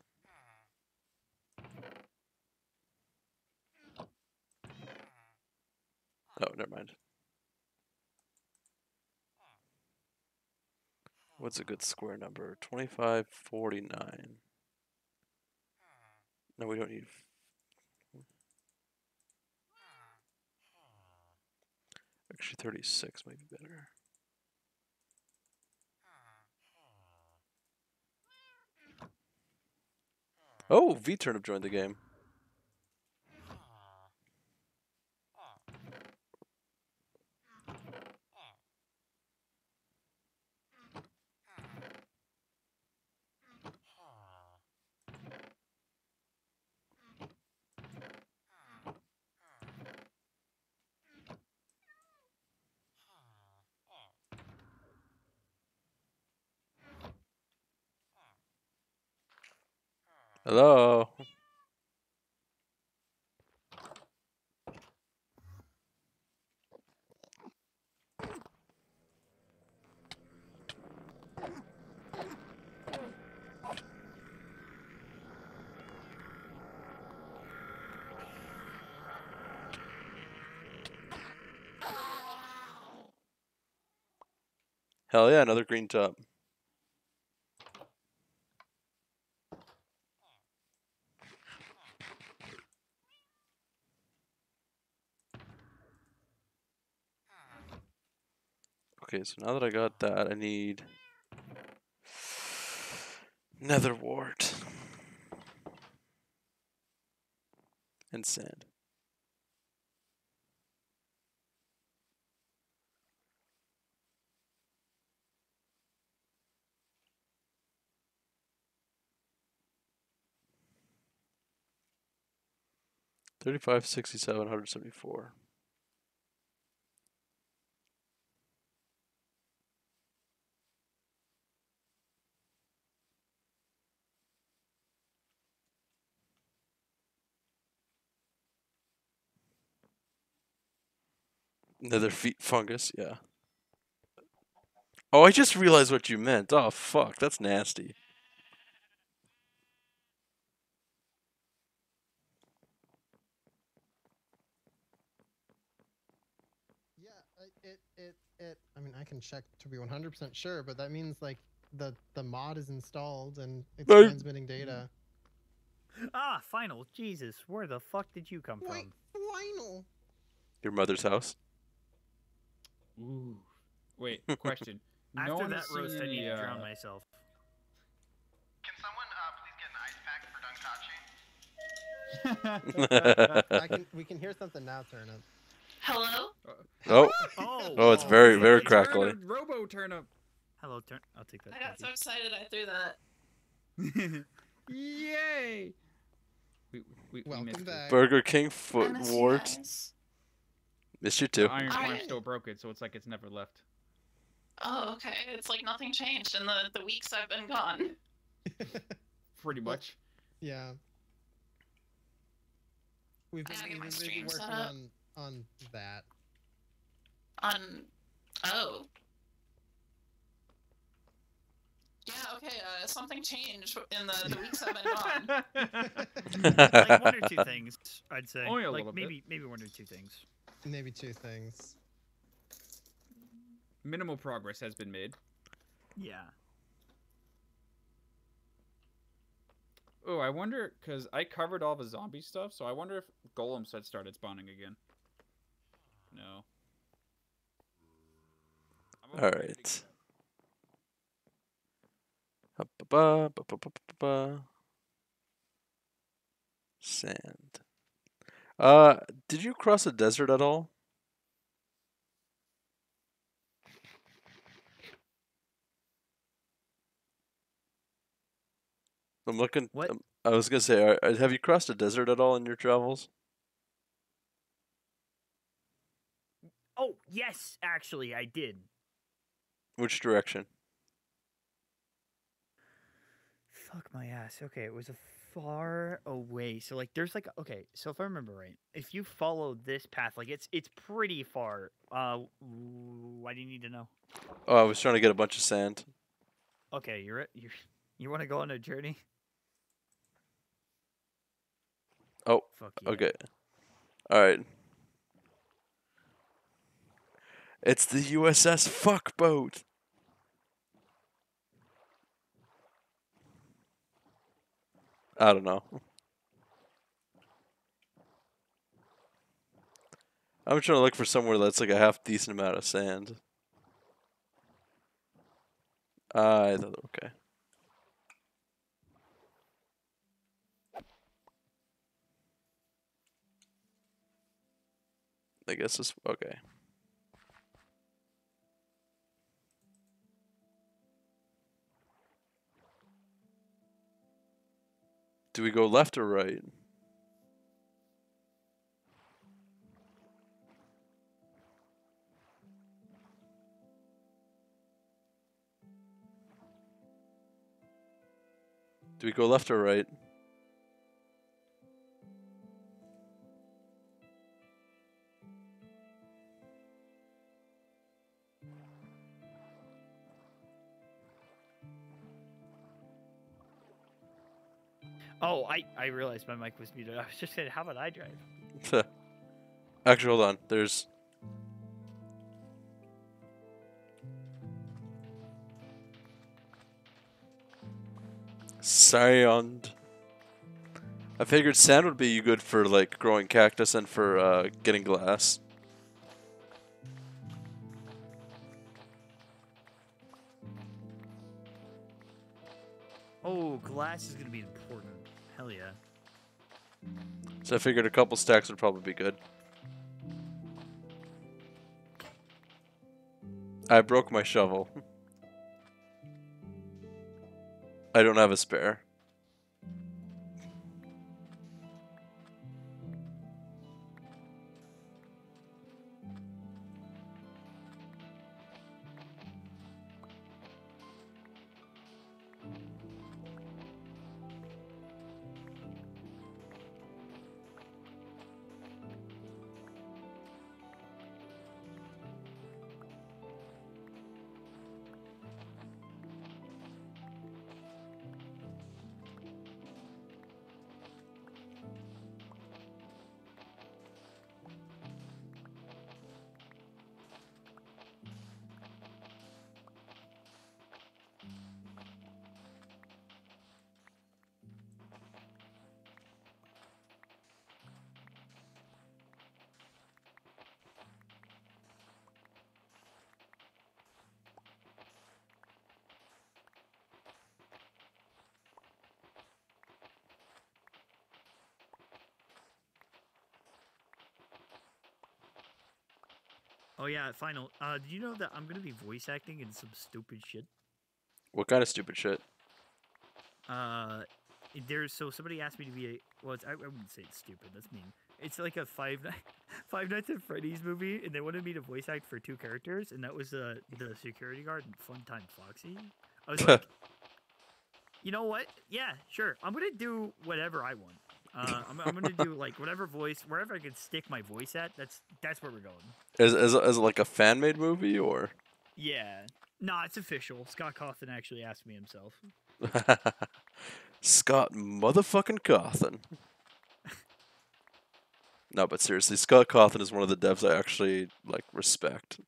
Oh, never mind. What's a good square number? Twenty-five forty-nine. No, we don't need. Actually, 36 might be better. Oh, V Turnip joined the game. Hello. Hell yeah, another green top. Okay, so now that I got that, I need nether wart and sand. Thirty-five, sixty-seven, hundred seventy-four. Nether feet fungus, yeah. Oh, I just realized what you meant. Oh, fuck, that's nasty. Yeah, I- it it it. I mean, I can check to be 100% sure, but that means like the the mod is installed and it's I- transmitting data. Ah, final. Jesus, where the fuck did you come Wait, from? final. Your mother's house? Ooh. Wait, <laughs> question. no After one that has seen roast, I need any, to drown uh, myself. Can someone uh, please get an ice pack for Dunkatchi? <laughs> I can. We can hear something now, Turnip. Hello? oh, Oh, oh, it's very, okay. very Turn crackly. up, Robo turnip. Hello, turn. I'll take that. I got so excited I threw that. <laughs> Yay! We, we, we Welcome missed back. Burger King foot miss you wart. Guys. Missed you The too. Iron I- still broke it, so it's like it's never left. Oh, okay. It's like nothing changed in the, the weeks I've been gone. <laughs> Pretty Well, much. Yeah. We've I been, gotta get we've my been busy stream working set up. on on that. On. Oh. Yeah, okay. Uh, something changed in the, the weeks I've been gone. <laughs> <laughs> like one or two things, I'd say. Only a like little bit. maybe maybe one or two things. Maybe two things. Minimal progress has been made. Yeah. Oh, I wonder because I covered all the zombie stuff, so I wonder if golems had started spawning again. No. I'm All ready to right. go. Ba- ba- ba- ba- ba- ba- Sand. Uh, did you cross a desert at all? I'm looking. What? um, I was gonna say, are- are- have you crossed a desert at all in your travels? Oh yes, actually, I did. Which direction? Fuck my ass. Okay, it was a far away. So like, there's like, okay, so if I remember right, if you follow this path, like it's it's pretty far. Uh, why do you need to know? Oh, I was trying to get a bunch of sand. Okay, you're you you want to go on a journey? Oh, Fuck yeah. Okay. All right. It's the USS Fuckboat. I don't know. I'm trying to look for somewhere that's like a half decent amount of sand. I thought okay. I guess this okay. Do we go left or right? Do we go left or right? Oh, I I realized my mic was muted. <laughs> I was just saying, how about I drive? <laughs> Actually, hold on. There's. Sand. I figured sand would be good for like growing cactus and for uh, getting glass. Oh, glass is gonna be. Hell yeah. So I figured a couple stacks would probably be good. I broke my shovel. <laughs> I don't have a spare. Yeah, final. Uh, do you know that I'm gonna be voice acting in some stupid shit? What kind of stupid shit? Uh, there's so somebody asked me to be a. Well, it's, I, I wouldn't say it's stupid. That's mean. It's like a five Ni- <laughs> Five Nights at Freddy's movie, and they wanted me to voice act for two characters, and that was uh, the security guard in Funtime Foxy. I was <laughs> like, you know what? Yeah, sure. I'm gonna do whatever I want. Uh, I'm, I'm gonna do like whatever voice, wherever I can stick my voice at. That's that's where we're going. Is is is it like a fan made movie or? Yeah. Nah, it's official. Scott Cawthon actually asked me himself. <laughs> Scott motherfucking Cawthon. <laughs> no, but seriously, Scott Cawthon is one of the devs I actually like respect.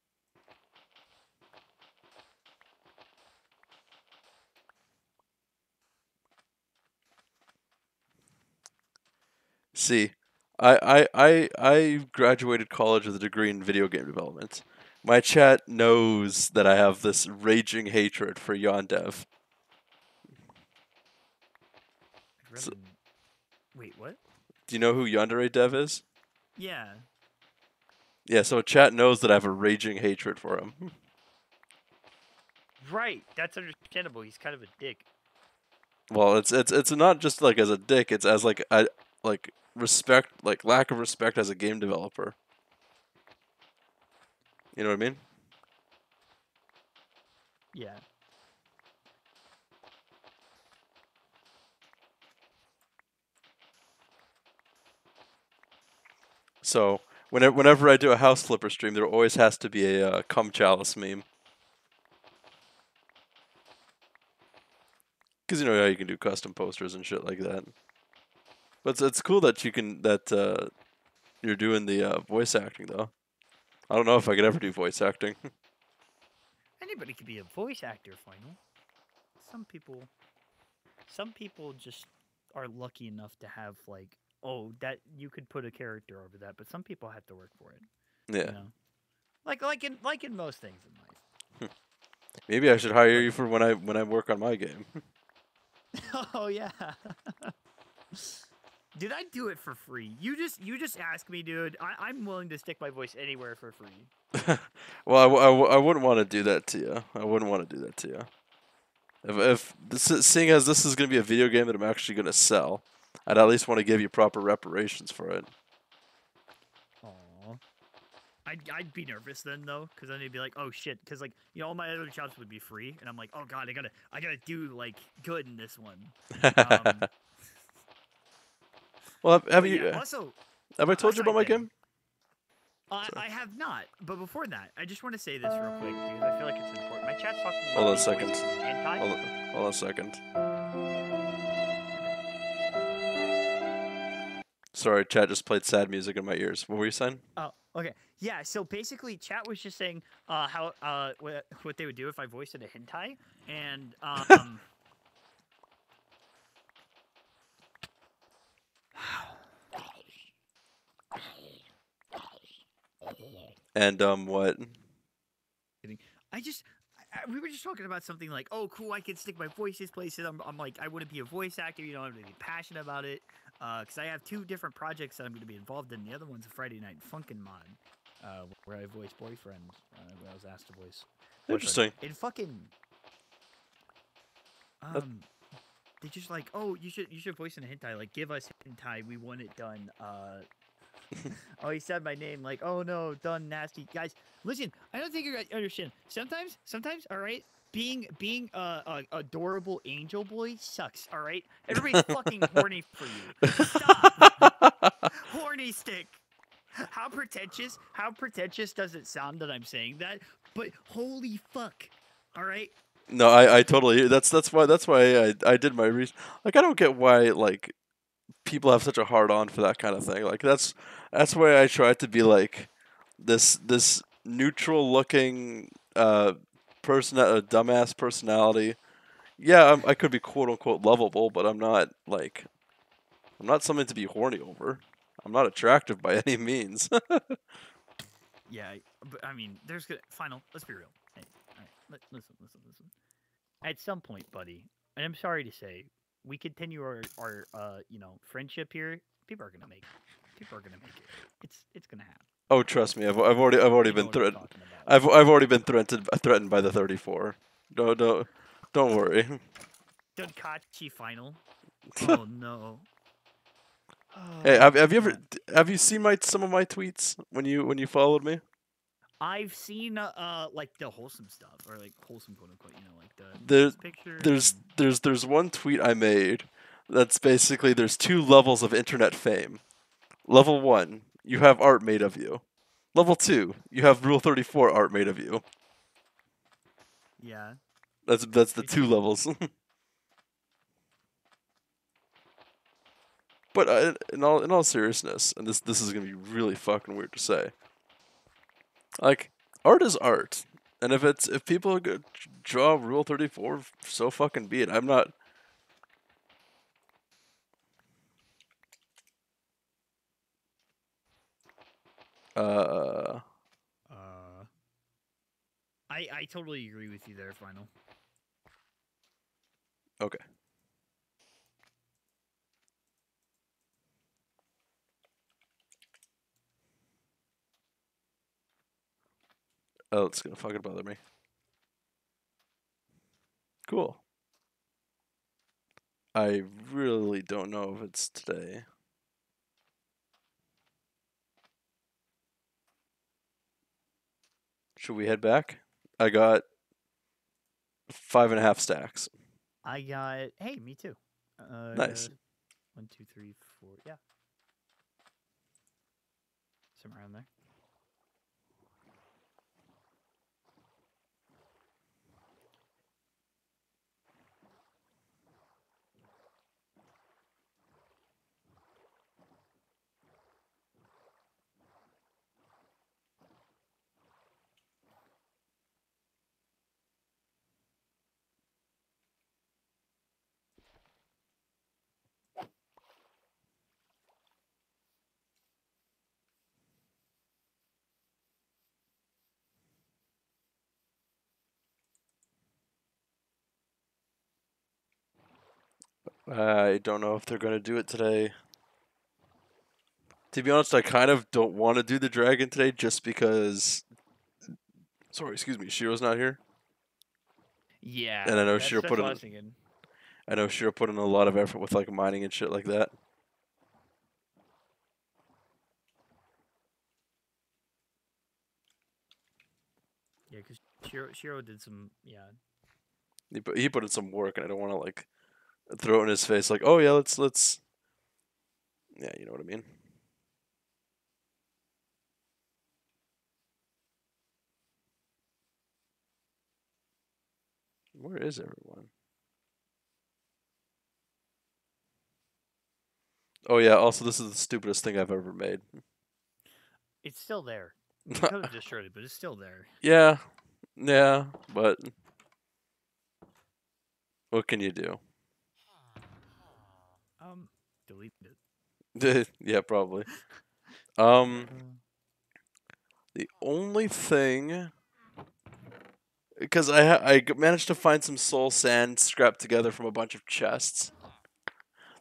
See, I, I, I, I graduated college with a degree in video game development, My chat knows that I have this raging hatred for Yandev. So- Wait, what? Do you know who Yandere Dev is? Yeah. Yeah, so chat knows that I have a raging hatred for him. Right. That's understandable. He's kind of a dick. Well, it's it's it's not just like as a dick. It's as like a like respect, like lack of respect as a game developer. You know what I mean? Yeah. So whenever whenever I do a house flipper stream, there always has to be a uh, cum chalice meme. Because you know how you can do custom posters and shit like that. But it's, it's cool that you can that uh, you're doing the uh, voice acting though. I don't know if I could ever do voice acting. <laughs> Anybody could be a voice actor, final. Some people some people just are lucky enough to have like oh that you could put a character over that, but some people have to work for it. yeah. You know? Like like in like in most things in life. Maybe I should hire you for when I when I work on my game. <laughs> oh yeah. <laughs> Dude, I do it for free. You just you just ask me, dude. I, I'm willing to stick my voice anywhere for free. <laughs> well, I, w- I, w- I wouldn't want to do that to you. I wouldn't want to do that to you. If, if this is, seeing as this is going to be a video game that I'm actually going to sell, I'd at least want to give you proper reparations for it. Aww. I'd, I'd be nervous then though, because then it'd be like, oh shit, because like you know all my other jobs would be free, and I'm like, oh god, I gotta I gotta do like good in this one. <laughs> Um, well, have, have you yeah, uh, also, have I told you about my thing. game? I, I have not. But before that, I just want to say this real quick because I feel like it's important. My chat's talking. Hold on a second. voices and hentai. Hold on, hold on a second. Sorry, chat just played sad music in my ears. What were you saying? Oh, okay. Yeah, so basically, chat was just saying uh, how uh, what, what they would do if I voiced a hentai, and um, <laughs> And um, what? I just I, we were just talking about something like, oh, cool, I can stick my voice this places. I'm, I'm like, I wouldn't be a voice actor, you know, I'm gonna be passionate about it, because I have two different projects that I'm going to be involved in. The other one's a Friday Night Funkin' Mod, uh, where I voice boyfriend. Uh, when I was asked to voice. Interesting. And fucking. Um, they just like, oh, you should you should voice in a hentai. Like, give us hentai. We want it done. Uh, <laughs> oh, he said my name. Like, oh no, done nasty. Guys, listen. I don't think you guys understand. Sometimes, sometimes, all right. Being being a, a adorable angel boy sucks. All right. Everybody's fucking horny for you. Stop. <laughs> horny stick. How pretentious? How pretentious does it sound that I'm saying that? But holy fuck. All right. No, I, I totally that's that's why that's why I, I did my research. Like I don't get why like people have such a hard on for that kind of thing. Like that's that's why I try to be like this this neutral looking uh person a dumbass personality. Yeah, I'm, I could be quote unquote lovable, but I'm not like I'm not something to be horny over. I'm not attractive by <laughs> any means. <laughs> Yeah, but I mean, there's good. Final. Let's be real. Hey, li- listen, listen, listen. At some point, buddy, and I'm sorry to say, we continue our our uh you know friendship here. People are gonna make. it. People are gonna make it. It's it's gonna happen. oh, trust me, I've, I've already I've already You been threatened. I've I've already been threatened threatened by the 34. Don't don't don't worry. Donkachi final. Oh <laughs> no. Hey, have, have you ever <sighs> have you seen my some of my tweets when you when you followed me? I've seen uh, uh like the wholesome stuff or like wholesome quote unquote. You know, like the There- nice pictures. There's and- there's there's one tweet I made that's basically there's two levels of internet fame. Level 1, you have art made of you. Level 2, you have Rule 34 art made of you. yeah. That's that's the two levels. <laughs> but uh, in all in all seriousness, and this this is gonna be really fucking weird to say. Like art is art, and if it's if people go draw Rule Thirty Four, so fucking be it. I'm not. Uh, Uh. I I totally agree with you there, final. Okay. Oh, it's gonna fucking bother me. Cool. I really don't know if it's today. Should we head back? I got five and a half stacks. I got. Hey, me too. Uh, Nice. One, two, three, four. Yeah. Somewhere around there. I don't know if they're gonna do it today. To be honest, I kind of don't want to do the dragon today just because. Sorry, excuse me. Shiro's not here. Yeah. And I know Shiro put in-. I know Shiro put in a lot of effort with like mining and shit like that. Yeah, because Shiro, Shiro did some. Yeah. He put he put in some work, and I don't want to like throw it in his face like, oh yeah, let's let's. Yeah, you know what I mean. Where is everyone? Oh yeah. Also, this is the stupidest thing I've ever made. It's still there. <laughs> You could have destroyed it, but it's still there. Yeah, yeah, but what can you do? Um, delete it. <laughs> yeah, probably. Um, the only thing, because I ha- I managed to find some soul sand scrapped together from a bunch of chests.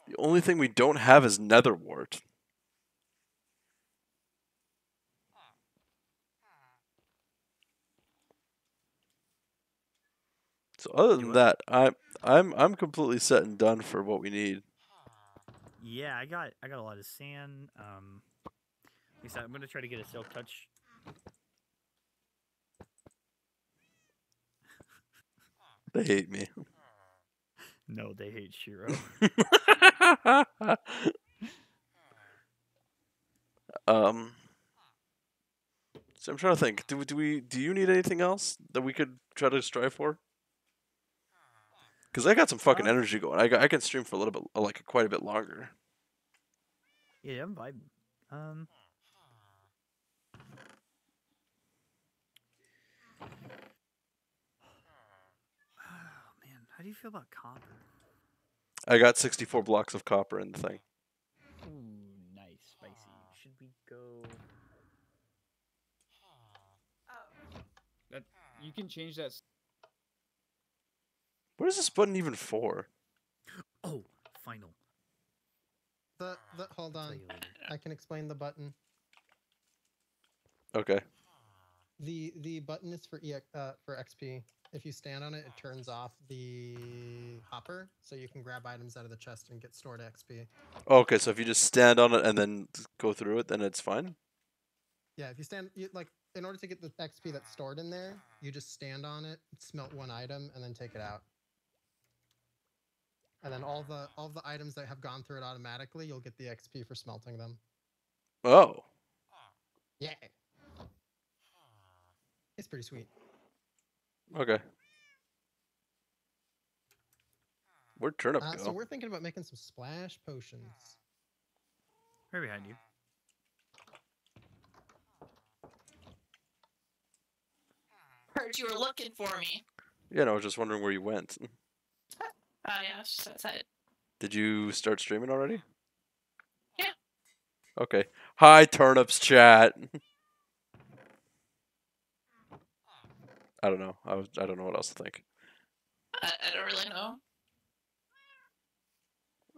The only thing we don't have is nether wart. So other than that, I'm I'm I'm completely set and done for what we need. Yeah, I got I got a lot of sand. Um, I said, I'm gonna try to get a silk touch. <laughs> They hate me. No, they hate Shiro. <laughs> um. So I'm trying to think. Do we, do we do you need anything else that we could try to strive for? Because I got some fucking Uh, energy going. I got, I can stream for a little bit, uh, like quite a bit longer. yeah, I'm vibing. Um. Oh man, how do you feel about copper? I got 64 blocks of copper in the thing. Ooh, nice, spicy. Should we go? That you can change that. S- What is this button even for? Oh, final. The the hold on. I can explain the button. Okay. The the button is for EX, uh, for XP. If you stand on it, it turns off the hopper, so you can grab items out of the chest and get stored XP. Okay, so if you just stand on it and then go through it, then it's fine. Yeah, if you stand, you, like in order to get the XP that's stored in there, you just stand on it, smelt one item, and then take it out. And then all the all the items that have gone through it automatically, you'll get the XP for smelting them. Oh. Yeah. It's pretty sweet. Okay. Where'd turnip Uh, go? so we're thinking about making some splash potions. Right behind you. Heard you were looking for me. Yeah, no, I was just wondering where you went. <laughs> Oh yeah, just outside. Did you start streaming already? Yeah. Okay. Hi, turnips chat. I don't know. I was, I don't know what else to think. I, I don't really know.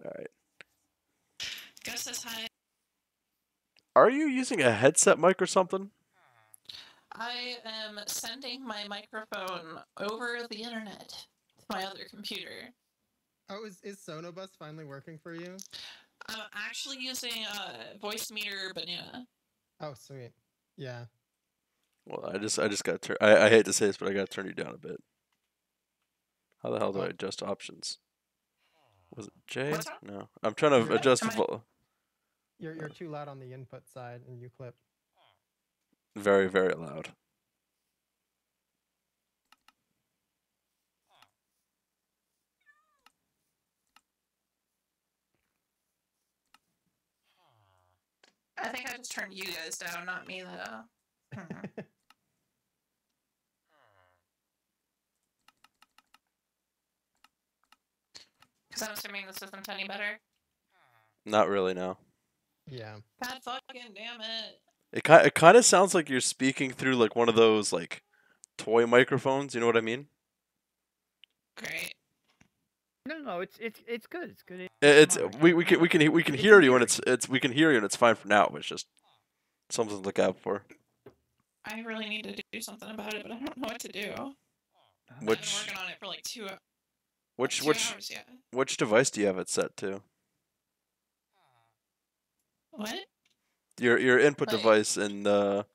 All right. Go says hi. Are you using a headset mic or something? I am sending my microphone over the internet to my other computer. Oh, is, is Sonobus finally working for you? I'm actually using uh, Voicemeeter Banana. Oh, sweet. Yeah. Well, I just I just got to turn. I, I hate to say this, but I got to turn you down a bit. How the hell do I adjust options? Was it J? No, I'm trying to You're- adjust Am I- vol- You're, you're too loud on the input side and you clip. very very loud. I think I just turned you guys down, not me though. Hmm. <laughs> Hmm. Because I'm assuming this isn't any better. Hmm. Not really. No. Yeah. God fucking damn it. It kind it kind of sounds like you're speaking through like one of those like toy microphones. You know what I mean? Great. No, no, no. It's it's it's good. It's good. It's we, we can we can he- we can hear you and it's it's we can hear you and it's fine for now. But it's just something to look out for. I really need to do something about it, but I don't know what to do. I've been Which working on it for like two, which two which hours yet. which device do you have it set to? What? Your your input Like- device in the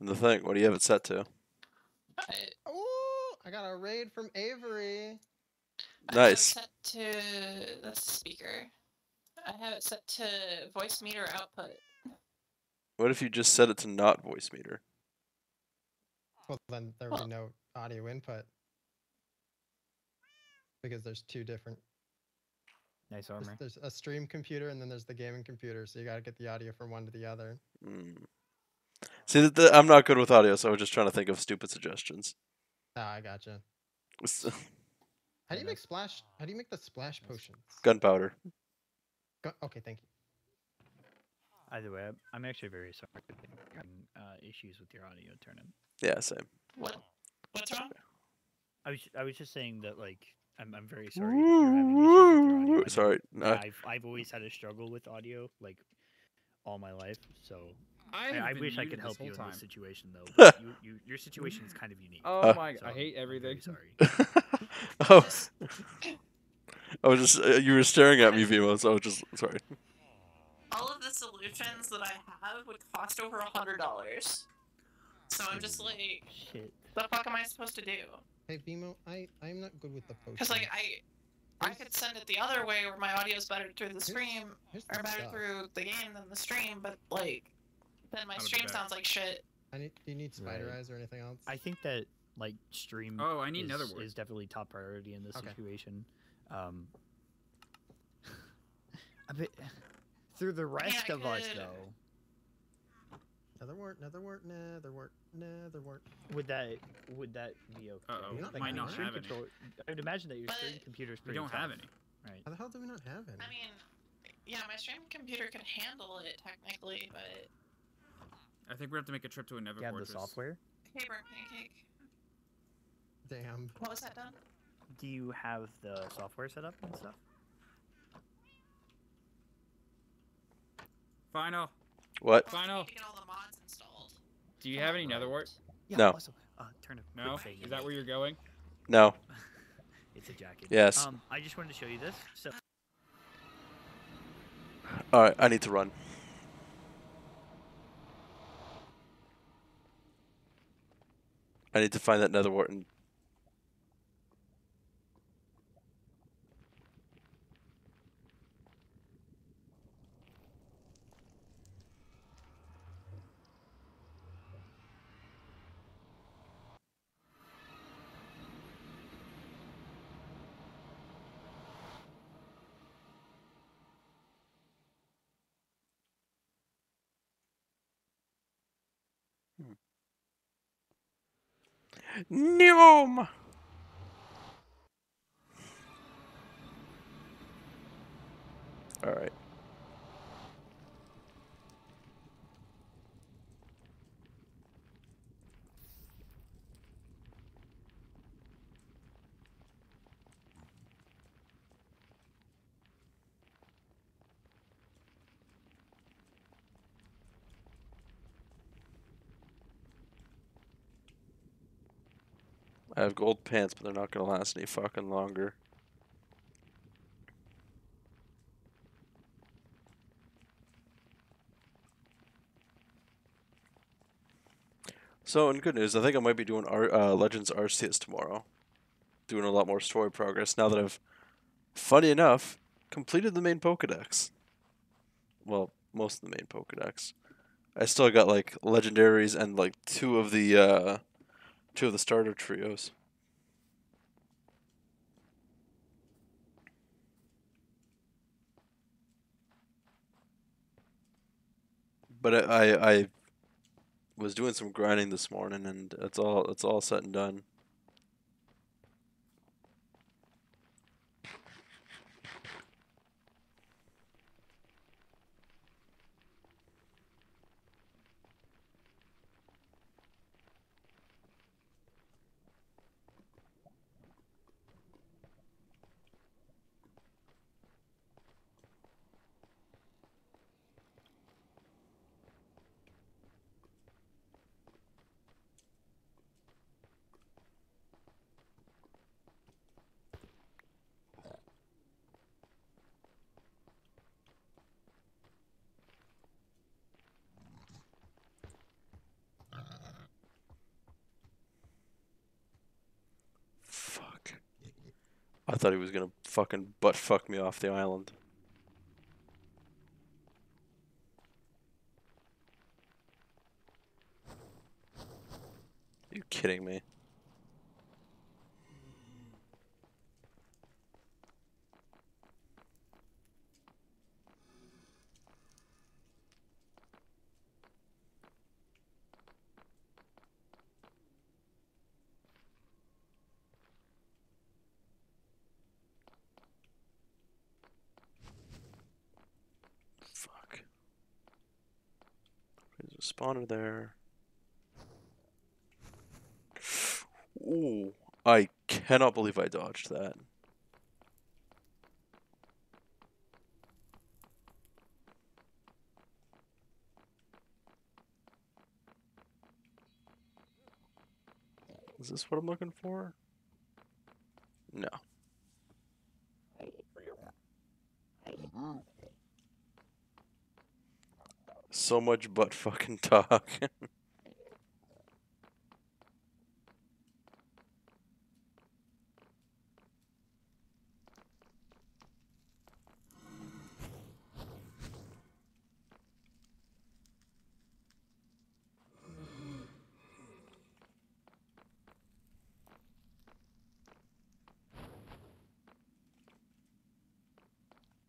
in the thing. What do you have it set to? Uh, I, Oh, I got a raid from Avery. I Nice. have it set to the speaker. I have it set to Voicemeeter output. What if you just set it to not Voicemeeter? Well, then there would be no audio input. Because there's two different. Nice There's, armor. there's a stream computer and then there's the gaming computer, so you gotta get the audio from one to the other. Mm. See, th- th- I'm not good with audio, so I was just trying to think of stupid suggestions. Ah, I gotcha. <laughs> How do you make splash? How do you make the splash potions? Gunpowder. Gu- okay, thank you. Either way, I'm- I'm actually very sorry for having uh, issues with your audio, Turnip. Yeah, same. What? What's wrong? I was I was just saying that like I'm I'm very sorry that you're having issues with your audio. I know Sorry. that No, I've I've always had a struggle with audio like all my life, so I, I, have I been wish I could help whole you in time. this situation though. but you, you your situation is kind of unique. Oh Uh, my! so I hate I'm very everything. sorry. <laughs> oh, I was just uh, you were staring at me, Veemo. So I was just sorry. all of the solutions that I have would cost over a hundred dollars. So I'm just like, Shit. the fuck am I supposed to do? Hey, Veemo, I I'm not good with the potions. Because like I, I could send it the other way where my audio's better through the stream here's the or better stuff. through the game than the stream, but like, then my How to do stream sounds like shit. I need. Do you need spider Right. eyes or anything else? I think that like stream Oh, I need is, another word. is definitely top priority in this Okay. situation. Um, <laughs> a bit through the rest I of us though. Nether wart, nether wart, nether wart, nether wart. Would that would that be okay? Uh-oh, we Like, might I mean, not stream have any. control- I would imagine that your stream But- computer's We pretty don't have any. Right. How the hell do we not have any? I mean, yeah, my stream computer can handle it technically, but I think we have to make a trip to a Nether You have the software. hey, burnt pancake, Damn. what was that done? Do you have the software set up and stuff? Final. What? Final. need get all the mods installed. Do you have any world. Nether wart? Yeah. No. Also, uh, turn a No. thing. Is that where you're going? No. <laughs> It's a jacket. Yes. Um, I just wanted to show you this. So All right. I need to run. I need to find that nether wart and Nom. All have gold pants, but they're not gonna last any fucking longer. So, in good news, I think I might be doing uh, Legends Arceus tomorrow. Doing a lot more story progress now that I've, funny enough, completed the main Pokedex. Well, most of the main Pokedex. I still got like legendaries and like two of the uh, two of the starter trios. But I, I I was doing some grinding this morning and it's all it's all set and done. Fuck. I thought he was gonna fucking butt fuck me off the island. Are you kidding me? Fuck. There's a spawner there. Ooh, I cannot believe I dodged that. Is this what I'm looking for? No. So much butt fucking talk.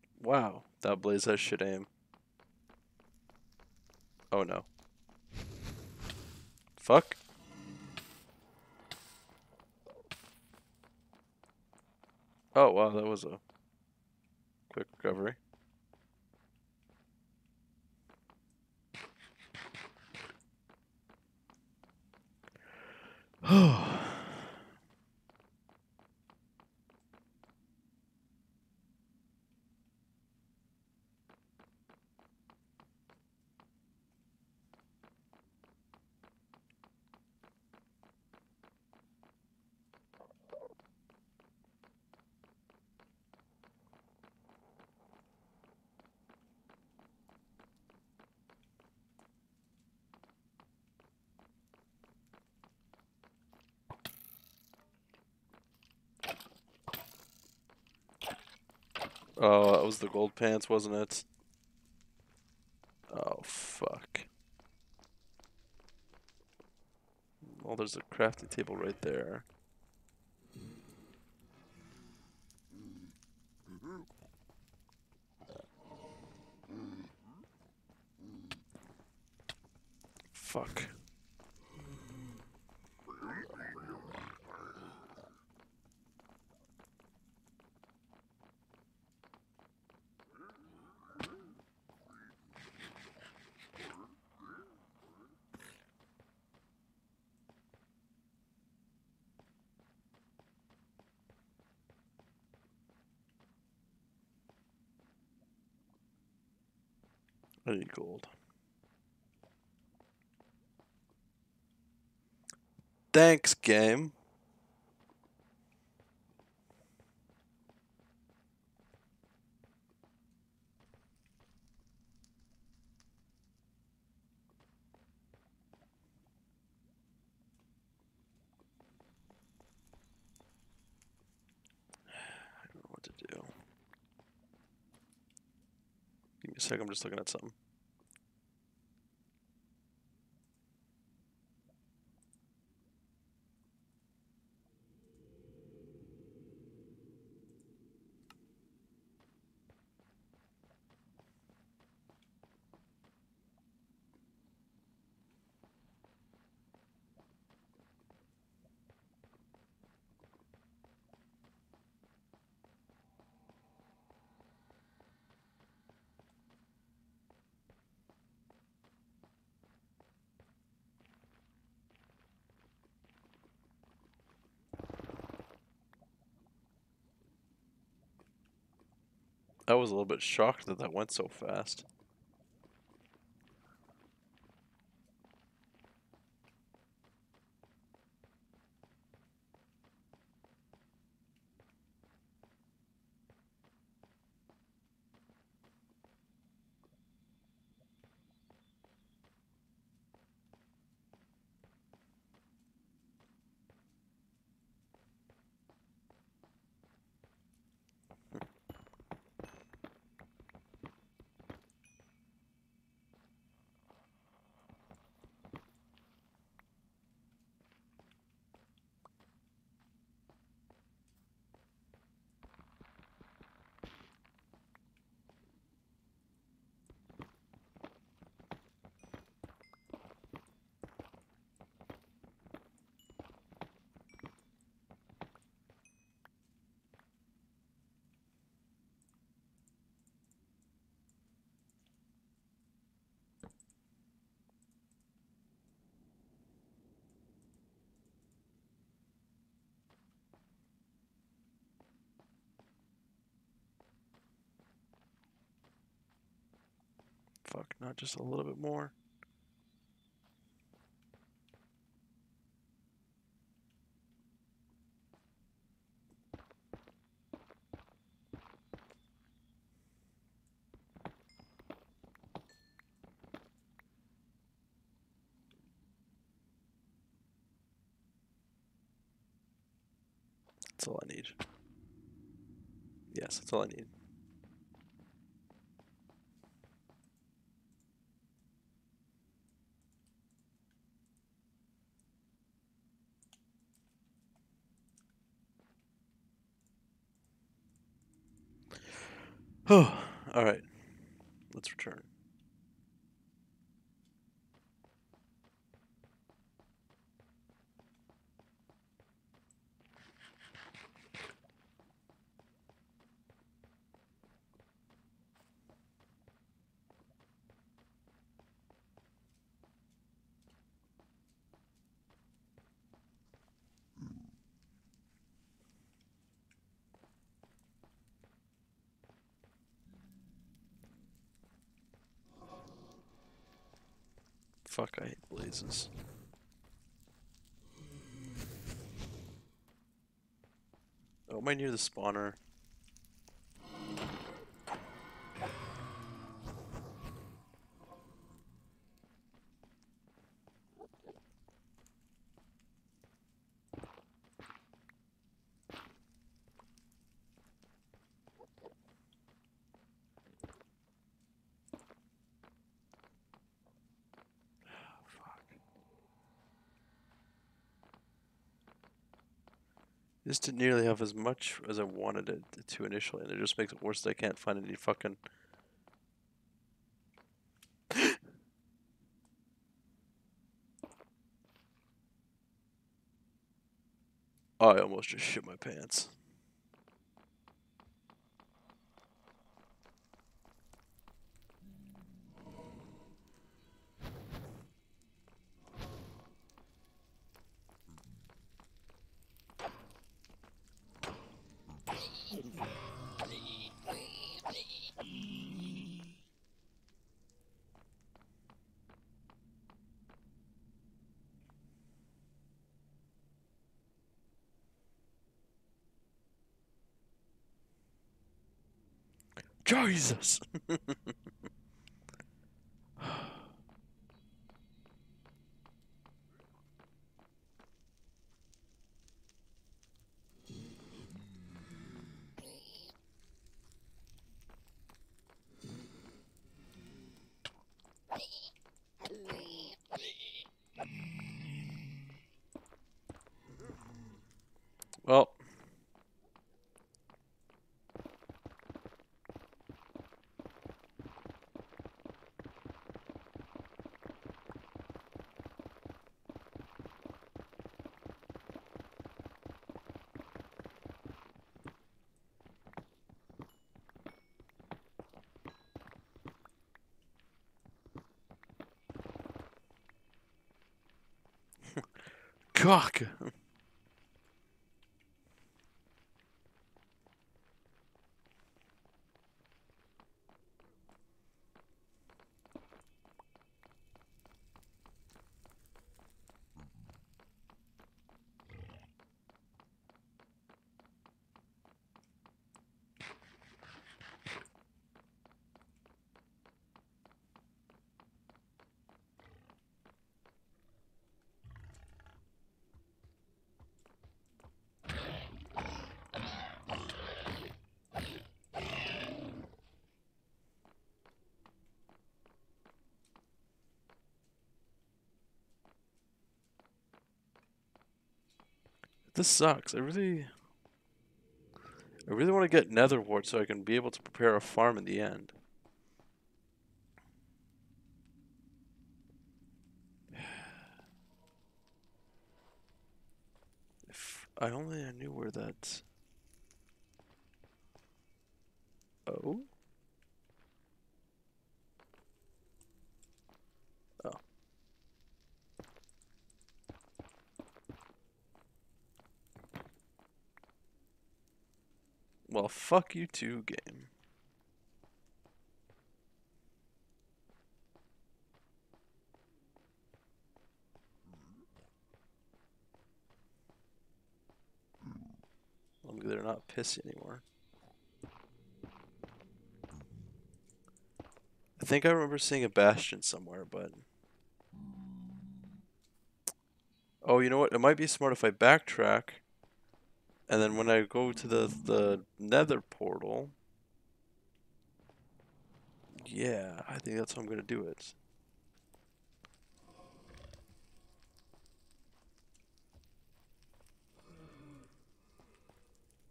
<laughs> wow, that blaze has shit aim. Oh no. Fuck. Oh wow, that was a quick recovery. Oh, <sighs> <sighs> Oh, that was the gold pants, wasn't it? Oh, fuck. Well, there's a crafting table right there. Fuck. Thanks, game. I don't know what to do. Give me a sec, I'm just looking at something. I was a little bit shocked that that went so fast. Fuck, not just a little bit more. That's all I need. Yes, that's all I need. Oh, <sighs> all right. Let's return. Fuck, I hate blazes. Oh, am I near the spawner? This didn't nearly have as much as I wanted it to initially, and it just makes it worse that I can't find any fucking. <laughs> I almost just shit my pants. Jesus. <laughs> cock. This sucks. I really, I really want to get nether wart so I can be able to prepare a farm in the end. <sighs> If I only knew where that. Oh. Oh. Fuck you too, game. They're not pissy anymore. I think I remember seeing a bastion somewhere, but. Oh, you know what? It might be smart if I backtrack. And then when I go to the the nether portal, yeah, I think that's how I'm gonna do it.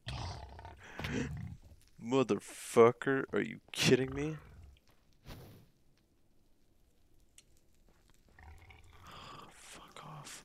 <gasps> Motherfucker, are you kidding me? Fuck off.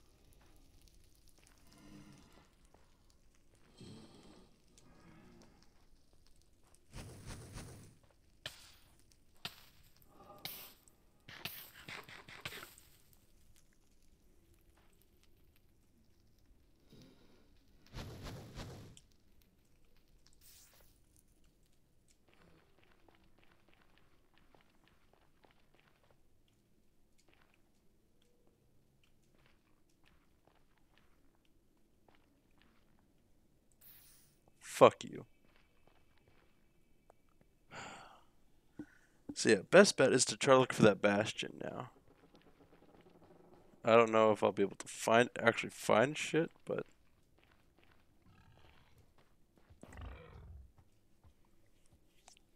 Fuck you. So yeah, best bet is to try to look for that bastion now. I don't know if I'll be able to find actually find shit, but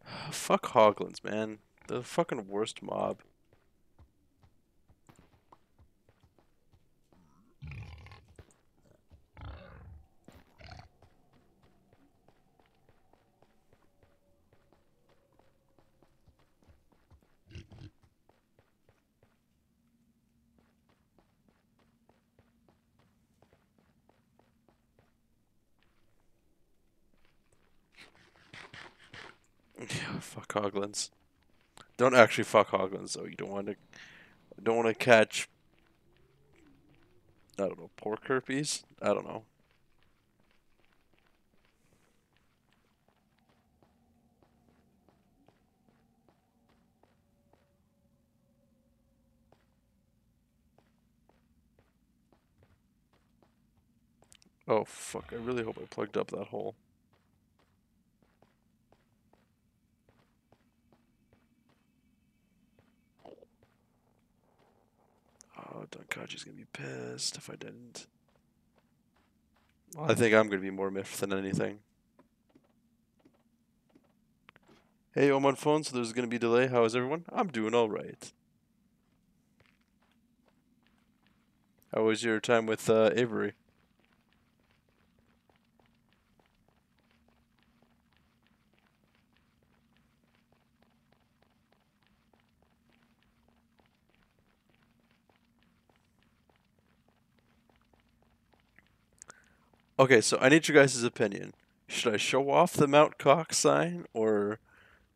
<sighs> fuck hoglins, man. They're the fucking worst mob. Yeah, fuck hoglins. Don't actually fuck hoglins though. You don't want to. Don't want to catch. I don't know pork herpes. I don't know. Oh fuck! I really hope I plugged up that hole. Oh, Donkachi's gonna be pissed if I didn't. I think I'm gonna be more miffed than anything. Hey, I'm on phone, so there's gonna be delay. How is everyone? I'm doing all right. How was your time with uh, Avery? Okay, so I need your guys' opinion. Should I show off the Mount Cox sign, or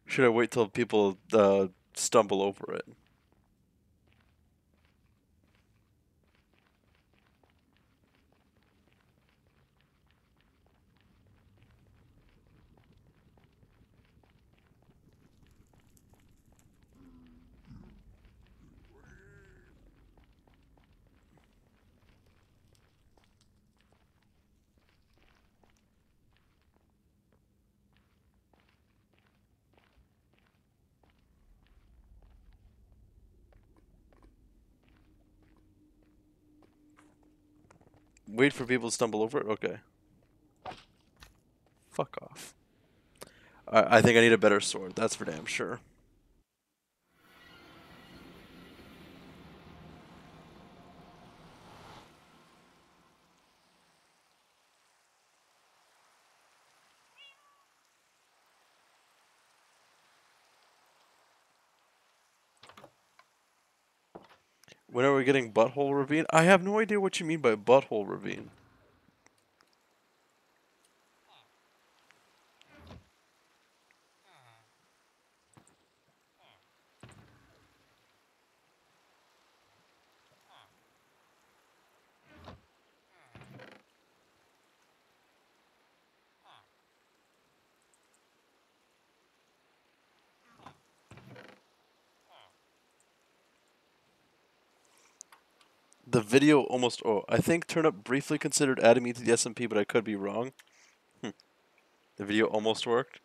should I wait till people uh, stumble over it? Wait for people to stumble over it? Okay. Fuck off. I, I think I need a better sword. That's for damn sure. When are we getting Butthole Ravine? I have no idea what you mean by Butthole Ravine. Video almost. Oh, I think Turnip briefly considered adding me to the SMP, but I could be wrong. Hmm. The video almost worked.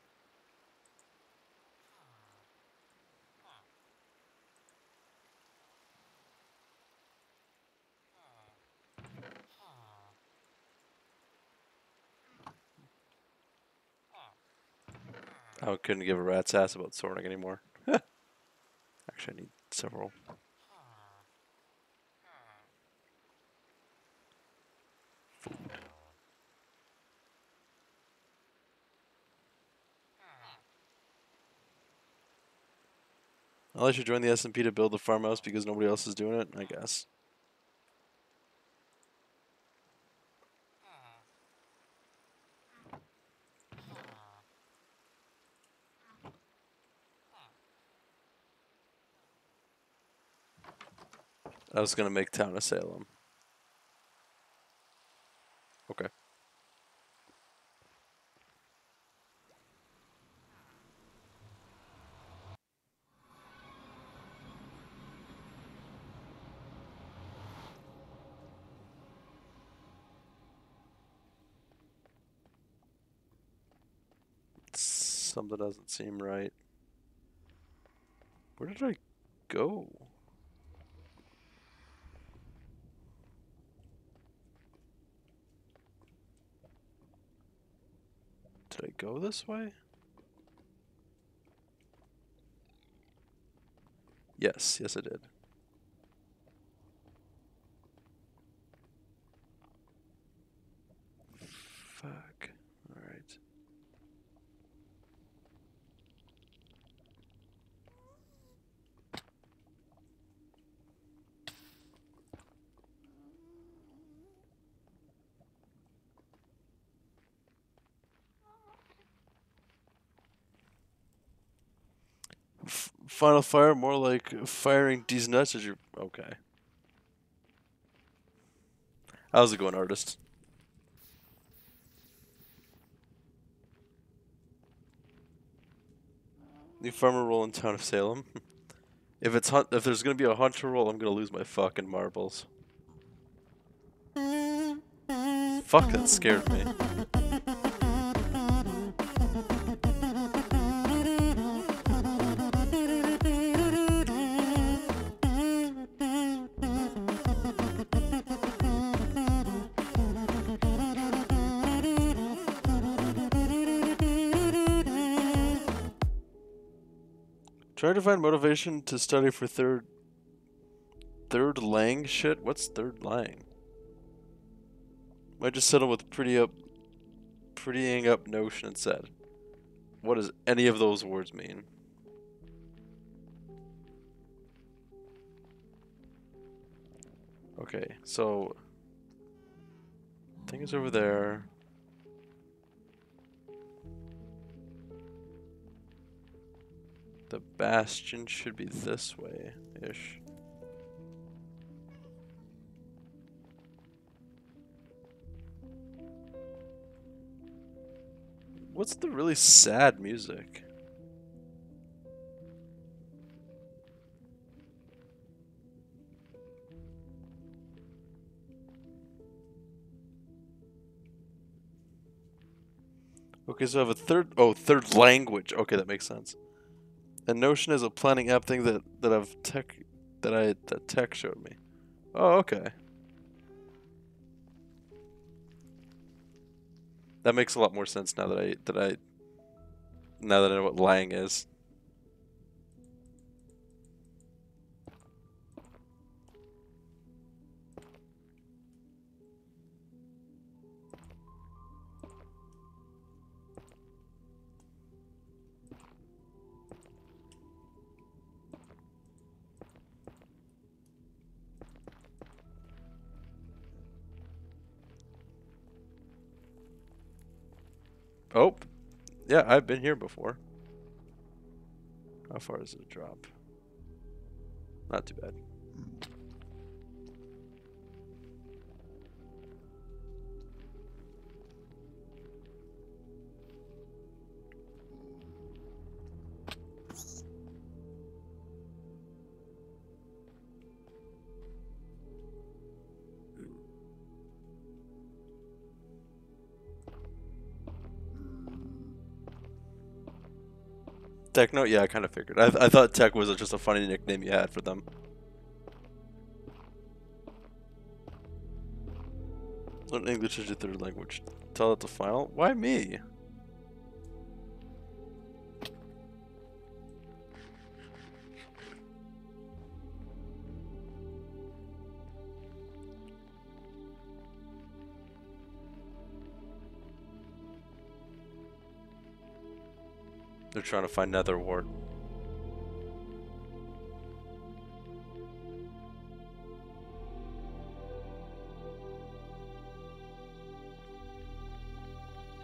I couldn't give a rat's ass about sorting anymore. <laughs> Actually, I need several. Food. Let you join the SMP to build the farmhouse because nobody else is doing it, I guess. I was gonna make town of Salem. Okay. Something doesn't seem right. Where did I go? Did I go this way? Yes, yes I did. Fuck. Alright. F- Final fire, more like firing these nuts as you. Okay. How's it going, artist? New farmer role in town of Salem. <laughs> if it's hunt, if there's gonna be a hunter role, I'm gonna lose my fucking marbles. Fuck, that scared me. Find motivation to study for third third lang shit. What's third lang? Might just settle with pretty up prettying up notion instead. What does any of those words mean? Okay, so thing is over there. The bastion should be this way ish. What's the really sad music? Okay, so I have a third oh third language. Okay, that makes sense. And Notion is a planning app thing that that I've tech that I that tech showed me. Oh, okay. That makes a lot more sense now that I that I now that I know what lying is. Oh, yeah, I've been here before. How far is it drop? Not too bad. Techno? Yeah, I kind of figured. I, I thought Tech was just a funny nickname you had for them. Learn English as your third language. Tell it to file? Why me? Trying to find Nether Wart.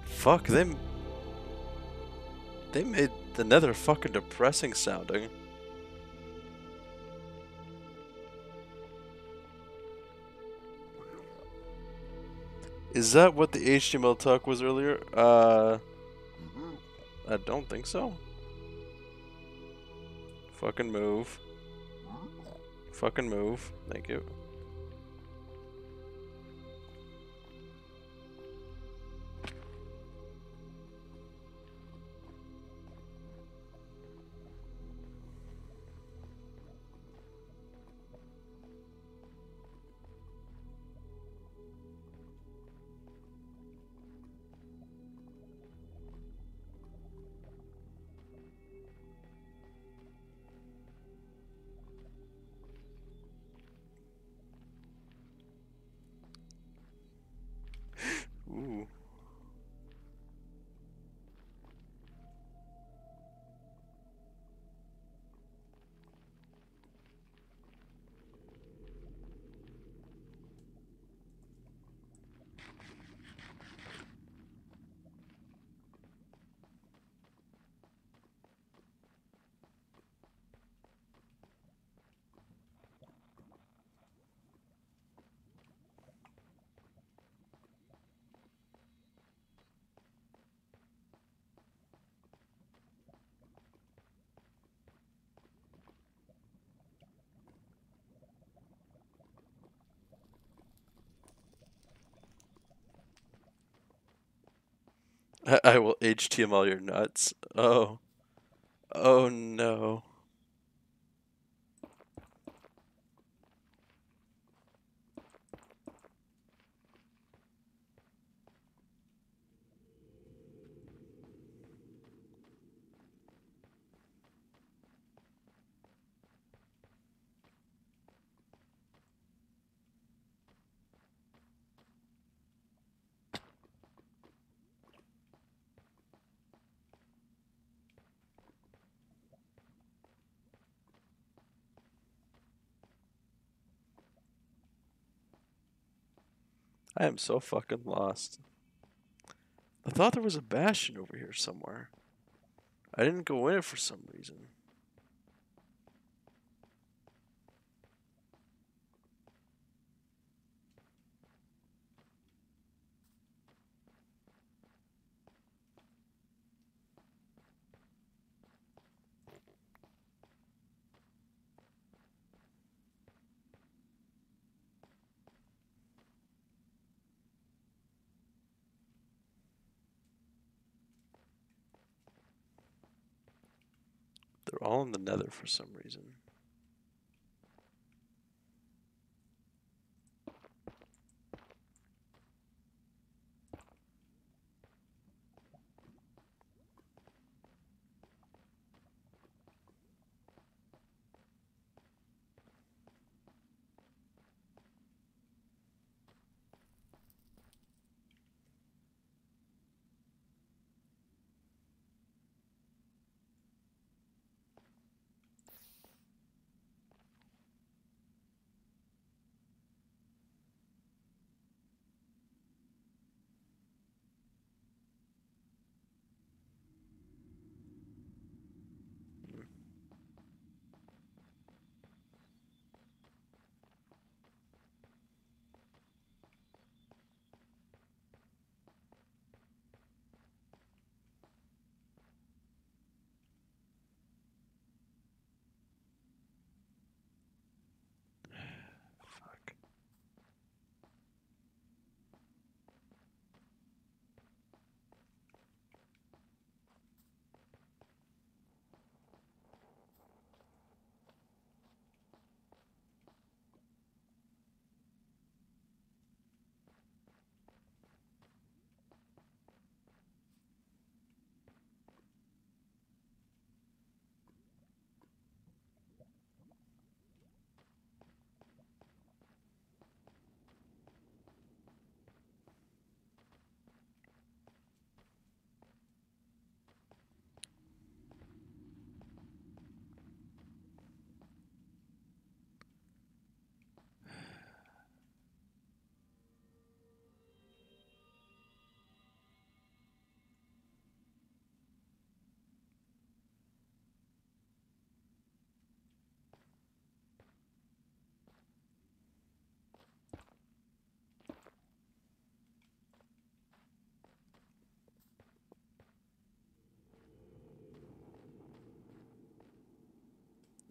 Fuck them. They made the Nether fucking depressing sounding. Is that what the HTML talk was earlier? Uh, I don't think so. Fucking move. Fucking move. Thank you. <laughs> I, will HTML your nuts. Oh. Oh no. I am so fucking lost. I thought there was a bastion over here somewhere. I didn't go in it for some reason. The nether for some reason.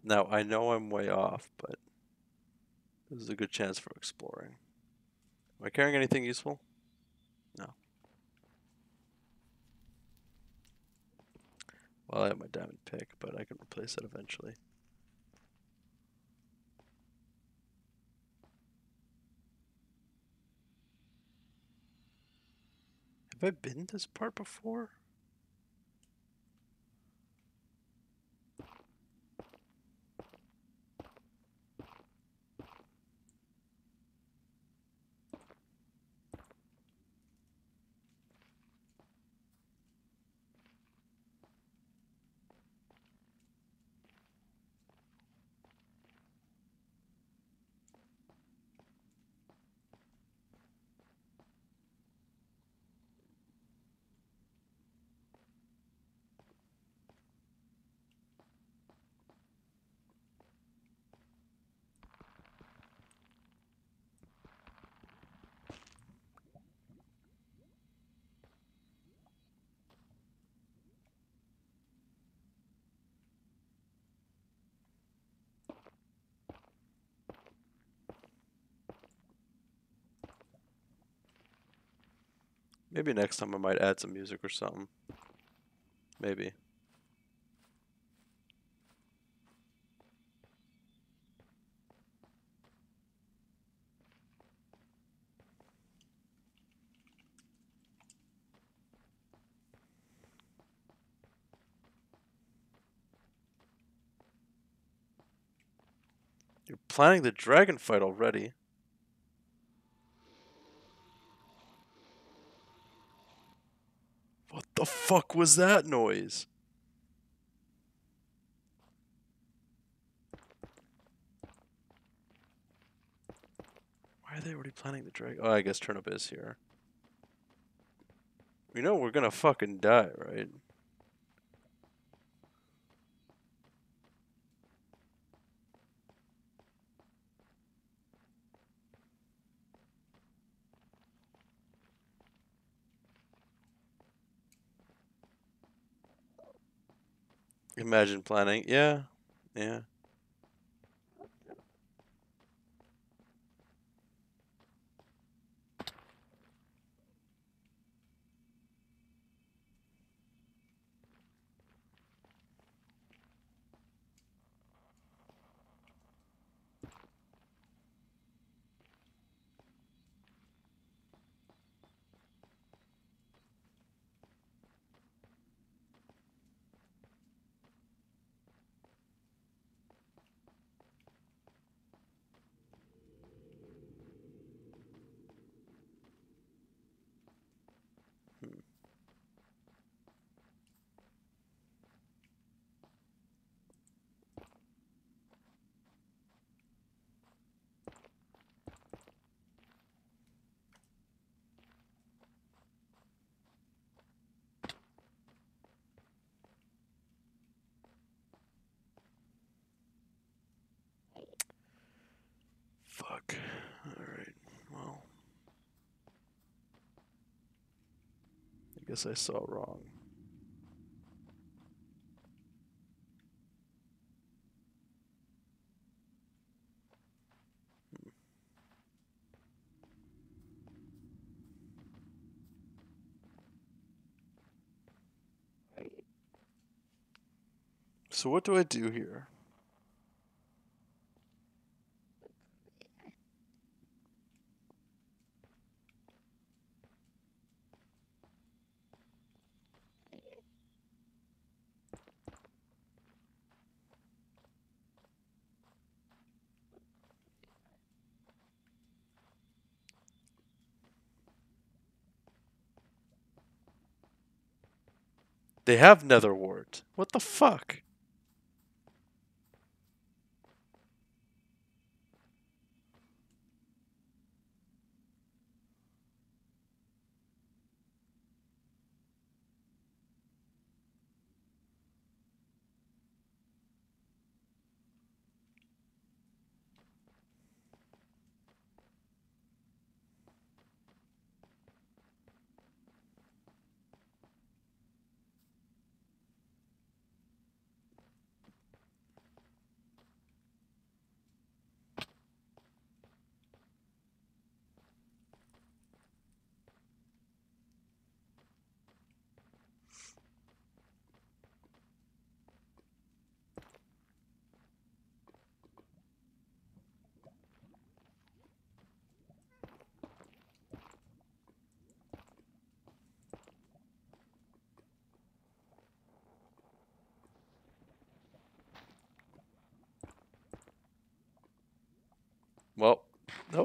Now I know I'm way off, but this is a good chance for exploring. Am I carrying anything useful? No. Well, I have my diamond pick, but I can replace it eventually. Have I been this part before? Maybe next time I might add some music or something. Maybe. You're planning the dragon fight already. What the fuck was that noise? Why are they already planning the dragon? Oh, I guess Turnip is here. We know we're gonna fucking die, right? Imagine planning. Yeah. Yeah. Fuck. Alright. Well. I guess I saw wrong. Hmm. So what do I do here? They have nether wart. What the fuck?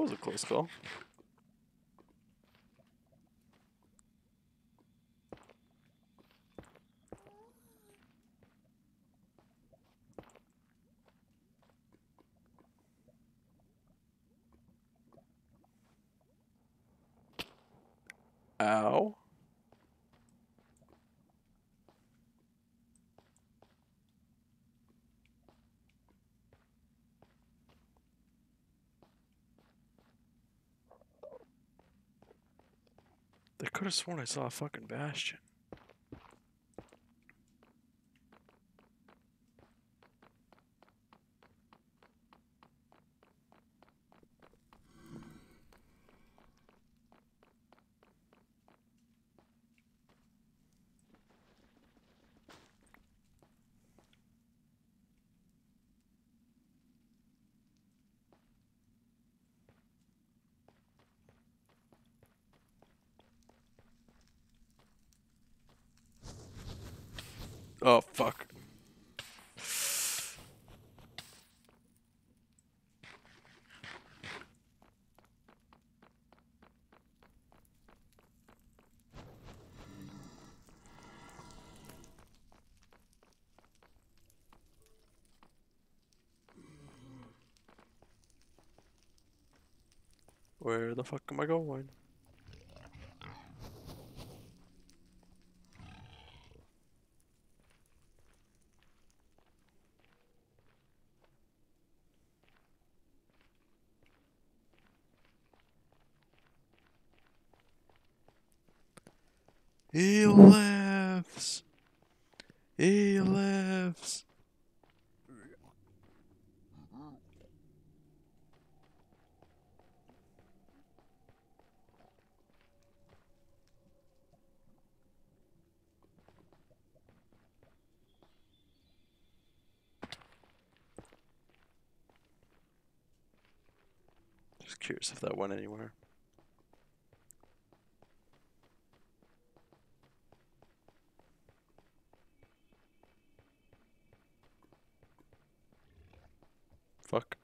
Was a close call. Ow. They could have sworn I saw a fucking bastion. Oh fuck. Where the fuck am I going? He If that went anywhere. Fuck.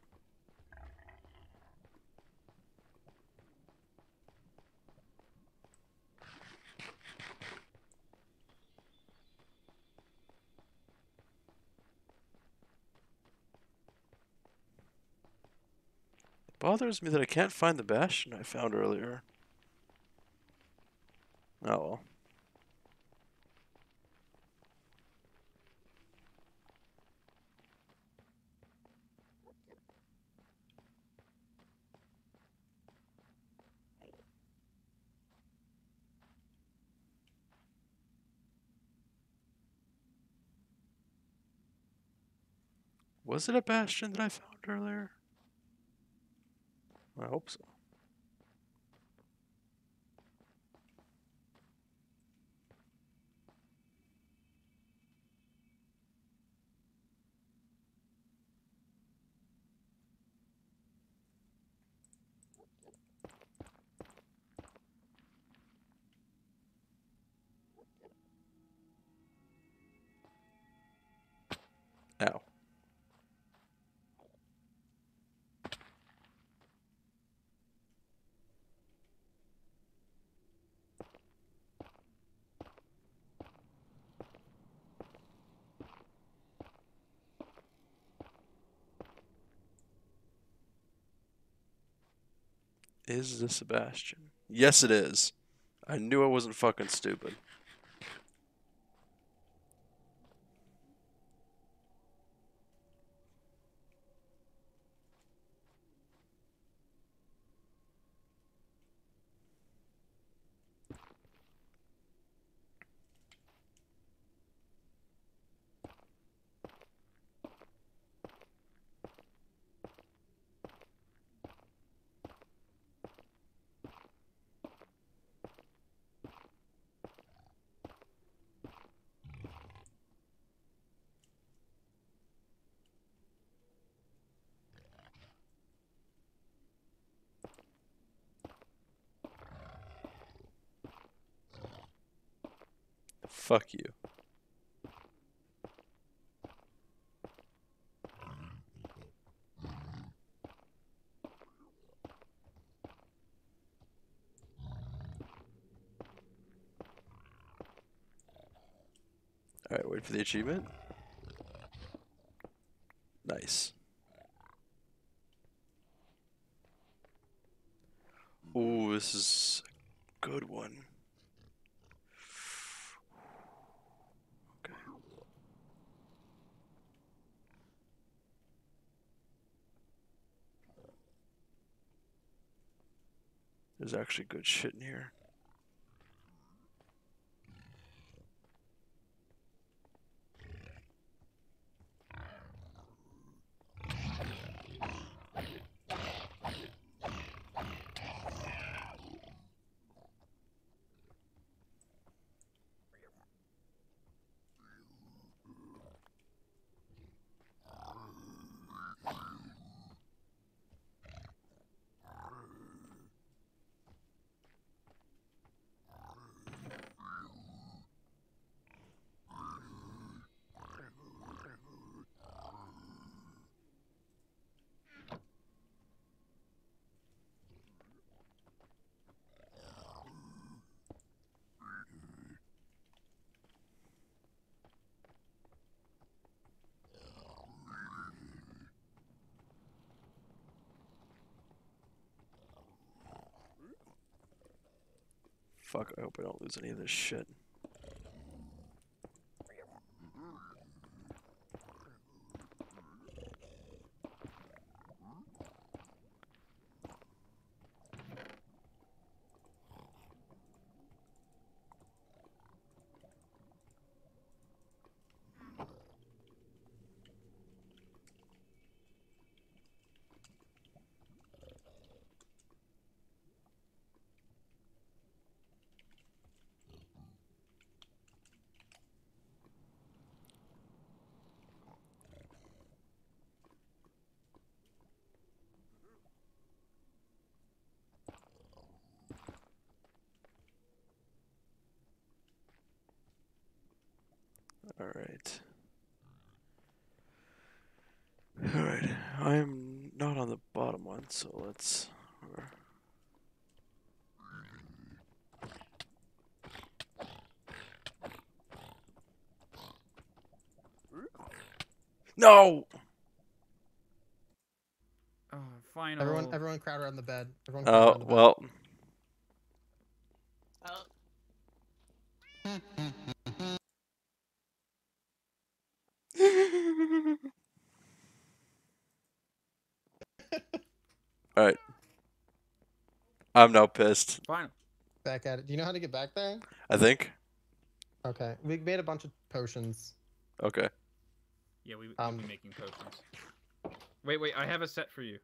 Bothers me that I can't find the bastion I found earlier. Oh well. Was it a bastion that I found earlier? I hope so. Ow. Is this Sebastian? Yes, it is. I knew I wasn't fucking stupid. Fuck you. Alright, wait for the achievement. Nice. Actually good shit in here. Fuck, I hope I don't lose any of this shit. Alright. Alright, I'm not on the bottom one, so let's. No! Oh, final. Everyone, everyone, crowd around the bed. Everyone, Oh, the well. Oh, Alright. I'm now pissed. Fine. back at it. Do you know how to get back there? I think. Okay, we made a bunch of potions. Okay. Yeah, we, we'll Um, be making potions. Wait, wait, I have a set for you.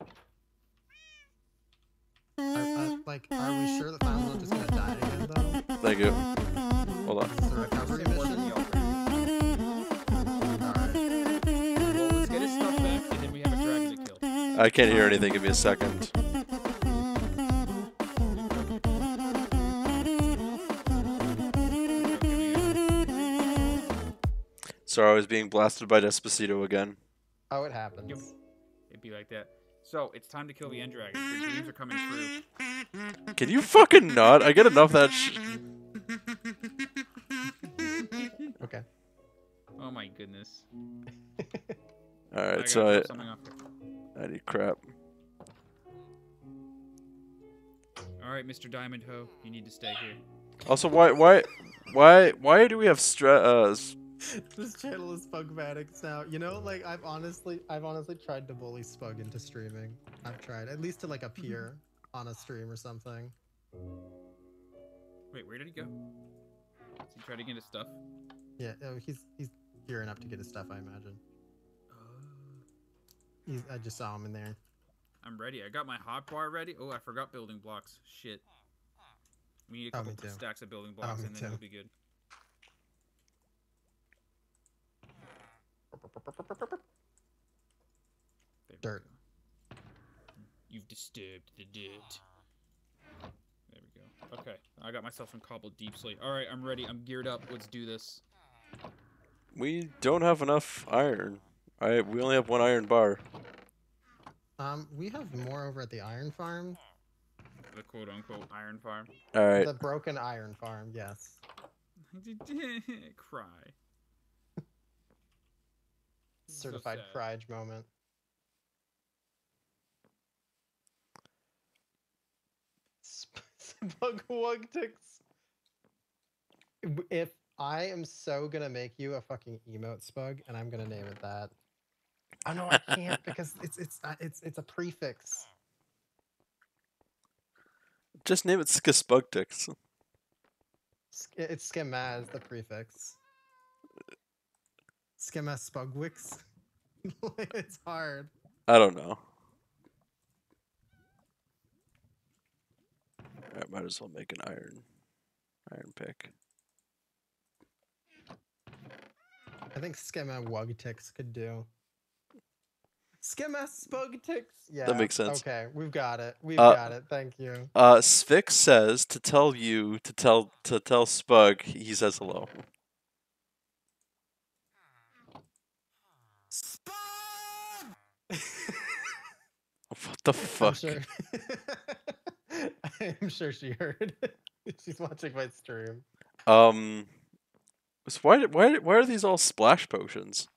Are, uh, like, are we sure that Final just gonna die again though? Thank you. Hold on. Is this recovery wasn't mission? the offer. Alright. Well, let's get his stuff back, and then we have a dragon to kill. I can't hear anything. Give me a second. Sorry, I was being blasted by Despacito again. Oh, it happens. It'd be like that. So, it's time to kill the end dragon. Your dreams are coming true. Can you fucking not? I get enough of that sh- Okay. Oh my goodness. <laughs> Alright, gotta so I, something. I need crap. Alright, Mr. Diamond Ho, you need to stay here. Also, why, why, why, why do we have stre- uh, s- <laughs> this channel is Spugmatics now. You know, like I've honestly, I've honestly tried to bully Spug into streaming. I've tried, at least to like appear mm-hmm. on a stream or something. Wait, where did he go? Is he trying to get his stuff? Yeah, oh, he's he's gearing up to get his stuff. I imagine. Uh. He's, I just saw him in there. I'm ready. I got my hotbar ready. Oh, I forgot building blocks. Shit. We need a Oh, couple too. stacks of building Oh, blocks me and then too. it'll be good. There we Dirt. go. You've disturbed the dirt. There we go. Okay, I got myself some cobbled deepslate. All right, I'm ready. I'm geared up. Let's do this. we don't have enough iron. I, we only have one iron bar. Um, we have more over at the iron farm. The quote unquote iron farm. Alright, The broken iron farm. Yes. <laughs> <laughs> Cry. So certified sad. pride moment. <laughs> Sp- Spug If I am so gonna make you a fucking emote spug, and I'm gonna name it that. Oh no, I can't because it's it's uh, it's it's a prefix. Just name it Skispugtix. Sk- It's schemaz, the prefix. Schemaz spugwix. <laughs> it's hard. I don't know. I might as well make an iron iron pick. I think Skema Wugtix could do. Skema Spugtix. Yeah. That makes sense. Okay, we've got it. We've Uh, got it. Thank you. Uh Sphinx says to tell you to tell to tell Spug he says hello. What the I'm fuck? sure. <laughs> I'm sure she heard. <laughs> She's watching my stream. Um so why why why are these all splash potions?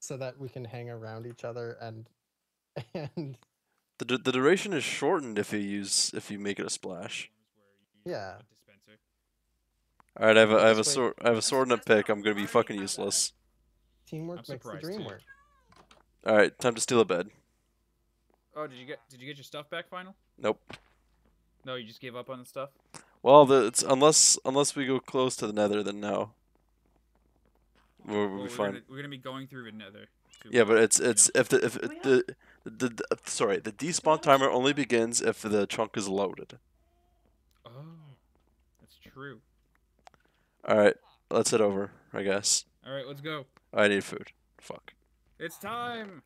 So that we can hang around each other and <laughs> and The du- the duration is shortened if you use if you make it a splash. Yeah. All right, I have a, I have a sword I have a sword and a pick. I'm gonna be fucking useless. teamwork I'm makes the dream work. All right, time to steal a bed. Oh, did you get did you get your stuff back final? Nope. No, you just gave up on the stuff. Well, the, it's unless unless we go close to the Nether, then no. We'll, we'll Well, be we're, fine. gonna, we're gonna be going through Nether. to, Yeah, but it's you know. it's if the if it- the, the, the sorry the despawn timer only begins if the trunk is loaded. Oh, that's true. All right, let's head over. I guess All right, let's go. I need food. Fuck. It's time.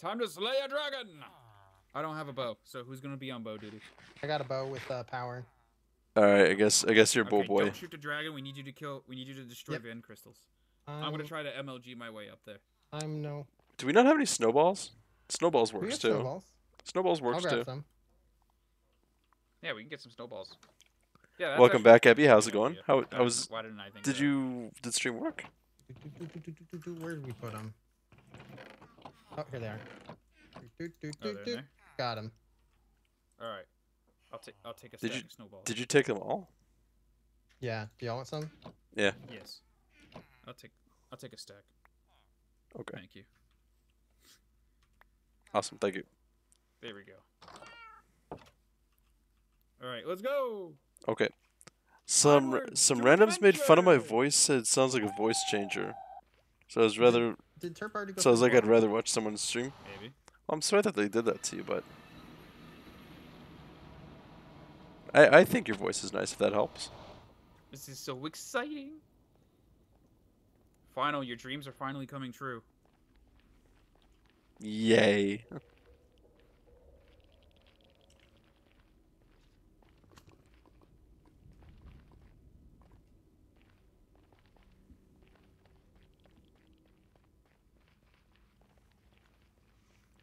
Time to slay a dragon. I don't have a bow, so who's gonna be on bow duty? I got a bow with uh, power. All right, I guess I guess you're bull okay, boy. Don't shoot the dragon. We need you to kill. We need you to destroy Yep. Van crystals. I'm, I'm gonna try to MLG my way up there. I'm no. Do we not have any snowballs? Snowballs We works have too. snowballs. Snowballs I'll works grab too. some. Yeah, we can get some snowballs. Yeah. that's Welcome actually back, Abby. How's it going? How Why how was? Why didn't I think? Did that? you did stream work? Where did we put them? Oh, here they are. Do, do, do, Oh, do, do. Got him. All right. I'll take. I'll take a Did stack you- of. Did you take them all? Yeah. Do y'all want some? Yeah. Yes. I'll take. I'll take a stack. Okay, Thank you. awesome. Thank you. There we go. All right, let's go. Okay. Some Onward some to randoms made fun of my voice. Said it sounds like a voice changer. So I was rather. Did Turp already go? So I was like, I'd rather watch someone stream. Maybe. I'm sorry that they did that to you, but I I think your voice is nice. If that helps. This is so exciting. Final, your dreams are finally coming true. Yay.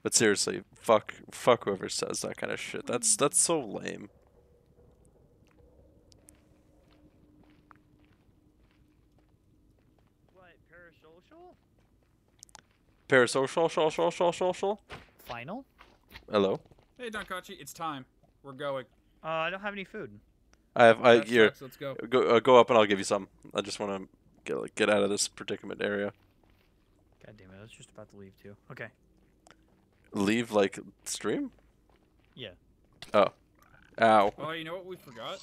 But seriously, fuck, fuck whoever says that kind of shit. That's that's so lame. What parasocial? Parasocial, social, social, social. shol, shol. Final? Hello. Hey, Donkachi, it's time. We're going. Uh, I don't have any food. I have. I That here. Let's go. Go uh, go up and I'll give you some. I just want to get like, get out of this predicament area. God damn it! I was just about to leave too. Okay. Leave like stream. Yeah. Oh. Ow. Oh, you know what we forgot?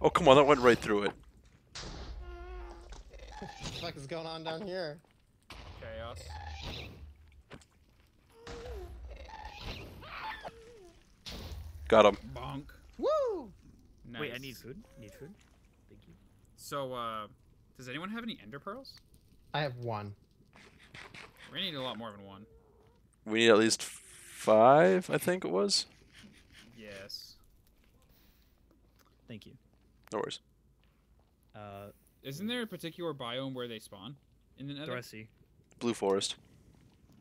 Oh come on, that went right through it. What the fuck is going on down here? Chaos. Got him. Bonk. Woo! Nice. Wait, I need food. Need food. Thank you. So, uh, does anyone have any ender pearls? I have one. We need a lot more than one. We need at least five, I think it was. Yes. Thank you. No worries. Uh, Isn't there a particular biome where they spawn in the Nether? do I see? Blue Forest.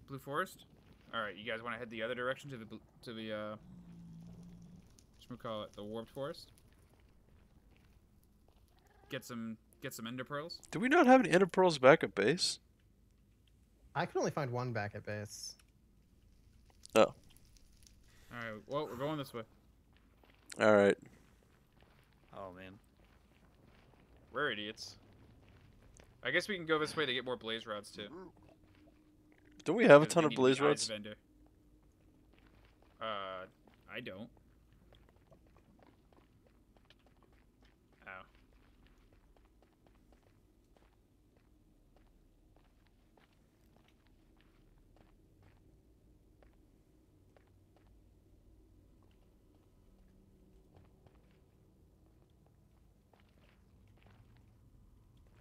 Blue Forest. All right, you guys want to head the other direction to the to the uh, what we call it, the warped forest? Get some get some ender pearls. Do we not have any ender pearls back at base? I can only find one back at base. Oh. All right, well we're going this way. All right. Oh man. We're idiots. I guess we can go this way to get more blaze rods too. Don't we have a ton of blaze rods? of Uh, I don't. Ow.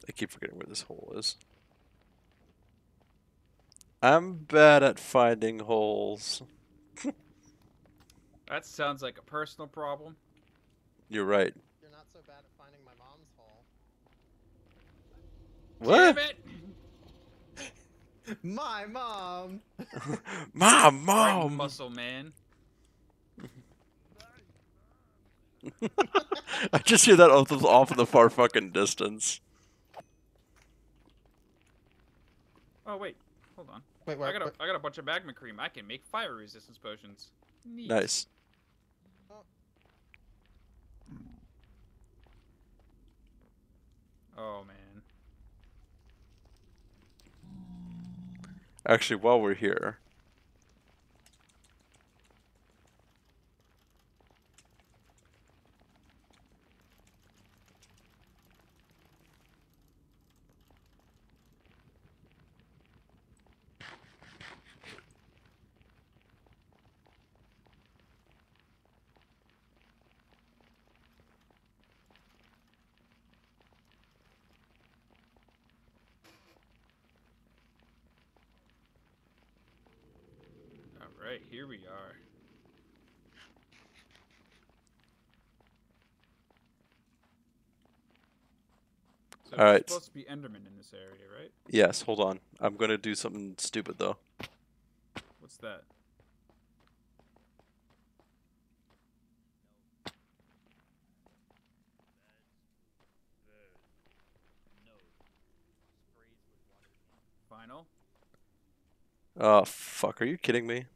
I keep forgetting where this hole is. I'm bad at finding holes. <laughs> That sounds like a personal problem. You're right. You're not so bad at finding my mom's hole. What? Damn it! <laughs> My mom. <laughs> Mom, Right, mom. muscle man. I just hear that off, off in the far fucking distance. Oh wait, hold on. Wait, I got a what- I got a bunch of magma cream. I can make fire resistance potions. Neat. Nice. Oh man. Actually, while we're here, All right, here we are. So All right. supposed to be Enderman in this area, right? yes. Hold on. I'm gonna do something stupid though. What's that? Final. Oh fuck! Are you kidding me?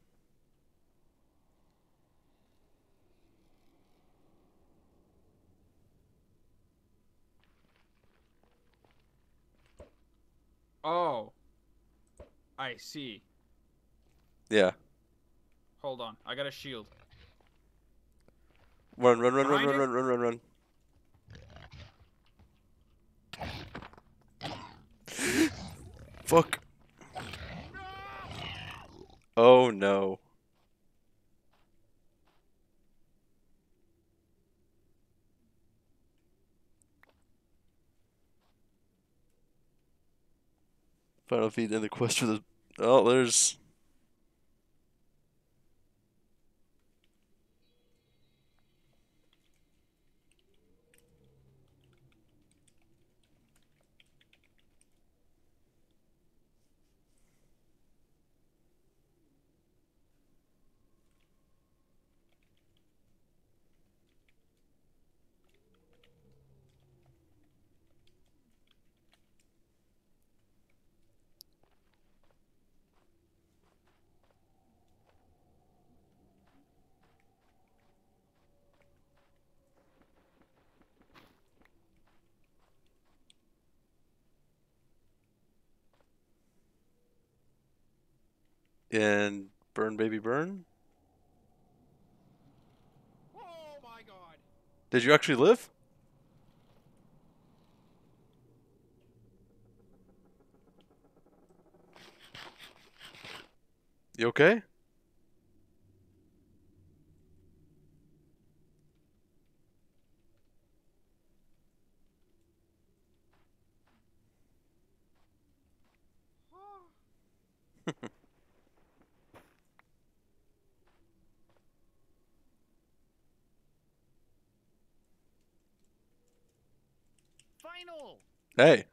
Oh. I see. Yeah. Hold on. I got a shield. Run, run, run, run, run, run, run, run, run. <gasps> Fuck. Oh no. Final feed in the quest for the. Oh, there's. And burn, baby, burn. Oh my god. Did you actually live? You okay? <laughs> Final. Hey.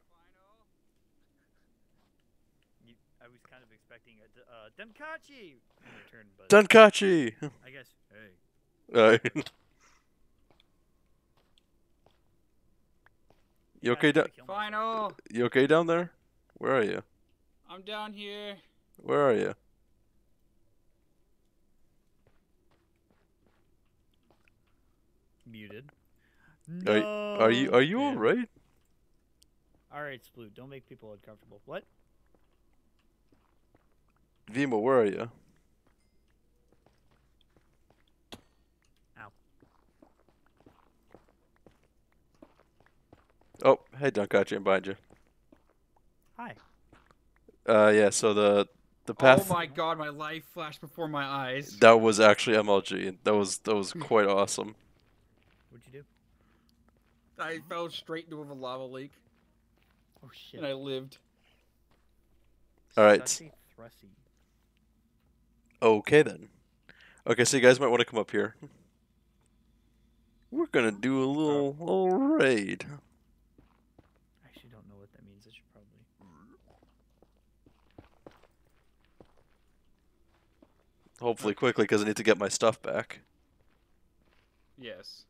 I was kind of expecting a a d- uh, Denkachi in return, but Dunkachi. I guess hey. Uh, <laughs> you okay? Kinda Da- kill myself. Final. you okay down there? Where are you? I'm down here. Where are you? Muted. Are, are you are you Yeah. all right? All right, Sploot. Don't make people uncomfortable. What? Veemo, where are you? Ow. Oh, hey Dunkachi, I'm behind you. Hi. Uh, yeah. So the the path Oh my god, my life flashed before my eyes. that was actually MLG. That was that was quite awesome. What'd you do? I fell straight into a lava lake Oh shit. and I lived. All right. Sussy thrusy. Okay then. Okay, so you guys might want to come up here. We're gonna do a little little raid. I actually don't know what that means. I should probably. Hopefully quickly, because I need to get my stuff back. Yes.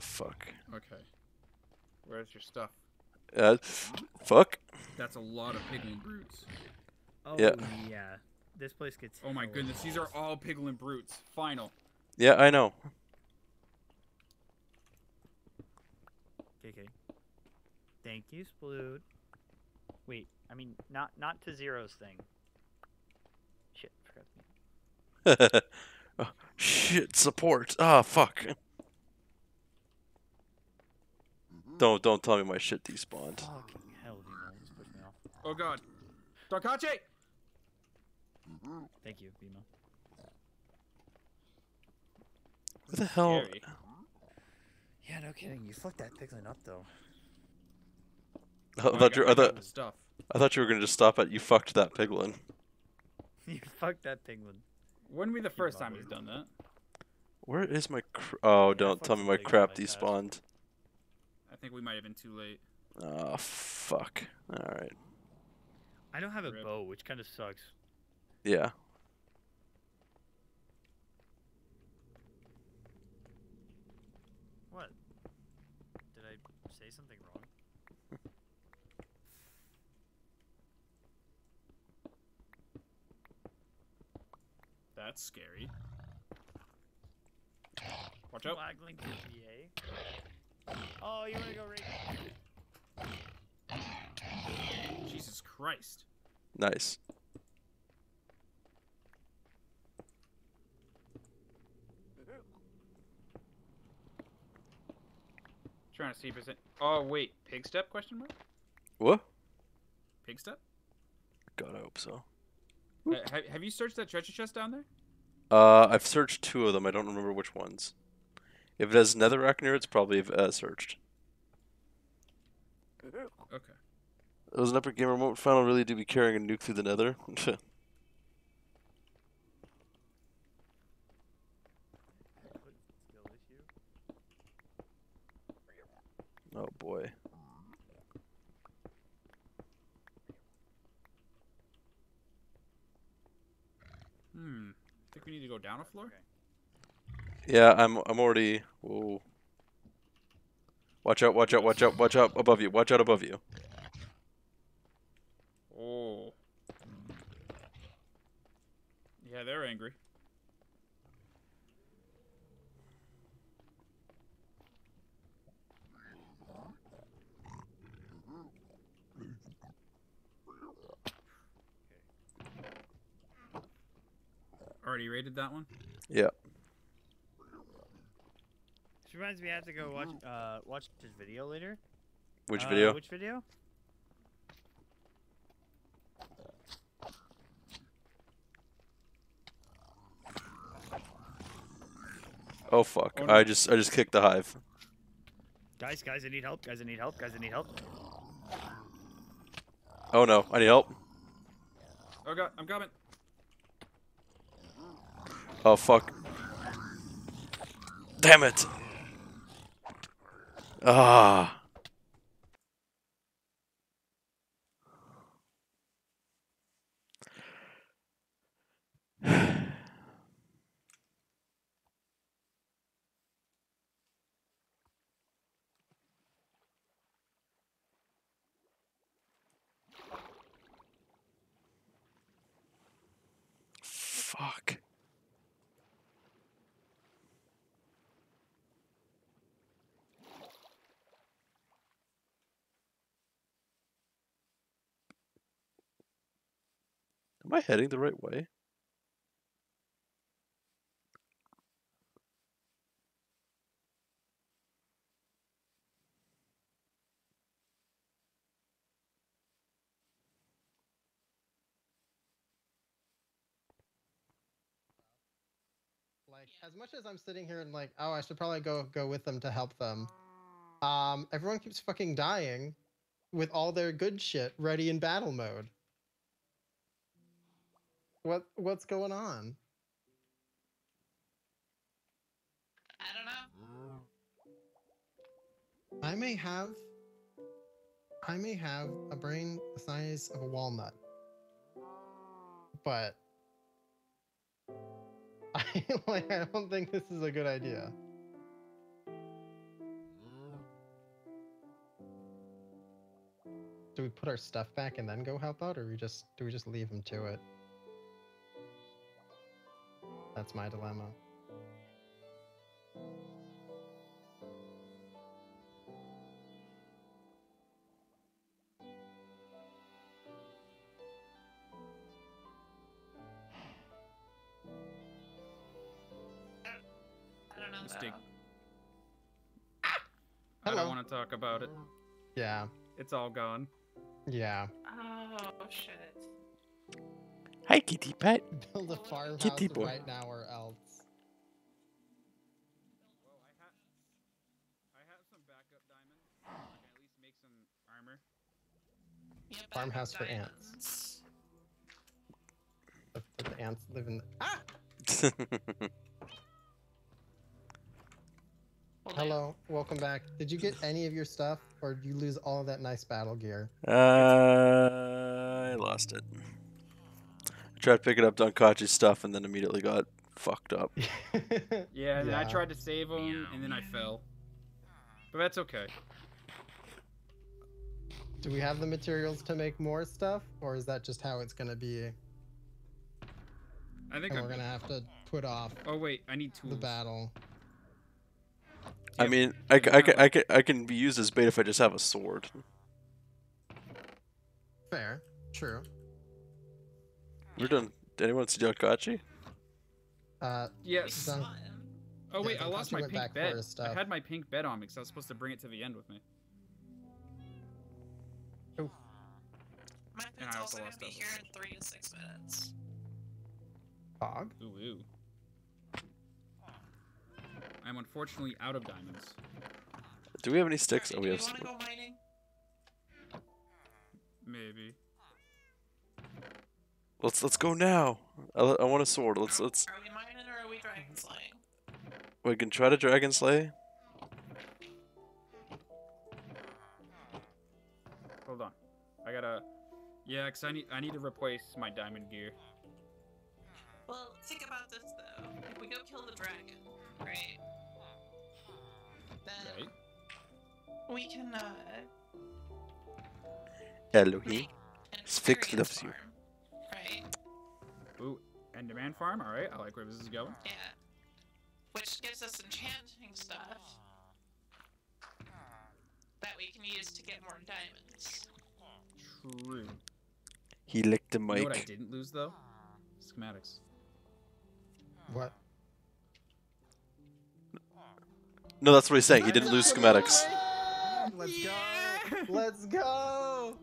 Fuck. Okay. Where's your stuff? Uh, fuck. That's a lot of piglin brutes. Oh Yeah. yeah. This place gets. Oh my hella- goodness, these are all piglin brutes. Final. Yeah, I know. KK. Thank you, Sploot. Wait, I mean not not to Zero's thing. Shit, forgot. oh, <laughs> shit, support. Ah, fuck. Don't don't tell me my shit despawned. Fucking hell, Veemo. This pushed me off. Oh god. Donkachi! Thank you, Veemo. What the hell? Scary. Yeah, no kidding. You fucked that piglin up though. I Oh, I thought you I I thought stuff. I thought you were gonna just stop at you fucked that piglin. <laughs> you fucked that piglin. Wouldn't be the first time he's done that. Where is my? Cr- oh, Yeah, don't fuck tell me my piglin crap like despawned. I think we might have been too late. Oh fuck. All right. I don't have a Rip. bow, which kind of sucks. Yeah. What? Did I say something wrong? <laughs> That's scary. <laughs> Watch out. Waggling PPA. Oh, you wanna go right? Jesus Christ. Nice. Trying to see if it's. Oh wait, Pigstep? Question mark. What? Pigstep? God, I hope so. Uh, have, have you searched that treasure chest down there? Uh, I've searched two of them. I don't remember which ones. If it has netherrack near it, it's probably uh, searched. Okay. It was an Epic Game Remote Final really do be carrying a nuke through the nether? <laughs> Oh boy. Hmm. think we need to go down a floor. Yeah, I'm I'm already. Whoa. Watch out! Watch out! Watch out! Watch out above you! Watch out above you! Oh. Yeah, they're angry. Already rated that one? Yeah. This reminds me, I have to go watch uh watch his video later. Which Uh, video? Which video? Oh fuck! Oh, no. I just I just kicked the hive. Guys, guys, I need help. Guys, I need help. Guys, I need help. Oh no! I need help. Oh god, I'm coming. Oh fuck! Damn it! Ah. Fuck. Am I heading the right way? Like as much as I'm sitting here and like, oh, I should probably go go with them to help them. Um, everyone keeps fucking dying with all their good shit ready in battle mode. What what's going on? I don't know. I may have I may have a brain the size of a walnut. But I <laughs> like I don't think this is a good idea. Do we put our stuff back and then go help out or we just do we just leave them to it? That's my dilemma. I don't know. Mistake. though. Ah! I don't want to talk about it. Yeah. It's all gone. Yeah. Oh shit. Hi, kitty pet. <laughs> Build a farmhouse Kitty boy. right now or else. Well, I have, I have some backup diamonds. I can at least make some armor. Yeah, Farmhouse for ants. diamonds. Let let the ants live in. Ah! <laughs> Hello, welcome back. Did you get any of your stuff, or did you lose all of that nice battle gear? uh, I lost it. I tried picking up Donkachi's stuff and then immediately got fucked up. <laughs> Yeah, and then I tried to save him, and then I fell. But that's okay. Do we have the materials to make more stuff, or is that just how it's gonna be? I think And we're gonna have to put off Oh wait, I need tools. the battle. I mean, I, do c- I, you c- have, I, c- I can be used as bait if I just have a sword. Fair, true. We're done. Did anyone see Donkachi? Uh, Yes. saw Done. Oh wait, I lost my pink back bed. I had my pink bed on because I was supposed to bring it to the end with me. My And I also also gonna lost be here in three to six minutes. Fog. Ooh, ooh. I'm unfortunately out of diamonds. Do we have any sticks? Alright, Oh, do we we have. want to go mining? Maybe. Let's let's go now. I, I want a sword. Let's Are- let's. Are we mining or are we dragon slaying? We can try to dragon slay. Hold on. I gotta. Yeah, cause I need I need to replace my diamond gear. Well, think about this though. If we go kill the dragon, right? Then Right. we can uh Elohim. make an Sphinx loves you. farm, Right? Ooh, Enderman farm. All right, I like where this is going. Yeah. Which gives us enchanting stuff that we can use to get more diamonds. True. He licked the You know what I didn't lose though? Schematics. What? No, that's what he's saying. He didn't lose <laughs> schematics. Let's go. Let's go.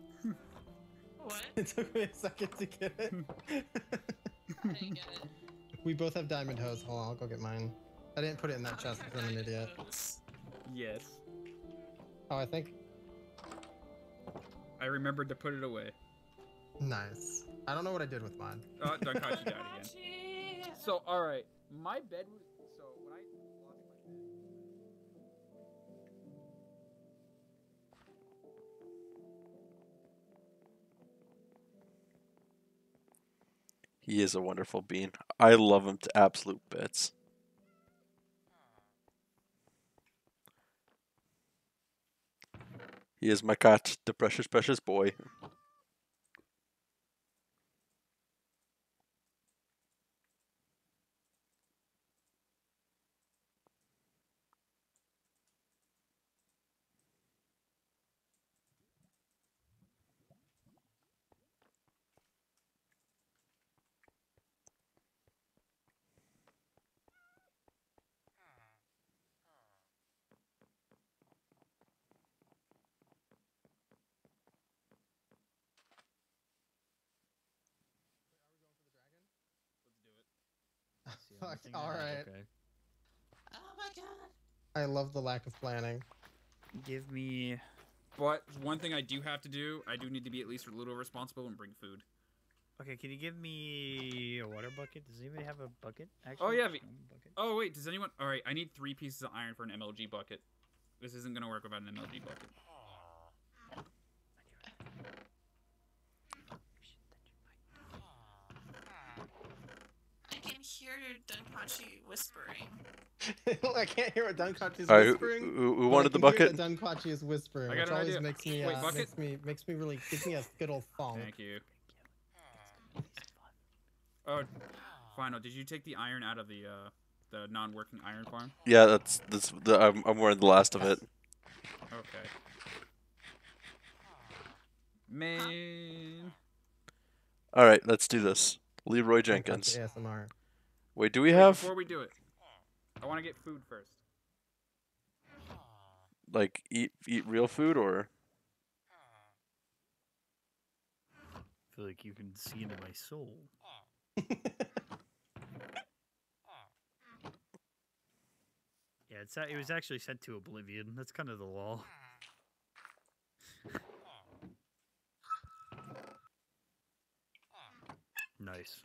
What? <laughs> It took me a second to get it. <laughs> I didn't get it. we both have diamond hoes. Hold on, I'll go get mine. I didn't put it in that chest because I'm an idiot. Yes. Oh, I think I remembered to put it away. nice. I don't know what I did with mine. Uh, oh, Donkachi died <laughs> again. So, all right, my He is a wonderful bean. I love him to absolute bits. He is my cat, the precious, precious boy. Fuck, alright. Okay. Oh my god. I love the lack of planning. Give me. But one thing I do have to do, I do need to be at least a little responsible and bring food. Okay, can you give me a water bucket? Does anybody have a bucket? Actually, Oh, yeah, we- bucket. Oh wait, does anyone? All right, I need three pieces of iron for an MLG bucket. This isn't gonna work without an MLG bucket. I can hear Dunkachi whispering. <laughs> I can't hear what Dunkachi is All right, who, whispering. who, who I wanted the can hear bucket? That Dunkachi is whispering, I got which an always idea. makes me, Wait, uh, bucket? makes me makes me really gives me a good old thong. Thank you. Oh, final. Did you take the iron out of the uh the non-working iron farm? Yeah, that's that's the I'm I'm wearing the last of it. Okay. Man. All right, let's do this. Leroy Dunkachi Jenkins. ASMR. Wait, do we Wait, have Before we do it, I want to get food first. like eat eat real food or I feel like you can see into my soul. <laughs> Yeah, it's it was actually sent to oblivion. That's kind of the law. <laughs> nice.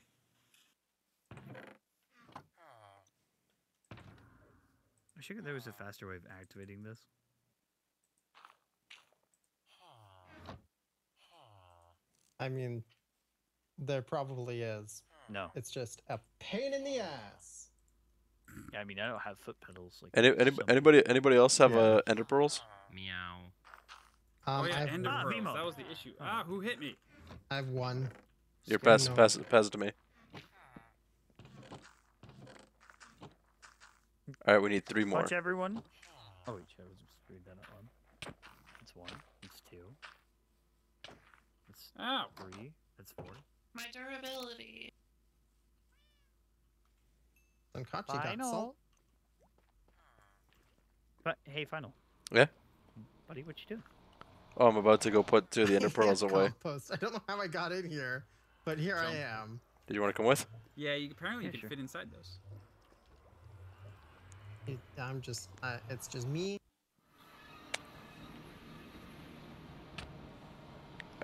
I figured there was a faster way of activating this. I mean, there probably is. No, It's just a pain in the ass. yeah, I mean I don't have foot pedals. Like any, any anybody anybody else have Yeah. uh, ender pearls? Meow. Um, oh yeah, ender Ah, pearls. Mimo. That was the issue. Oh. Ah, who hit me? I have one. Here, Scream pass no. pass pass it to me. All right, we need three more. Watch everyone. Oh wait, shit, I was screwed that up. One. That's one. That's two. That's Ow. three. That's four. My durability. Dunkachi got Final. salt. But hey, final. Yeah? Buddy, what you doing? Oh, I'm about to go put two of the <laughs> ender pearls away. Compost. I don't know how I got in here, but here I am. Did you want to come with? Yeah, you apparently Yeah, you can sure. fit inside those. It- I'm just, uh, it's just me.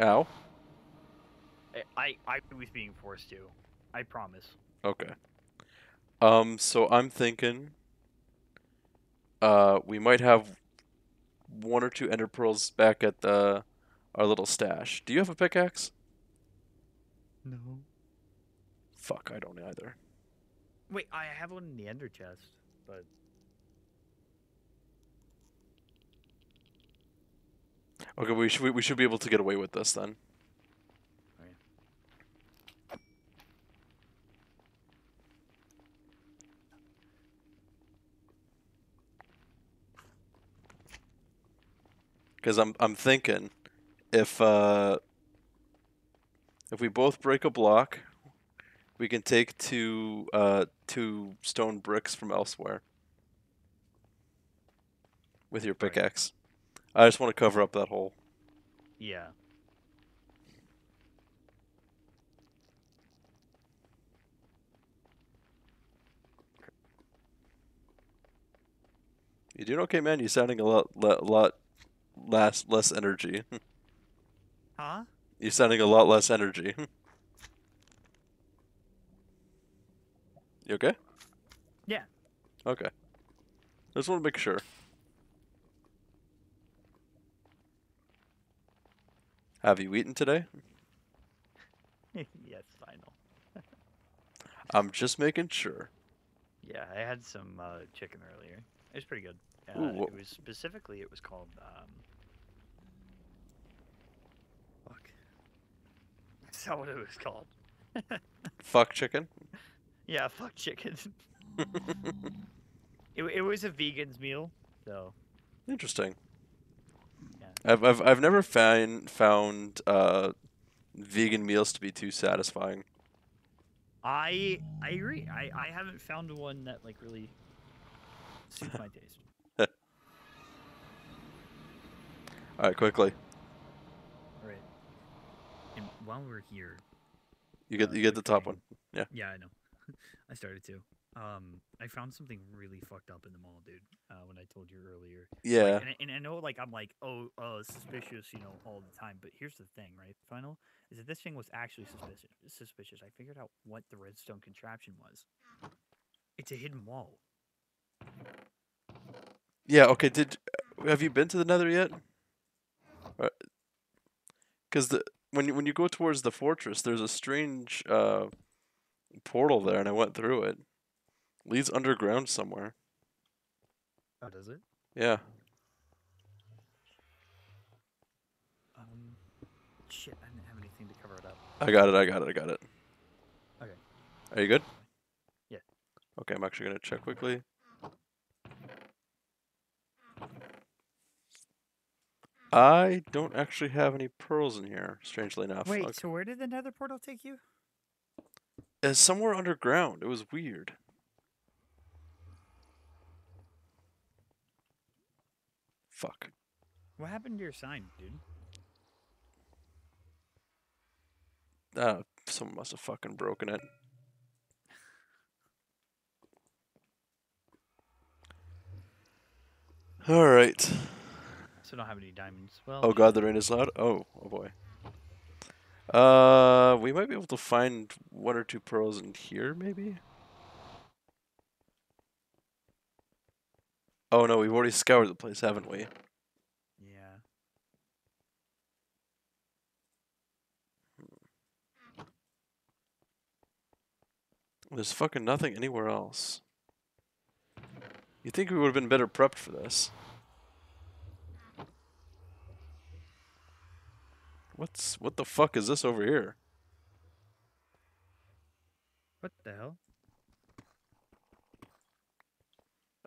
Ow. I I was being forced to. I promise. Okay. Um, so I'm thinking uh we might have one or two ender pearls back at the our little stash. Do you have a pickaxe? No. Fuck, I don't either. Wait, I have one in the ender chest, but Okay, we should we, we should be able to get away with this then. Cuz I'm I'm thinking if uh if we both break a block, we can take two uh two stone bricks from elsewhere with your pickaxe. I just want to cover up that hole. yeah. You doing okay, man? You're sounding a lot, lot, lot less, less energy. <laughs> Huh? You're sounding a lot less energy. <laughs> you okay? Yeah. Okay. Just want to make sure. Have you eaten today? <laughs> yes, final. <laughs> I'm just making sure. Yeah, I had some uh, chicken earlier. It was pretty good. Uh, Ooh, it was specifically, it was called. Um... Fuck. Is that what it was called? <laughs> Fuck chicken. Yeah, fuck chicken. it, it was a vegan's meal, so Interesting. I've I've I've never found found uh, vegan meals to be too satisfying. I I agree. I I haven't found one that like really suits my <laughs> taste. All right, quickly. All right. And while we're here, You get Uh, you get the top one. Yeah. Yeah, I know. <laughs> I started to. Um, I found something really fucked up in the mall, dude. Uh, when I told you earlier. Like, Yeah. and, I- and I know, like, I'm like, oh, uh, suspicious, you know, all the time. But here's the thing, right? Final is that this thing was actually suspicious. Suspicious. I figured out what the redstone contraption was. It's a hidden wall. Yeah. Okay. Did have you been to the Nether yet? Because the when you, when you go towards the fortress, there's a strange uh, portal there, and I went through it. Leads underground somewhere. Oh, does it? Yeah. Um, shit, I didn't have anything to cover it up. I got it. I got it. I got it. Okay. Are you good? Yeah. Okay. I'm actually gonna check quickly. I don't actually have any pearls in here, strangely enough. Wait, Okay. so where did the nether portal take you? It's somewhere underground. It was weird. Fuck. What happened to your sign, dude? Uh, someone must have fucking broken it. Alright. So don't have any diamonds. Well, Oh god, the rain is loud. Oh, oh boy. Uh, we might be able to find one or two pearls in here, maybe? Oh no, we've already scoured the place, haven't we? Yeah. There's fucking nothing anywhere else. You think we would have been better prepped for this? What's what the fuck is this over here? What the hell?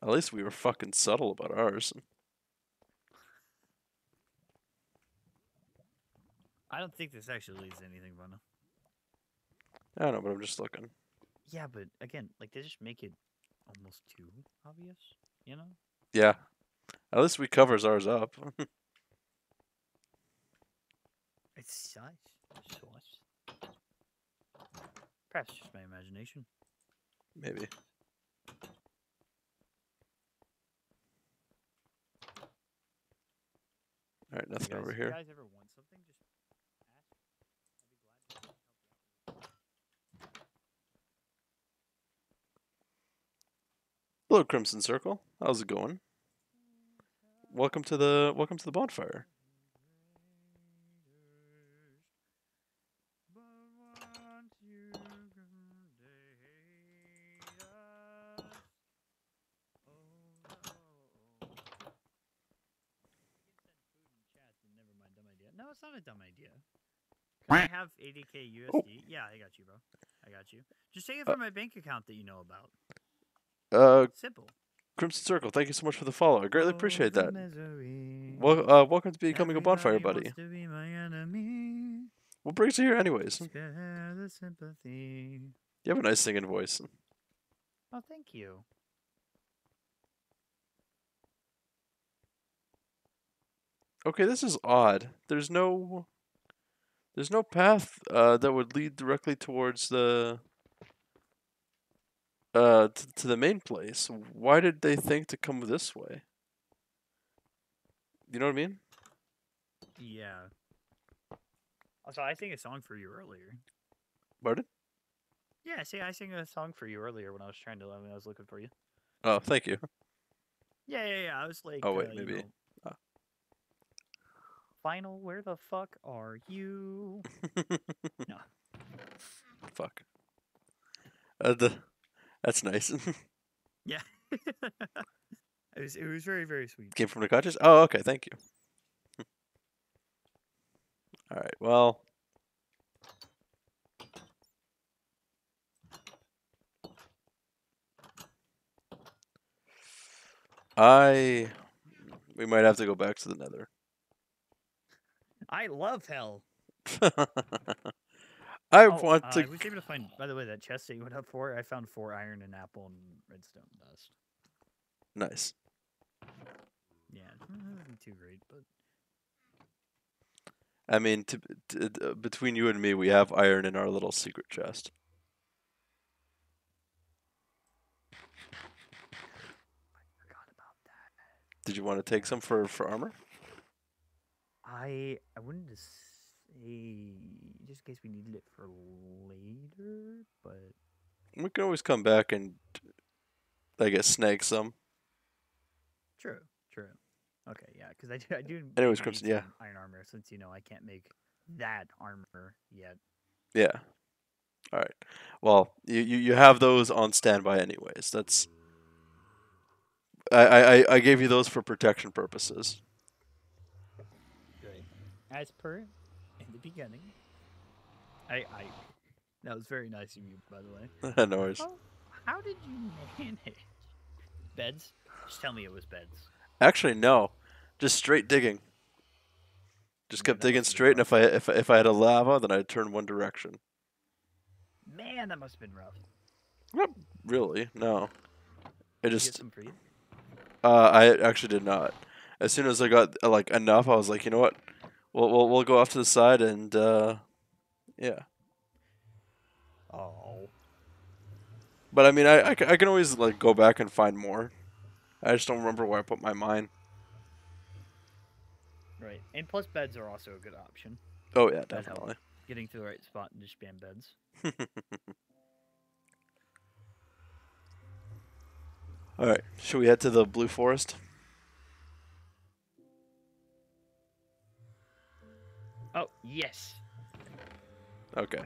At least we were fucking subtle about ours. I don't think this actually leads to anything, Bono. I don't know, but I'm just looking. Yeah, but again, like they just make it almost too obvious, you know? Yeah. At least we covers ours up. <laughs> It's such sauce. Perhaps just my imagination. Maybe. Alright, You nothing guys, over if here. You guys ever want something? Just ask. I'll be glad to help you out. Hello, Crimson Circle. How's it going? Welcome to the welcome to the bonfire. Not a dumb idea. Can I have 80k USD? Oh. Yeah, I got you, bro. I got you. Just take it Uh, from my bank account that you know about. Uh, Simple. Crimson Circle, thank you so much for the follow. I greatly appreciate that. Well, uh, welcome to becoming a bonfire buddy. wants to be my enemy. What brings you here, anyways? You Spare the sympathy. have a nice singing voice. Oh, thank you. Okay, this is odd. There's no, there's no path uh, that would lead directly towards the, uh, t- to the main place. Why did they think to come this way? You know what I mean? Yeah. Also, I sang a song for you earlier. Pardon? Yeah, see, I sang a song for you earlier when I was trying to, when I was looking for you. Oh, thank you. Yeah, yeah, yeah. I was like, Oh, wait, uh, you maybe- know, ah. Final, where the fuck are you? <laughs> No. Fuck. Uh, the, that's nice. <laughs> Yeah. <laughs> it was it was very very sweet. Came from the Nakachis? Oh, okay. Thank you. All right. Well. I. We might have to go back to the Nether. I love hell. <laughs> I Oh, want uh, to. I was able to find. By the way, that chest that you went up for, I found four iron and apple and redstone dust. Nice. Yeah, it wasn't too great, but I mean, to, to, uh, between you and me, we have iron in our little secret chest. forgot about that. Did you want to take some for, for armor? I I wanted to say just in case we needed it for later, but We can always come back and, I guess, snag some. true, true. Okay, yeah, because I do I do. Anyways, Crimson, yeah. iron armor since you know I can't make that armor yet. Yeah. All right. Well, you, you, you have those on standby anyways. That's. I, I- I gave you those for protection purposes. As per in the beginning. I I that was very nice of you, by the way. <laughs> no worries. How, how did you manage? Beds? Just tell me it was beds. Actually, no. Just straight digging. Just kept digging straight, and if I if I- if I had a lava, then I'd turn one direction. Man, that must have been rough. Not really. No. It Did you get just some? Uh, I actually did not. As soon as I got like enough, I was like, you know what, we'll we'll, we'll go off to the side and uh, yeah. Oh. But I mean, I, I, I can always like go back and find more. I just don't remember where I put my mine. Right. And plus beds are also a good option. Oh yeah, definitely. Getting to the right spot and just spam beds. <laughs> All right, should we head to the blue forest? Oh, yes. Okay.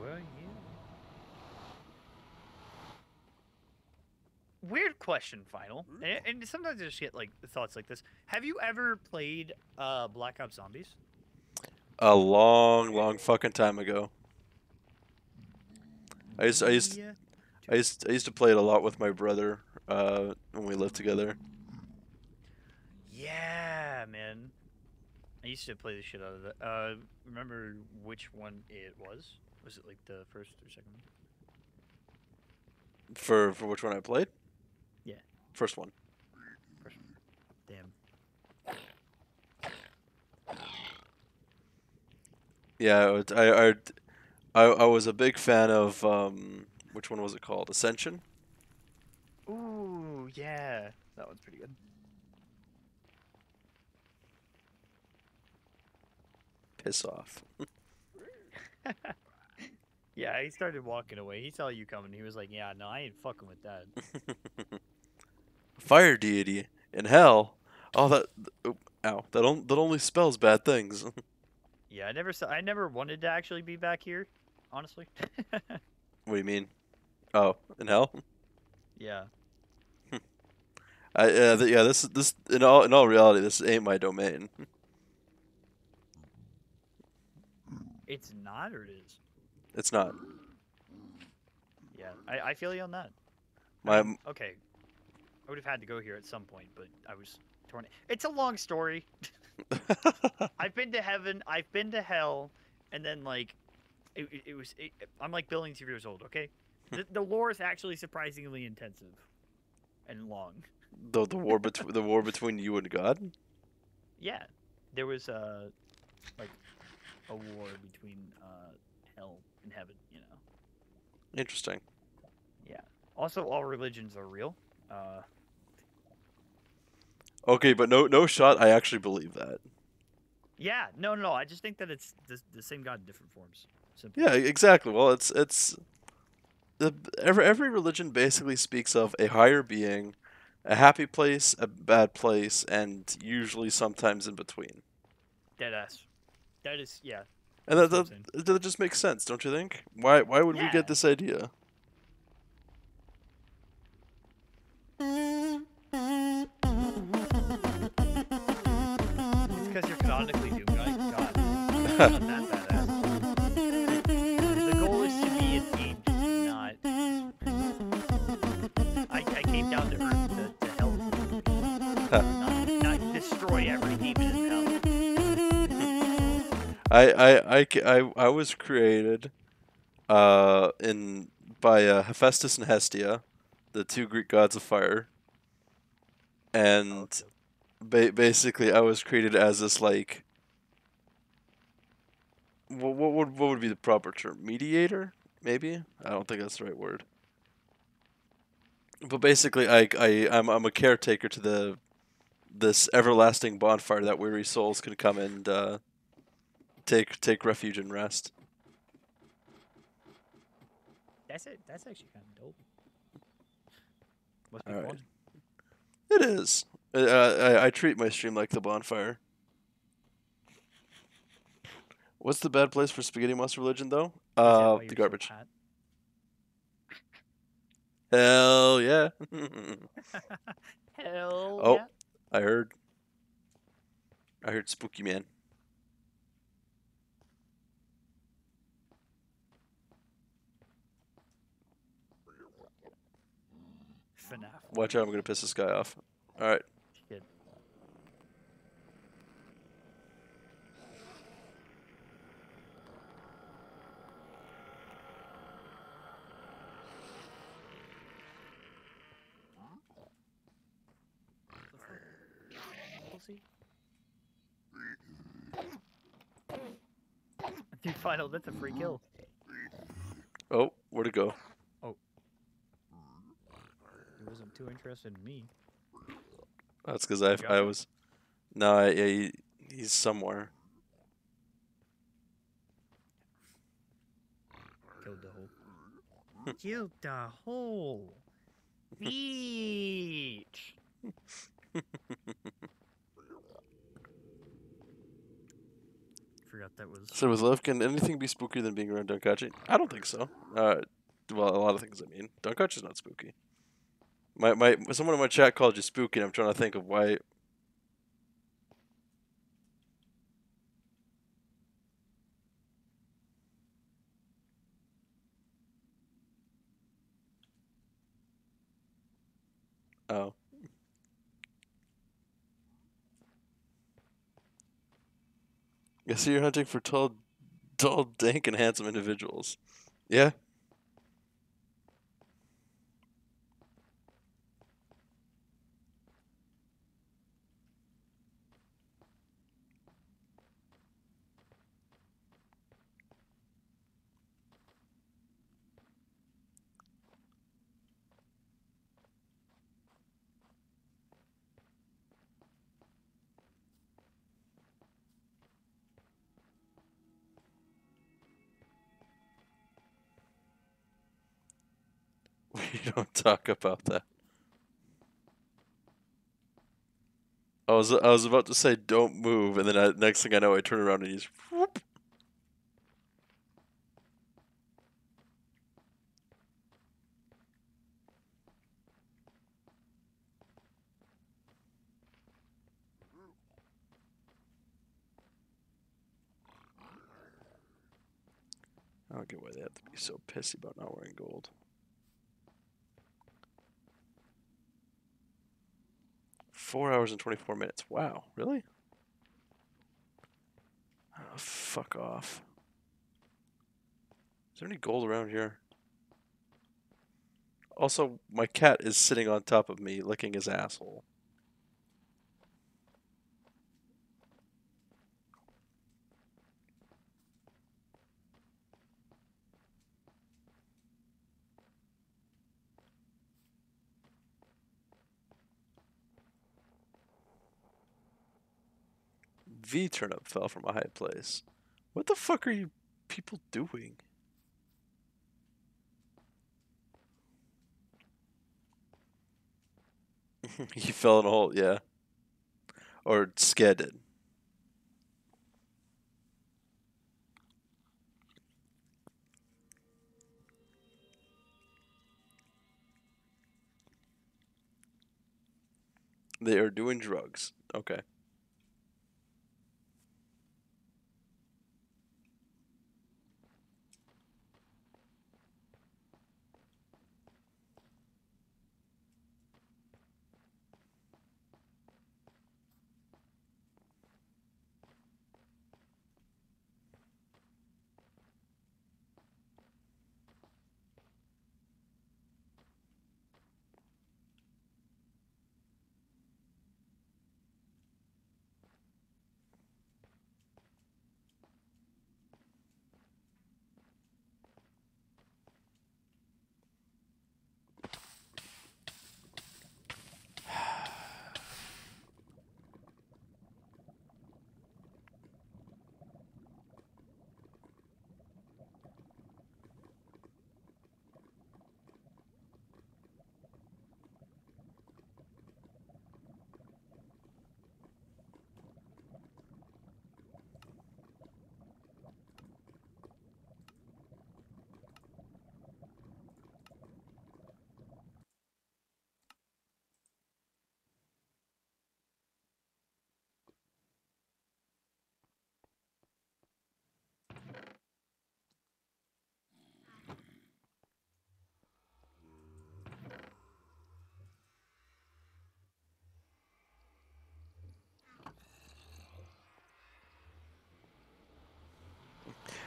Were you? Weird question, final. And, and sometimes I just get like thoughts like this. Have you ever played uh, Black Ops Zombies? A long, long fucking time ago. I used I used Yeah. I used I used to play it a lot with my brother uh, when we lived together. Yeah, man. I used to play the shit out of that. Uh, remember which one it was? Was it like the first or second one? For for which one I played? Yeah. First one. First one. Damn. Yeah, I, I, I, I was a big fan of um, which one was it called? Ascension. Ooh, yeah. That one's pretty good. Piss off. <laughs> Yeah, he started walking away. He saw you coming. He was like, "Yeah, no, I ain't fucking with that." <laughs> Fire deity in hell. Oh, that. Oh, ow. That on, that only spells bad things. <laughs> Yeah, I never saw. I never wanted to actually be back here, honestly. what do you mean? Oh, in hell. yeah. <laughs> I uh, th- yeah. This this in all in all reality, this ain't my domain. It's not, or it is. It's not. Yeah, I, I feel you on that. My mean, okay, I would have had to go here at some point, but I was torn. It's a long story. <laughs> I've been to heaven. I've been to hell, and then like, it, it, it was. It, I'm like billions of years old. Okay, the, the lore is actually surprisingly intensive and long. the the war between the war between you and God. Yeah, there was uh, like a war between uh, hell and heaven. You know. Interesting. Yeah. Also, all religions are real. Uh, Okay, but no no shot. I actually believe that. yeah, no, no. I just think that it's the, the same God in different forms. Simple. Yeah, exactly. Well, it's it's the every every religion basically speaks of a higher being, a happy place, a bad place, and usually sometimes in between. Dead ass. That is yeah. And that, that, that just makes sense, don't you think? Why why would we get this idea? It's because you're canonically doomed. Right? <laughs> God. I, I, I, I, I was created uh, in by uh, Hephaestus and Hestia, the two Greek gods of fire. And ba- basically, I was created as this like. What, what would what would be the proper term? Mediator, maybe. I don't think that's the right word. But basically, I, I I'm I'm a caretaker to the this everlasting bonfire that weary souls can come and uh, take take refuge and rest. That's it. That's actually kind of dope. Must be All right. fun. It is. Uh, I, I treat my stream like the bonfire. What's the bad place for spaghetti monster religion though? Uh, the garbage. fat? Hell yeah! <laughs> <laughs> Hell Oh. yeah. I heard. I heard spooky man. Watch out! I'm gonna piss this guy off. All right. Shit. Pussy. Dude, final, that's a free kill. Oh, where'd it go? Wasn't too interested in me. That's because I I was. No, I, yeah, he, he's somewhere. Killed the hole. Killed the hole. Beach. <laughs> Forgot that was. So with love, can anything be spookier than being around Donkachi? I don't think so. Uh, well, a lot of things. I mean, Donkachi's not spooky. My my someone in my chat called you spooky, and I'm trying to think of why. Oh. I see you're hunting for tall, tall, dank, and handsome individuals. Yeah. We <laughs> don't talk about that. I was I was about to say don't move, and then I, next thing I know, I turn around and he's. whoop. I don't get why they have to be so pissy about not wearing gold. Four hours and 24 minutes. Wow, really? Oh, fuck off. Is there any gold around here? Also, my cat is sitting on top of me, licking his asshole. V turnip fell from a high place. What the fuck are you people doing? <laughs> he fell in a hole, yeah. Or did. They are doing drugs. Okay.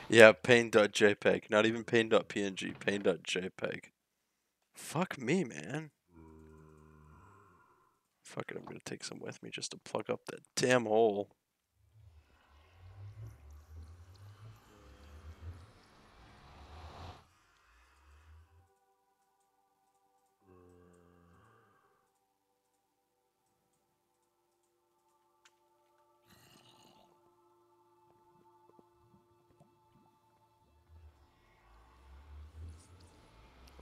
Yeah, pain.jpg. Not even pain.png. Pain.jpg. Fuck me, man. Fuck it, I'm gonna take some with me just to plug up that damn hole.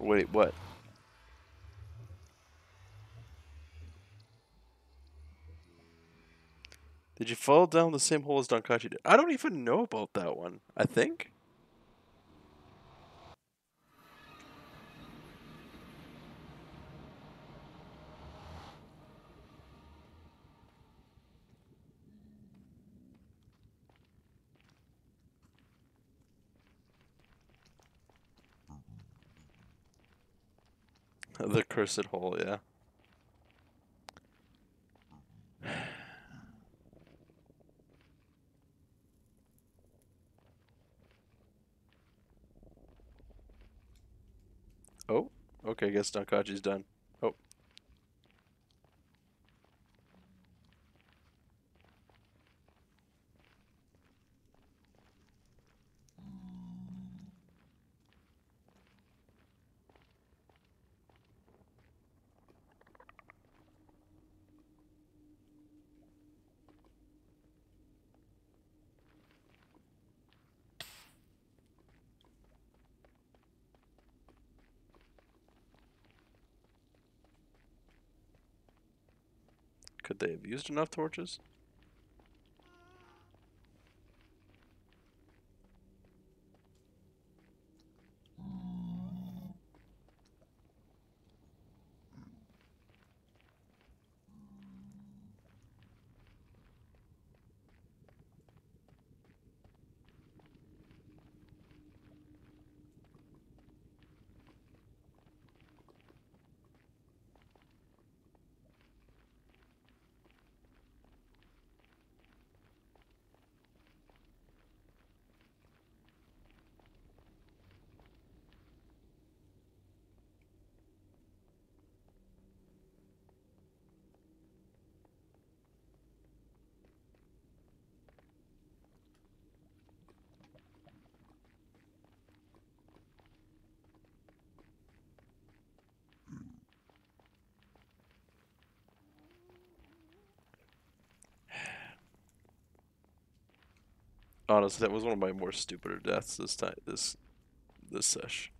Wait, what? Did you fall down the same hole as Donkachi did? I don't even know about that one. I think. The cursed hole, yeah. Oh, okay, I guess Donkachi's done. Used enough torches? Honestly, that was one of my more stupider deaths this time. This this sesh.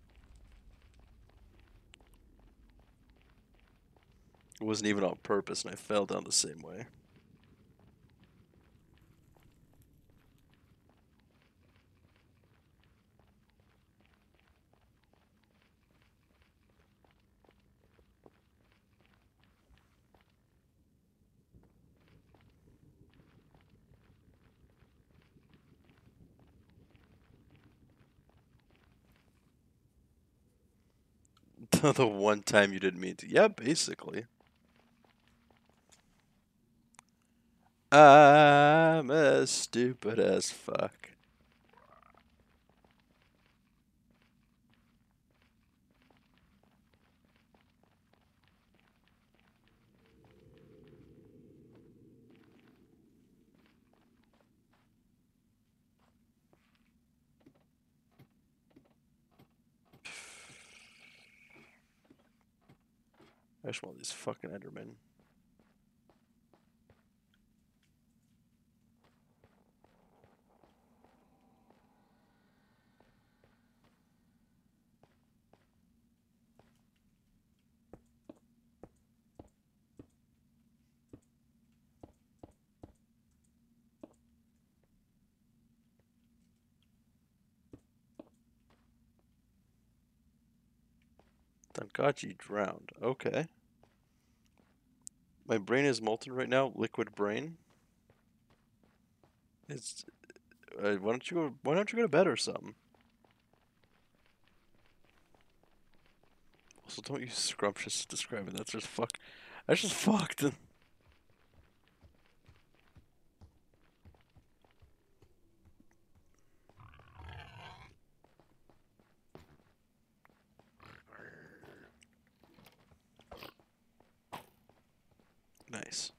It wasn't even on purpose, and I fell down the same way. <laughs> the one time you didn't mean to. Yeah, basically. I'm as stupid as fuck. I just want these fucking Endermen. Dankachi drowned. Okay. My brain is molten right now. Liquid brain. It's. Uh, why don't you go? Why don't you go to bed or something? Also, don't use scrumptious describing. That's just fuck. That's just fucked. <laughs> Nice.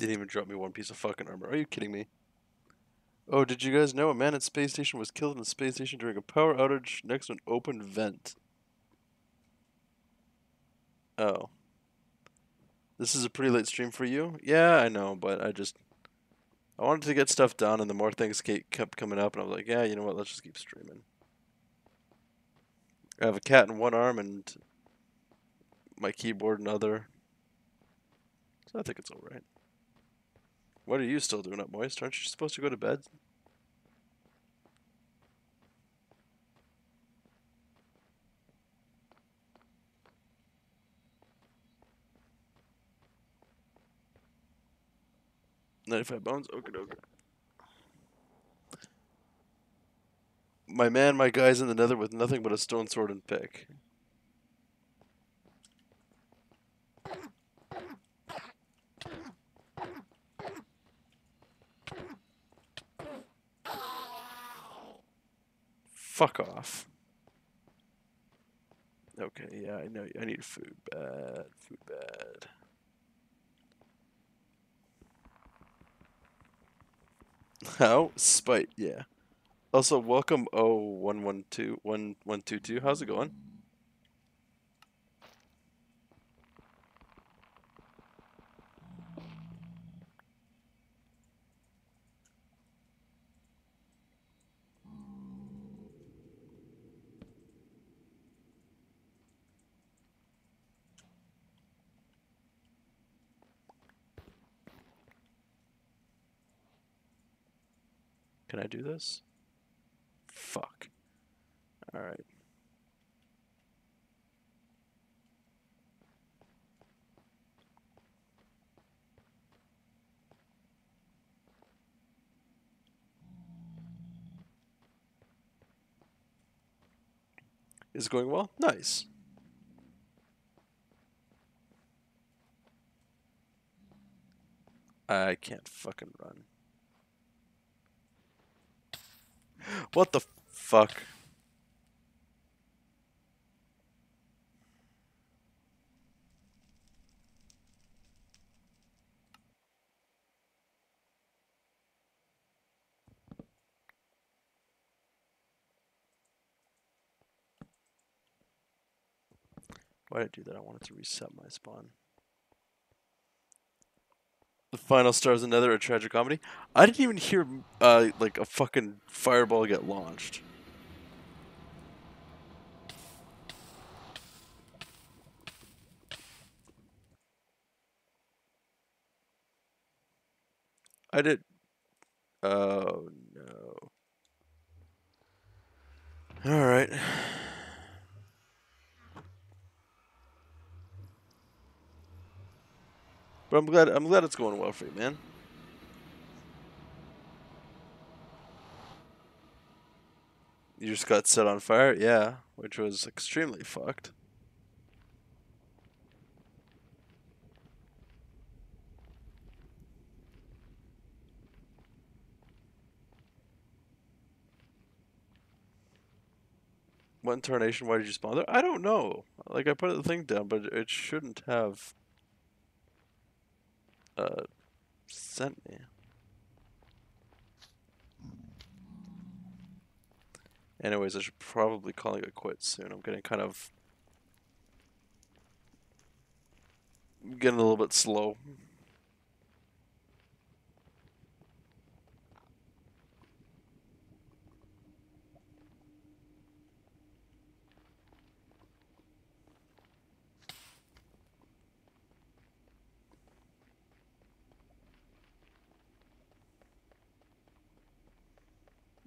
Didn't even drop me one piece of fucking armor. Are you kidding me? Oh, did you guys know a man at space station was killed in the space station during a power outage next to an open vent? Oh. This is a pretty late stream for you? Yeah, I know, but I just I wanted to get stuff done and the more things kept coming up and I was like, yeah, you know what? Let's just keep streaming. I have a cat in one arm and my keyboard in other. So I think it's all right. What are you still doing up, Moist? Aren't you supposed to go to bed? Ninety-five bones. Okay, okay. My man, my guy's in the Nether with nothing but a stone sword and pick. Fuck off. Okay, yeah, I know. I need food bad. Food bad. How? Spite, yeah. Also, welcome O112, 1122. How's it going? Can I do this? Fuck. Alright. Is it going well? Nice. I can't fucking run. What the fuck? Why did I do that? I wanted to reset my spawn. The final star is another a tragic comedy. I didn't even hear uh like a fucking fireball get launched. I did. Oh no. All right. But I'm glad I'm glad it's going well for you, man. You just got set on fire, yeah, which was extremely fucked. What tarnation? Why did you spawn there? I don't know. Like I put the thing down, but it shouldn't have uh, sent me. Anyways, I should probably call it a quit soon. I'm getting kind of getting a little bit slow.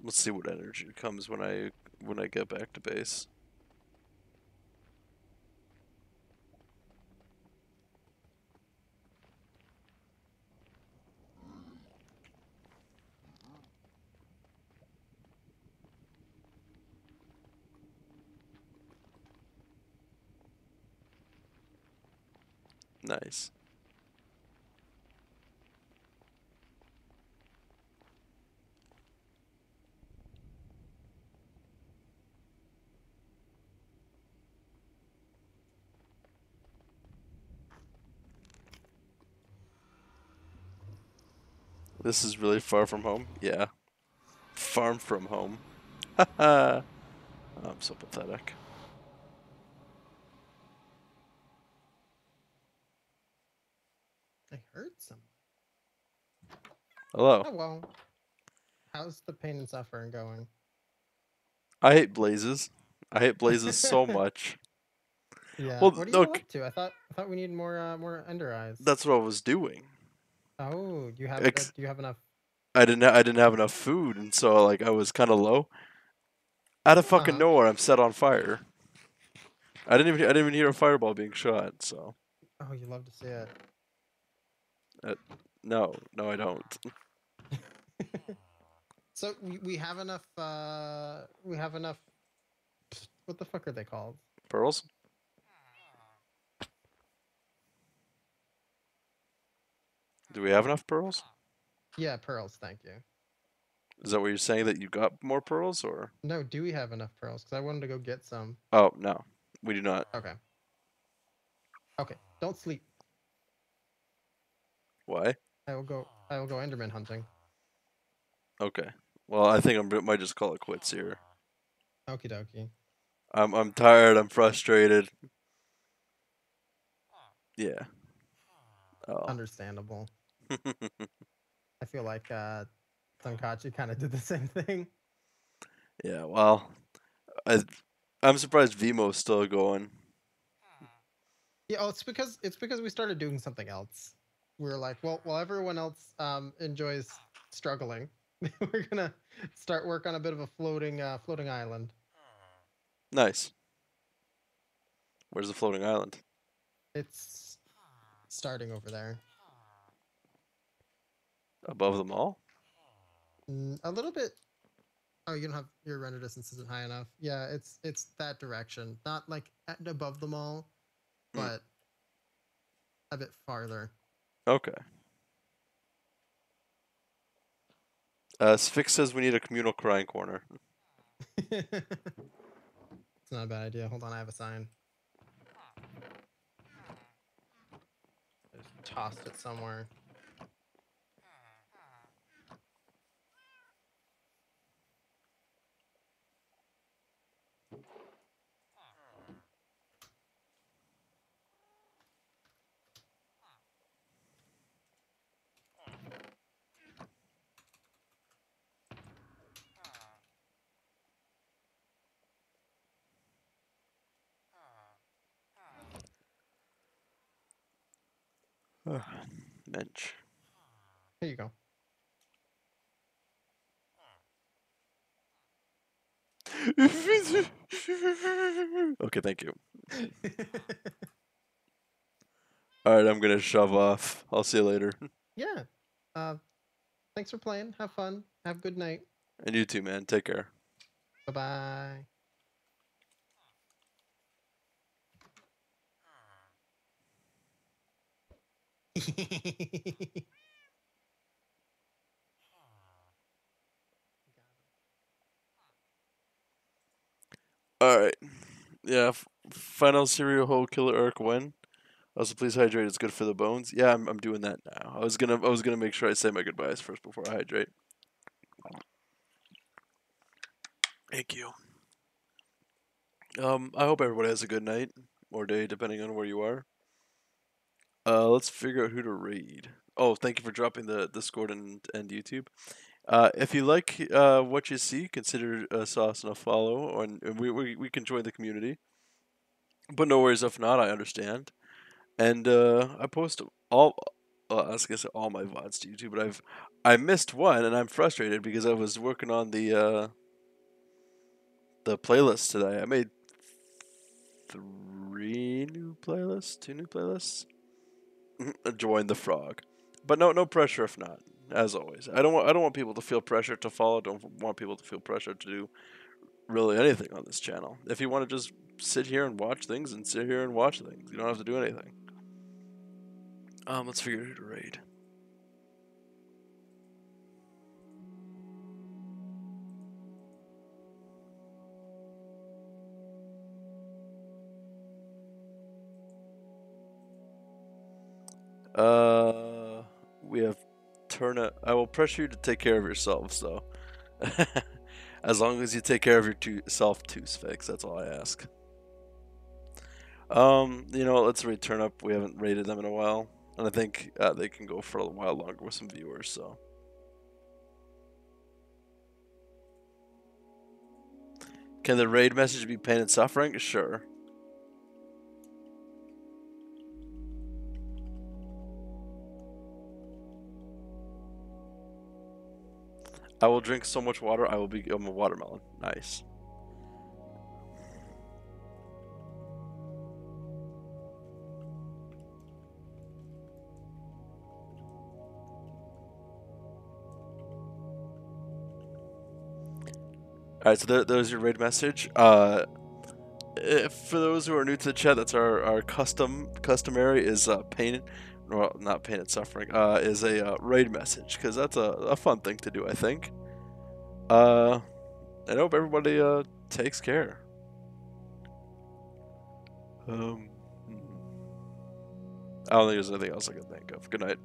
Let's see what energy comes when I when I get back to base. Nice. This is really far from home. Yeah. Farm from home. Haha. <laughs> I'm so pathetic. I heard some. Hello. Hello. How's the pain and suffering going? I hate blazes. I hate blazes so <laughs> much. Yeah. Well, what are you look- up to? I thought I thought we needed more uh, more ender eyes. That's what I was doing. Oh, you have Ex- uh, do you have enough? I didn't. Ha- I didn't have enough food, and so like I was kind of low. Out of fucking Uh-huh. nowhere, I'm set on fire. I didn't even. I didn't even hear a fireball being shot. So Oh, you love to see it. no, no, I don't. <laughs> So we, we have enough. Uh, we have enough. What the fuck are they called? Pearls. Do we have enough pearls? Yeah, pearls. Thank you. Is that what you're saying that you got more pearls, or? No, do we have enough pearls? Because I wanted to go get some. Oh no, we do not. Okay. Okay. Don't sleep. Why? I will go. I will go Enderman hunting. Okay. Well, I think I might just call it quits here. Okie dokie. I'm I'm tired. I'm frustrated. Yeah. Oh. Understandable. <laughs> I feel like uh, Tonkatsu kind of did the same thing. yeah. Well, I I'm surprised Veemo's still going. Yeah, oh, it's because it's because we started doing something else. We were like, well, while everyone else um, enjoys struggling, <laughs> we're gonna start work on a bit of a floating uh, floating island. Nice. Where's the floating island? It's starting over there. Above them all? Mm, a little bit Oh, you don't have your render distance isn't high enough. Yeah, it's it's that direction, not like at, above them all, Hmm. but a bit farther. Okay. Uh, Sphinx says we need a communal crying corner. <laughs> it's not a bad idea. Hold on, I have a sign. I just tossed it somewhere. Mensch. Here you go. <laughs> okay, thank you. <laughs> All right, I'm gonna shove off. I'll see you later. yeah. Uh, thanks for playing. Have fun. Have a good night. And you too, man. Take care. Bye bye. <laughs> All right. Yeah. Final serial hole killer Eric when? Also, please hydrate. It's good for the bones. Yeah, I'm, I'm doing that now. I was gonna I was gonna make sure I say my goodbyes first before I hydrate. Thank you. Um, I hope everybody has a good night or day, depending on where you are. Uh, let's figure out who to raid. Oh, thank you for dropping the Discord and, and YouTube. Uh, if you like uh, what you see, consider uh, Sauce and a follow, and, and we, we we can join the community. But no worries if not, I understand. And uh, I post all, uh, I was gonna say all my vods to YouTube, but I've I missed one, and I'm frustrated because I was working on the uh, the playlist today. I made three new playlists, two new playlists. <laughs> Join the frog, but no no pressure if not. As always, I don't want I don't want people to feel pressure to follow. Don't want people to feel pressure to do really anything on this channel. If you want to just sit here and watch things and sit here and watch things, you don't have to do anything. Um, let's figure out who to raid. Uh, we have Turna. I will pressure you to take care of yourselves, though. <laughs> as long as you take care of your two self too, Sphinx. That's all I ask. Um, you know, let's rate Turnip. We haven't rated them in a while, and I think uh, they can go for a while longer with some viewers. So. Can the raid message be pain and suffering? Sure. I will drink so much water, I will become a watermelon. Nice. Alright, so there, there's your raid message. Uh, for those who are new to the chat, that's our, our custom customary is uh, well, not pain and suffering, uh, is a uh, raid message because that's a, a fun thing to do, I think. Uh, I hope everybody uh takes care. Um, hmm. I don't think there's anything else I can think of. Good night.